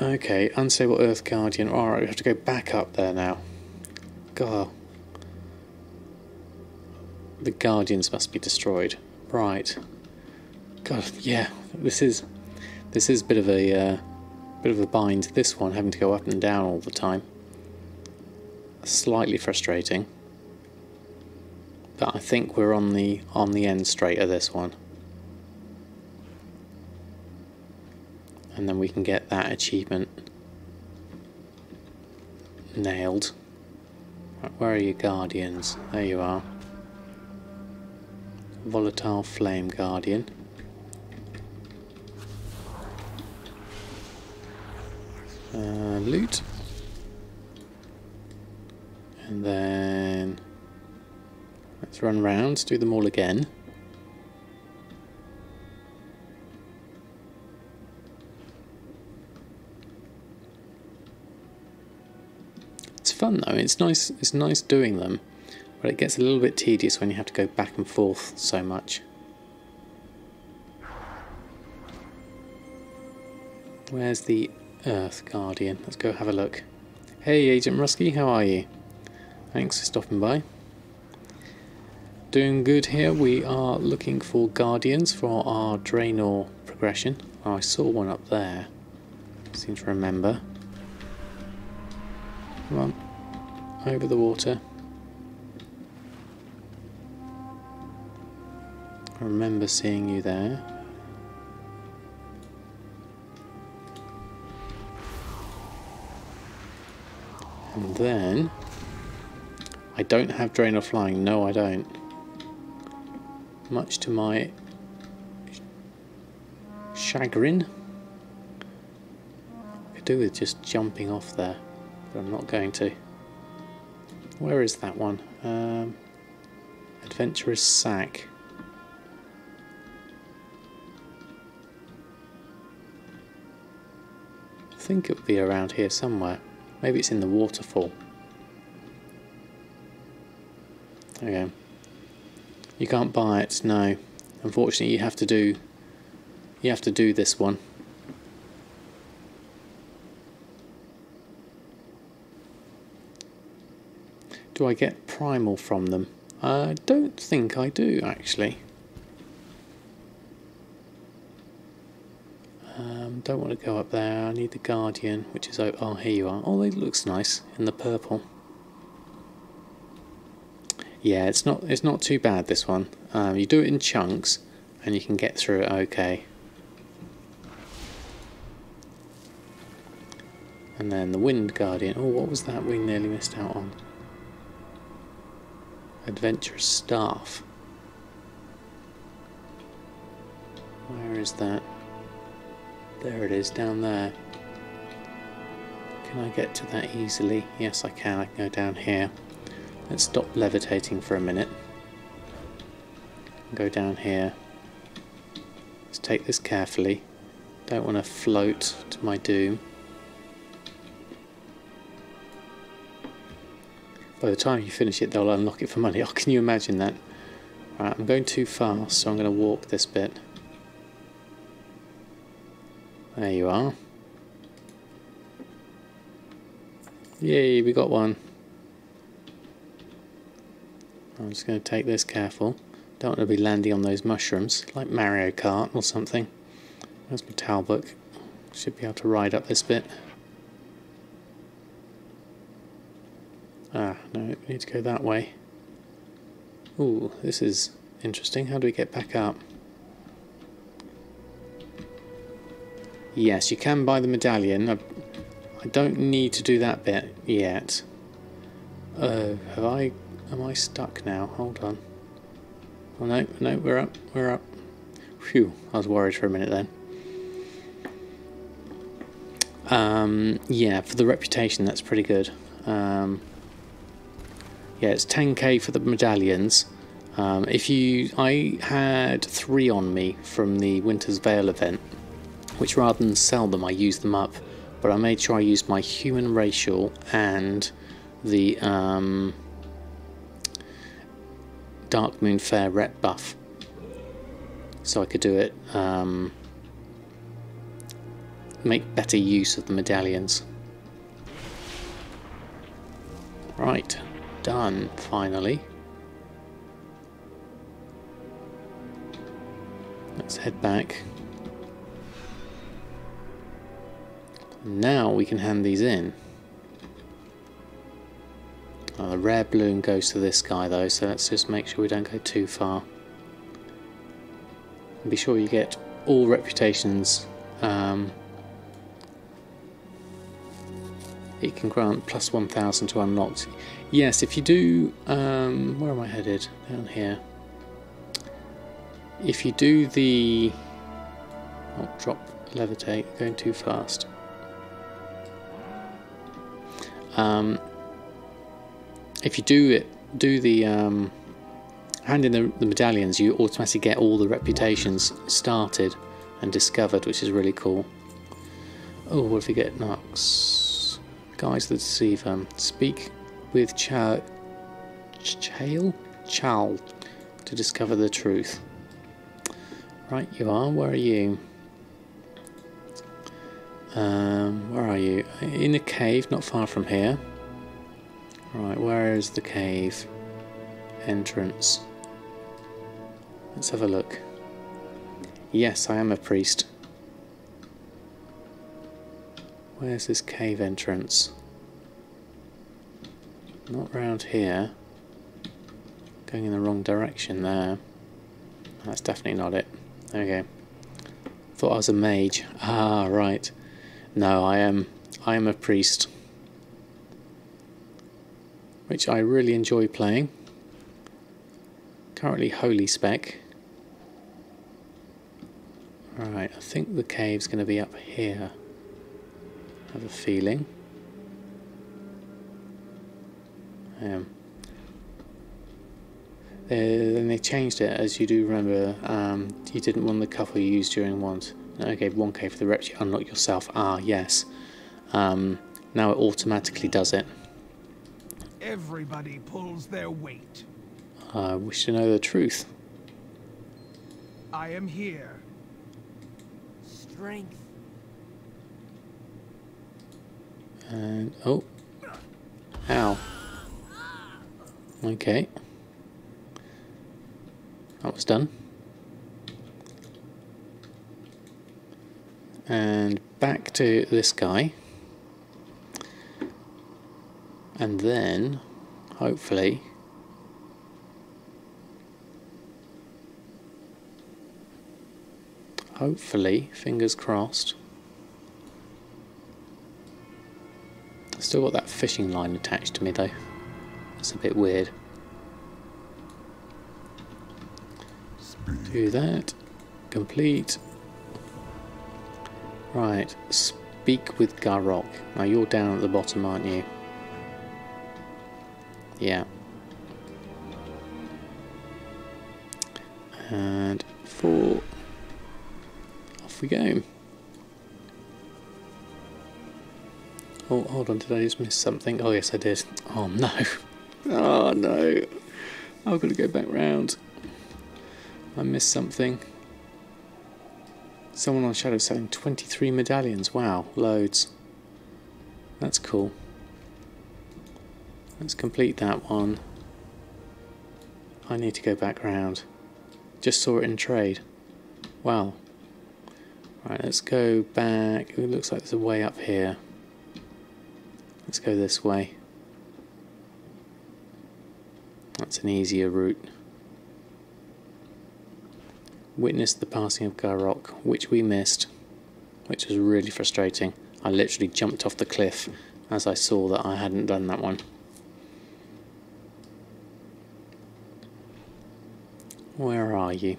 Speaker 1: Okay, unstable Earth Guardian. Alright, we have to go back up there now. God. The Guardians must be destroyed. Right. God, yeah. This is this is a bit of a uh, bit of a bind. This one having to go up and down all the time. Slightly frustrating. But I think we're on the on the end straight of this one. And then we can get that achievement nailed. Where are your guardians? There you are. Volatile Flame Guardian. Uh, loot. And then let's run round, do them all again. It's fun though. It's nice. It's nice doing them, but it gets a little bit tedious when you have to go back and forth so much. Where's the Earth Guardian? Let's go have a look. Hey, Agent Rusky, how are you? Thanks for stopping by. Doing good here. We are looking for Guardians for our Draenor progression. Oh, I saw one up there. Seem to remember. Come on. Over the water. I remember seeing you there. And then... I don't have Draenor flying. No, I don't. Much to my chagrin. I could do with just jumping off there, but I'm not going to. Where is that one? Um, Adventurer's Sack. I think it would be around here somewhere. Maybe it's in the waterfall. Okay. You can't buy it, no. Unfortunately you have to do you have to do this one. Do I get primal from them? I don't think I do actually. Um, don't want to go up there. I need the Guardian, which is oh, oh here you are. Oh, it looks nice in the purple. Yeah, it's not it's not too bad this one. Um, you do it in chunks, and you can get through it okay. And then the Wind Guardian. Oh, what was that we nearly missed out on? Adventurer's Staff. Where is that? There it is, down there. Can I get to that easily? Yes, I can. I can go down here. Let's stop levitating for a minute. Go down here. Let's take this carefully. Don't want to float to my doom. By the time you finish it, they'll unlock it for money. [laughs] Oh, can you imagine that? Right, I'm going too fast, so I'm going to walk this bit. There you are. Yay, we got one. I'm just going to take this careful. Don't want to be landing on those mushrooms, like Mario Kart or something. Where's my Talbuk? Should be able to ride up this bit. Ah, no, we need to go that way. Ooh, this is interesting. How do we get back up? Yes, you can buy the medallion. I, I don't need to do that bit yet. Oh, have I... Am I stuck now? Hold on. Oh no, no, we're up, we're up. Phew, I was worried for a minute then. Um, yeah, for the reputation, that's pretty good. Um, yeah, it's 10k for the medallions. Um, if you, I had three on me from the Winter's Veil event, which rather than sell them, I used them up. But I made sure I used my human racial and the um, Darkmoon Faire rep buff. So I could do it, um, make better use of the medallions. Right, done, finally. Let's head back. Now we can hand these in. Oh, the rare bloom goes to this guy though, so let's just make sure we don't go too far. And be sure you get all reputations. Um, it can grant plus 1000 to unlocked. Yes, if you do. Um, where am I headed? Down here. If you do the. Oh, drop, levitate, going too fast. Um, if you do it, do the um, hand in the, the medallions, you automatically get all the reputations started and discovered, which is really cool. Oh, what if we get Nux? Guys that deceive um, Speak with Cha Chale? Chal to discover the truth. Right, you are. Where are you? Um, where are you? In a cave, not far from here. Right, where is the cave entrance? Let's have a look. Yes, I am a priest. Where's this cave entrance? Not round here. Going in the wrong direction there. That's definitely not it. Okay. Thought I was a mage. Ah, right. No, I am I am a priest. Which I really enjoy playing. Currently holy spec. Right, I think the cave's going to be up here. I have a feeling. Um, then they changed it, as you do remember, um, you didn't want the couple you used during once. Okay, 1k for the reps you unlock yourself. Ah, yes. Um, now it automatically does it.
Speaker 8: Everybody pulls their weight.
Speaker 1: I wish to know the truth.
Speaker 8: I am here.
Speaker 3: Strength.
Speaker 1: And, oh. Ow. Okay. That was done. And back to this guy. And then, hopefully, hopefully, fingers crossed, still got that fishing line attached to me though. That's a bit weird. Do that. Complete. Right, speak with Garrock. Now you're down at the bottom, aren't you? Yeah. And four. Off we go. Oh, hold on, did I just miss something? Oh, yes, I did. Oh, no. [laughs] Oh, no. I've got to go back round. I missed something. Someone on Shadow selling 23 medallions. Wow, loads. That's cool. Let's complete that one. I need to go back round. Just saw it in trade. Wow. Right, let's go back. It looks like there's a way up here. Let's go this way. That's an easier route. Witnessed the passing of Garrock, which we missed, which was really frustrating. I literally jumped off the cliff as I saw that I hadn't done that one. Where are you?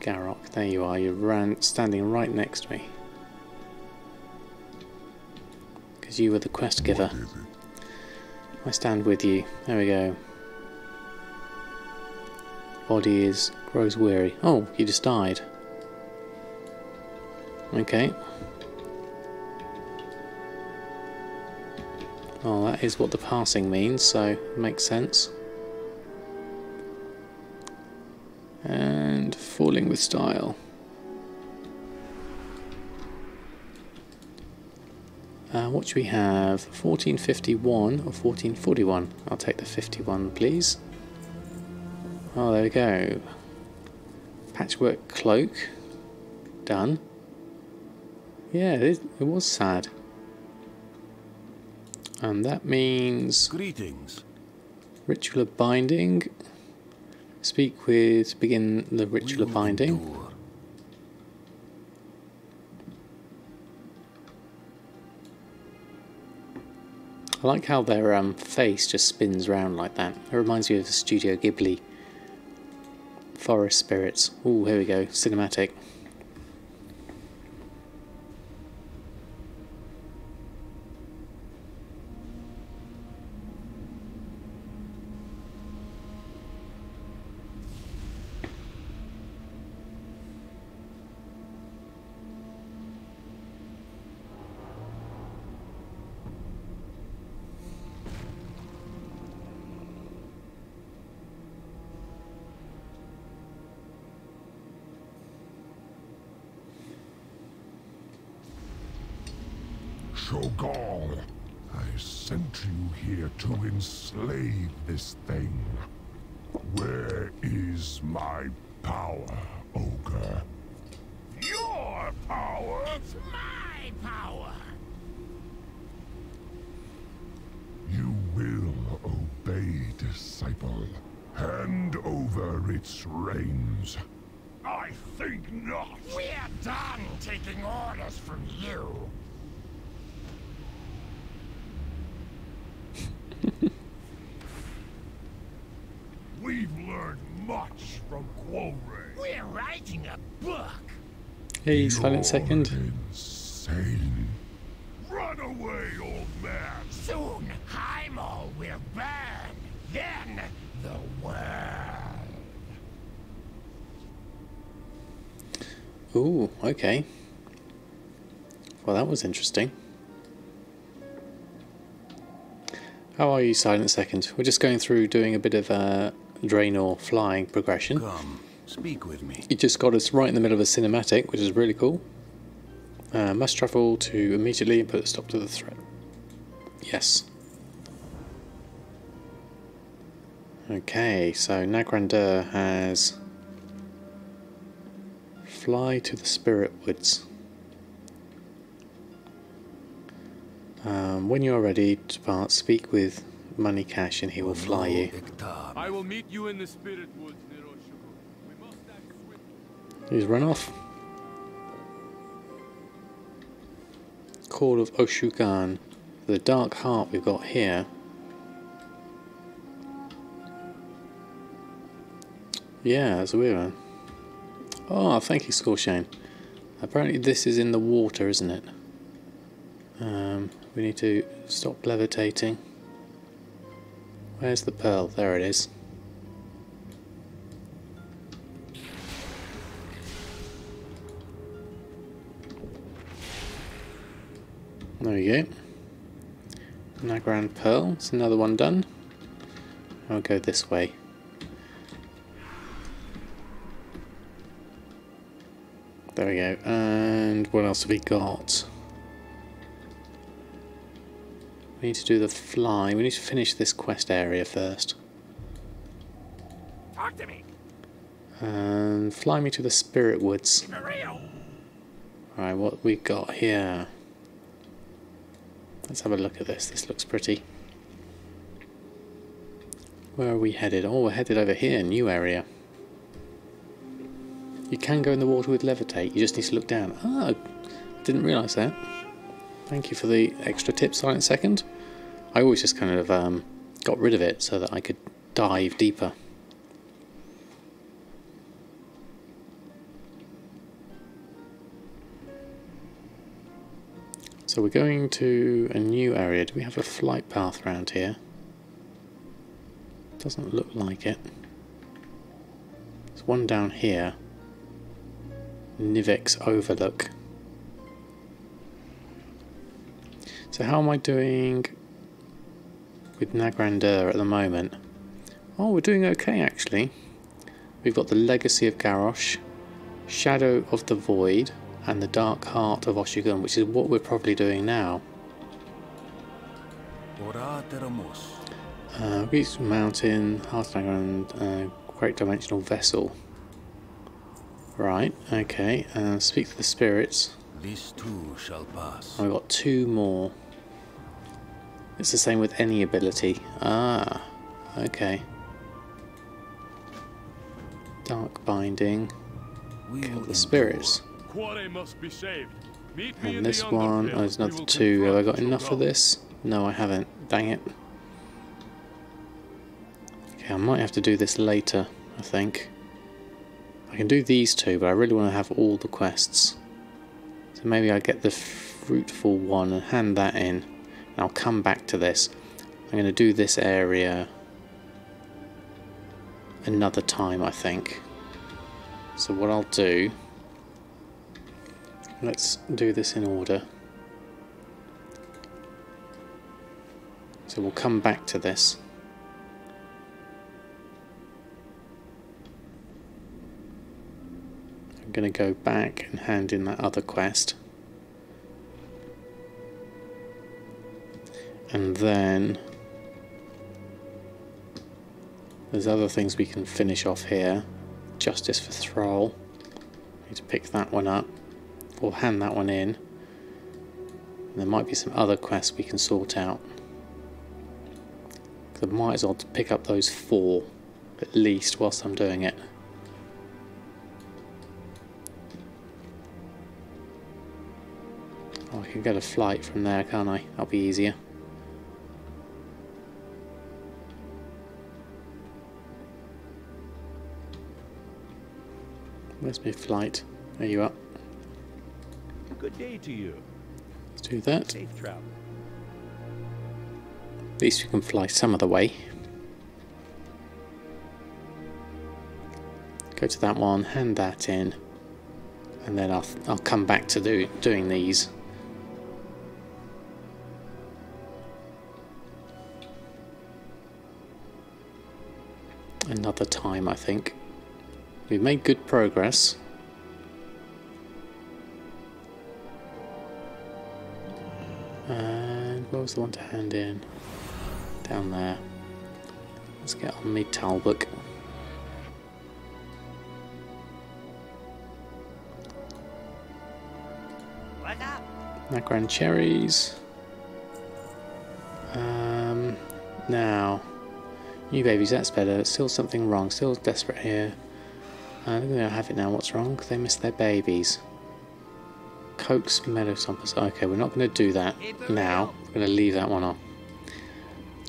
Speaker 1: Garrock, there you are. You're ran, standing right next to me. Because you were the quest giver. I stand with you. There we go. Body is grows weary. Oh, you just died. Okay. Well, that is what the passing means, so makes sense. And falling with style. Uh, what do we have? 1451 or 1441? I'll take the 51, please. Oh, there we go. Patchwork cloak. Done. Yeah, it, it was sad. And that means
Speaker 2: Greetings.
Speaker 1: ritual of binding. Speak with, begin the ritual of binding.
Speaker 2: endure.
Speaker 1: I like how their um, face just spins round like that. It reminds me of the Studio Ghibli forest spirits. Oh, here we go, cinematic.
Speaker 6: Shogal, I sent you here to enslave this thing. Where is my power, Ogre? Your power?
Speaker 4: It's my power.
Speaker 6: You will obey, disciple. Hand over its reins.
Speaker 1: Hey, silent second.
Speaker 6: Insane. Run away, old man.
Speaker 4: Soon, Heimel will burn. Then, the world.
Speaker 1: Ooh, okay. Well, that was interesting. How are you, Silent Second? We're just going through doing a bit of uh, Draenor flying progression.
Speaker 2: Come, speak with me.
Speaker 1: You just got us right in the middle of a cinematic, which is really cool. Uh, must travel to immediately and put a stop to the threat. Yes. Okay, so Nagrandeur has fly to the spirit woods. Um, when you are ready to depart, speak with Money Cash and he will fly you.
Speaker 7: I will meet you in the spirit woods near Oshu'gun. We must act swiftly.
Speaker 1: He's run off. Call of Oshu'gun. The Dark Heart we've got here. Yeah, that's a weird one. Oh, thank you, Scorshane. Apparently this is in the water, isn't it? Um, we need to stop levitating. Where's the pearl? There it is. There we go. Nagran Pearl. It's another one done. I'll go this way. There we go. And what else have we got? We need to do the fly. We need to finish this quest area first.
Speaker 4: Talk to me.
Speaker 1: And fly me to the Spirit Woods. Alright, what we got here? Let's have a look at this. This looks pretty. Where are we headed? Oh, we're headed over here, new area. You can go in the water with levitate, you just need to look down. Oh, didn't realise that. Thank you for the extra tip, Silent Second. I always just kind of um, got rid of it so that I could dive deeper. So we're going to a new area. Do we have a flight path around here? Doesn't look like it. There's one down here. Nivex Overlook. So how am I doing with Nagrandeur at the moment? Oh, we're doing okay actually. we've got the Legacy of Garrosh, Shadow of the Void, and the Dark Heart of Oshu'gun, which is what we're probably doing now. Uh, Beast Mountain, Hearthstone and uh, Great Dimensional Vessel. Right, okay. Uh, speak to the spirits.
Speaker 2: This too shall pass.
Speaker 1: I've got two more. It's the same with any ability. Ah, okay. Dark Binding. Kill the spirits.
Speaker 7: Quarry must be saved. Meet me
Speaker 1: And this one, oh, there's another two. Have I got enough of this? No, I haven't. Dang it. Okay, I might have to do this later, I think. I can do these two, but I really want to have all the quests. So maybe I get the fruitful one and hand that in. And I'll come back to this. I'm going to do this area another time, I think. So what I'll do... Let's do this in order. So we'll come back to this. I'm going to go back and hand in that other quest. And then there's other things we can finish off here. Justice for Thrall. Need to pick that one up. We'll hand that one in. There might be some other quests we can sort out. I might as well pick up those four at least whilst I'm doing it. Oh, I can get a flight from there, can't I? That'll be easier. Where's my flight? There you are.
Speaker 8: Good day to you.
Speaker 1: Let's do that.
Speaker 8: Safe travel.
Speaker 1: At least we can fly some of the way. Go to that one, hand that in, and then I'll I'll come back to do doing these. Another time, I think. We've made good progress. And where was the one to hand in? Down there. Let's get on
Speaker 5: the Talbuk.
Speaker 1: Nagrand cherries. Um, now, new babies. That's better. Still something wrong. Still desperate here. Uh, they're gonna have it now. What's wrong? They missed their babies. Cokes meadow stompers. Okay, we're not going to do that now. We're going to leave that one on.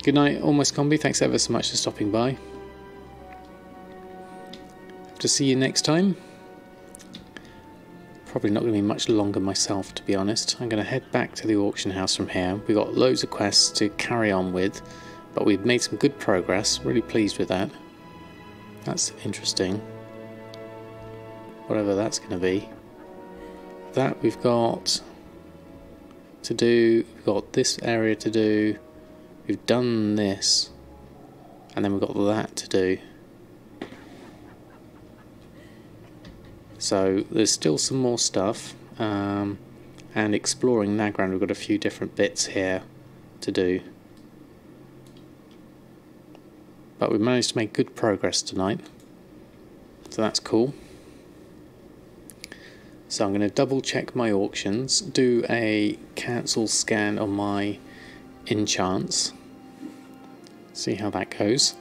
Speaker 1: Good night, almost combi. Thanks ever so much for stopping by. Hope to see you next time. Probably not going to be much longer myself, to be honest. I'm going to head back to the auction house from here. We've got loads of quests to carry on with, but we've made some good progress. Really pleased with that. That's interesting. Whatever that's going to be. That we've got to do. We've got this area to do. We've done this. And then we've got that to do. So there's still some more stuff. Um, and exploring Nagrand we've got a few different bits here to do. But we managed to make good progress tonight. So that's cool. So I'm going to double check my auctions, do a cancel scan on my enchants, see how that goes.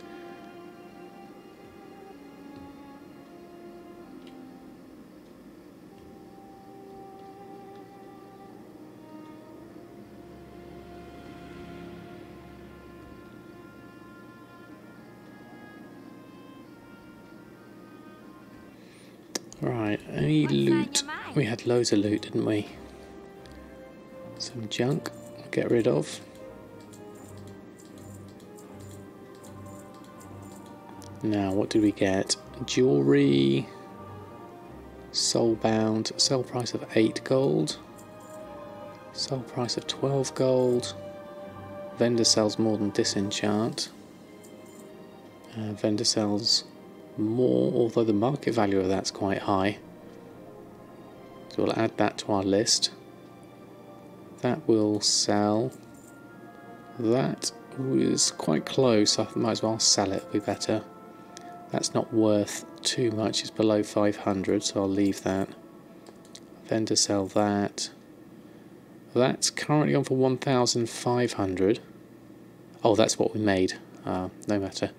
Speaker 1: We had loads of loot, didn't we? Some junk, get rid of. Now, what did we get? Jewelry, soulbound, sell price of 8 gold, sell price of 12 gold, vendor sells more than disenchant, uh, vendor sells more, although the market value of that's quite high. So we'll add that to our list. That will sell. That was quite close. I might as well sell it. It'll Be better. That's not worth too much. It's below 500, so I'll leave that. Vendor sell that. That's currently on for 1,500. Oh, that's what we made. Uh, no matter.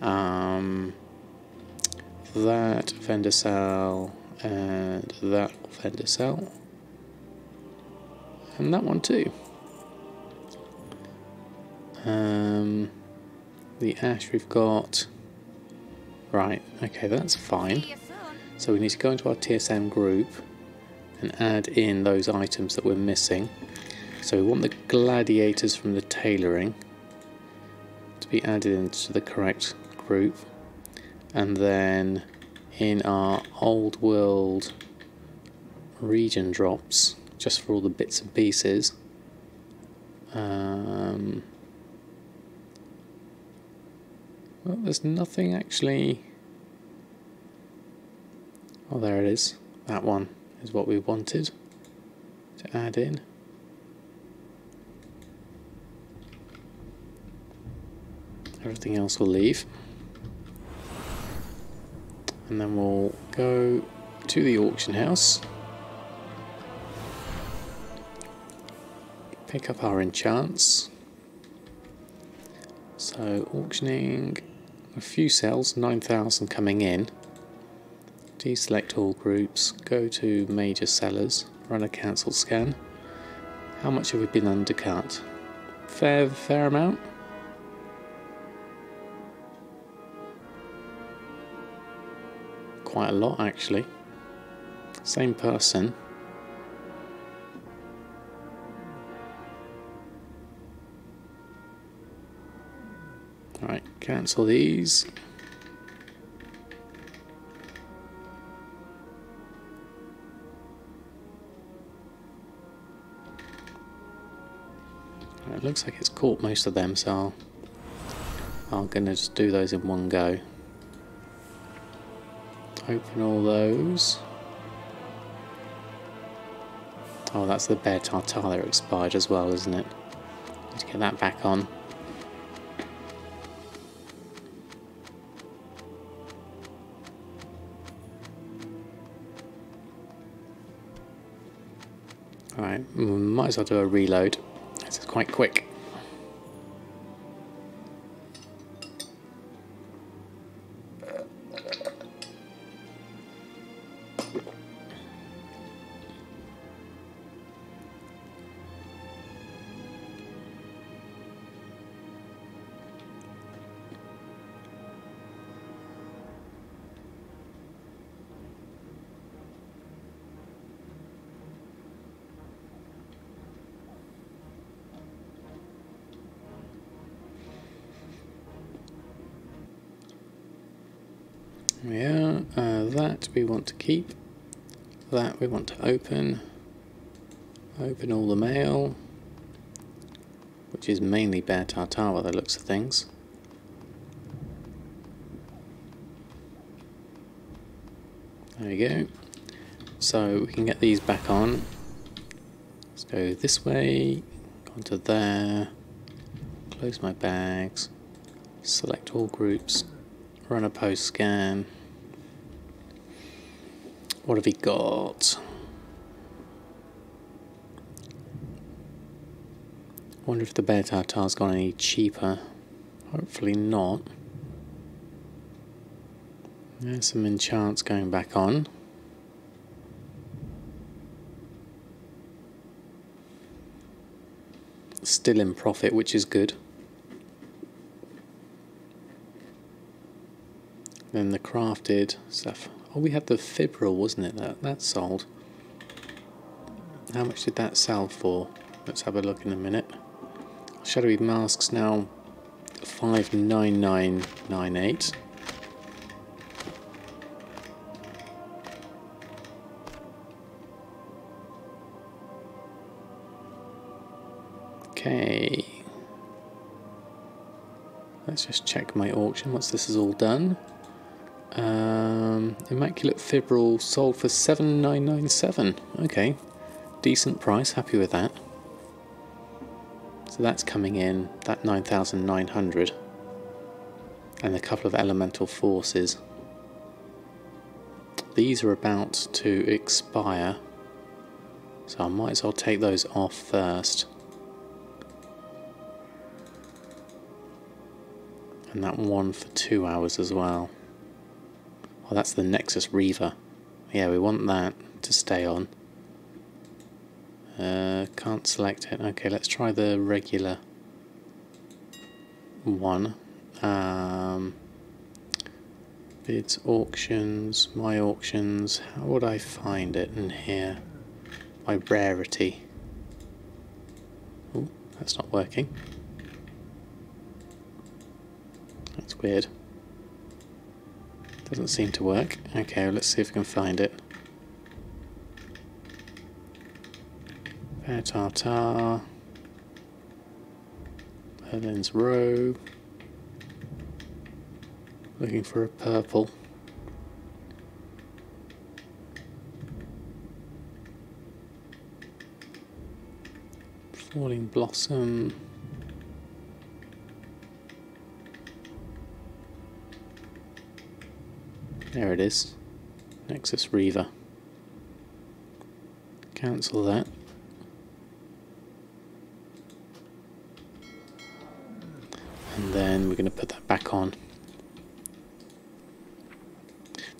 Speaker 1: Um, that vendor sell and that will vent us out And that one too. Um, the ash we've got. Right, okay, that's fine. So we need to go into our TSM group and add in those items that we're missing. So we want the gladiators from the tailoring to be added into the correct group. And then in our old world region drops, just for all the bits and pieces, um, well, there's nothing actually. Oh, there it is. That one is what we wanted to add in. Everything else will leave. And then we'll go to the auction house. Pick up our enchants. So auctioning a few cells, 9,000 coming in. Deselect all groups, go to major sellers, run a cancel scan. How much have we been undercut? Fair, fair amount? Quite a lot actually. Same person. Alright, cancel these. It looks like it's caught most of them, so I'm going to just do those in one go. Open all those. Oh, that's the bear tartar that expired as well, isn't it? Need to get that back on. Alright, might as well do a reload. This is quite quick. Keep. That we want to open. Open all the mail, which is mainly Bear Tartar by the looks of things. There we go. So we can get these back on. Let's go this way, onto there, close my bags, select all groups, run a post scan. What have we got? Wonder if the bear tartar's gone any cheaper. Hopefully not. There's some enchants going back on. Still in profit, which is good. Then the crafted stuff. Oh, we had the fibril, wasn't it? That that sold. How much did that sell for? Let's have a look in a minute. Shadowy masks now five nine nine nine eight. Okay. Let's just check my auction once this is all done. Um, Immaculate Fibril sold for seven nine nine seven. Okay, decent price. Happy with that. So that's coming in that nine thousand nine hundred, and a couple of elemental forces. These are about to expire, so I might as well take those off first. And that one for two hours as well. Oh, that's the Nexus Reaver. Yeah, we want that to stay on. Uh, can't select it. Okay, let's try the regular one. Um, bids, auctions, my auctions. How would I find it in here? My rarity. Oh, that's not working. That's weird. Doesn't seem to work. Okay, let's see if we can find it. Bear Tartar. Merlin's Row. Looking for a purple. Falling Blossom. There it is. Nexus Reaver. Cancel that. And then we're going to put that back on.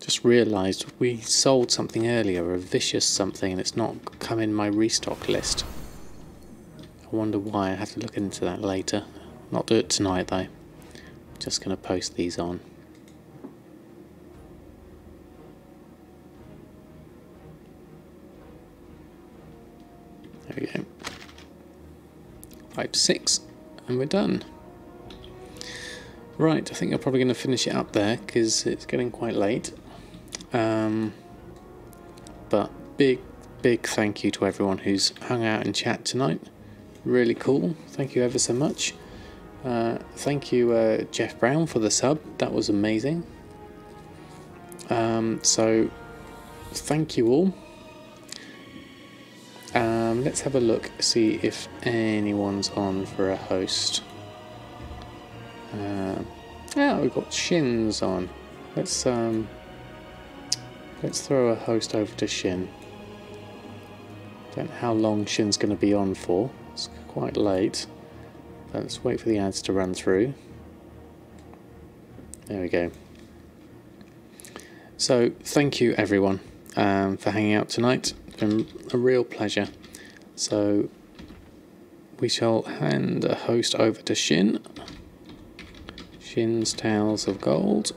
Speaker 1: Just realised we sold something earlier, a vicious something, and it's not come in my restock list. I wonder why. I have to look into that later. Not do it tonight though. Just going to post these on. There we go. five six, and we're done. Right, I think I'm probably going to finish it up there because it's getting quite late. Um, but big, big thank you to everyone who's hung out in chat tonight. Really cool. Thank you ever so much. Uh, thank you, uh, Jeff Brown, for the sub. That was amazing. Um, so, thank you all. Um, let's have a look, see if anyone's on for a host. Uh, yeah, we've got Shins on. Let's um, let's throw a host over to Shin. Don't know how long Shin's going to be on for. It's quite late. Let's wait for the ads to run through. There we go. So thank you everyone um, for hanging out tonight. Been a real pleasure. So we shall hand a host over to Shin. Shin's Tales of Gold.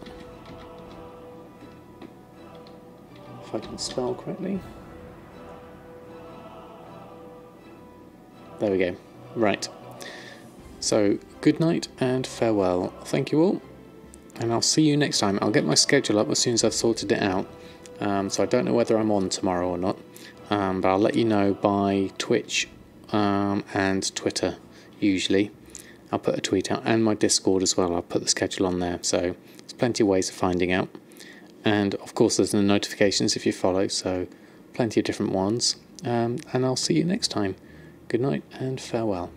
Speaker 1: If I can spell correctly. There we go. Right. So, good night and farewell. Thank you all. And I'll see you next time. I'll get my schedule up as soon as I've sorted it out. Um, so I don't know whether I'm on tomorrow or not. Um, but I'll let you know by Twitch um, and Twitter, usually. I'll put a tweet out and my Discord as well. I'll put the schedule on there. So there's plenty of ways of finding out. And of course, there's the notifications if you follow. So plenty of different ones. Um, and I'll see you next time. Good night and farewell.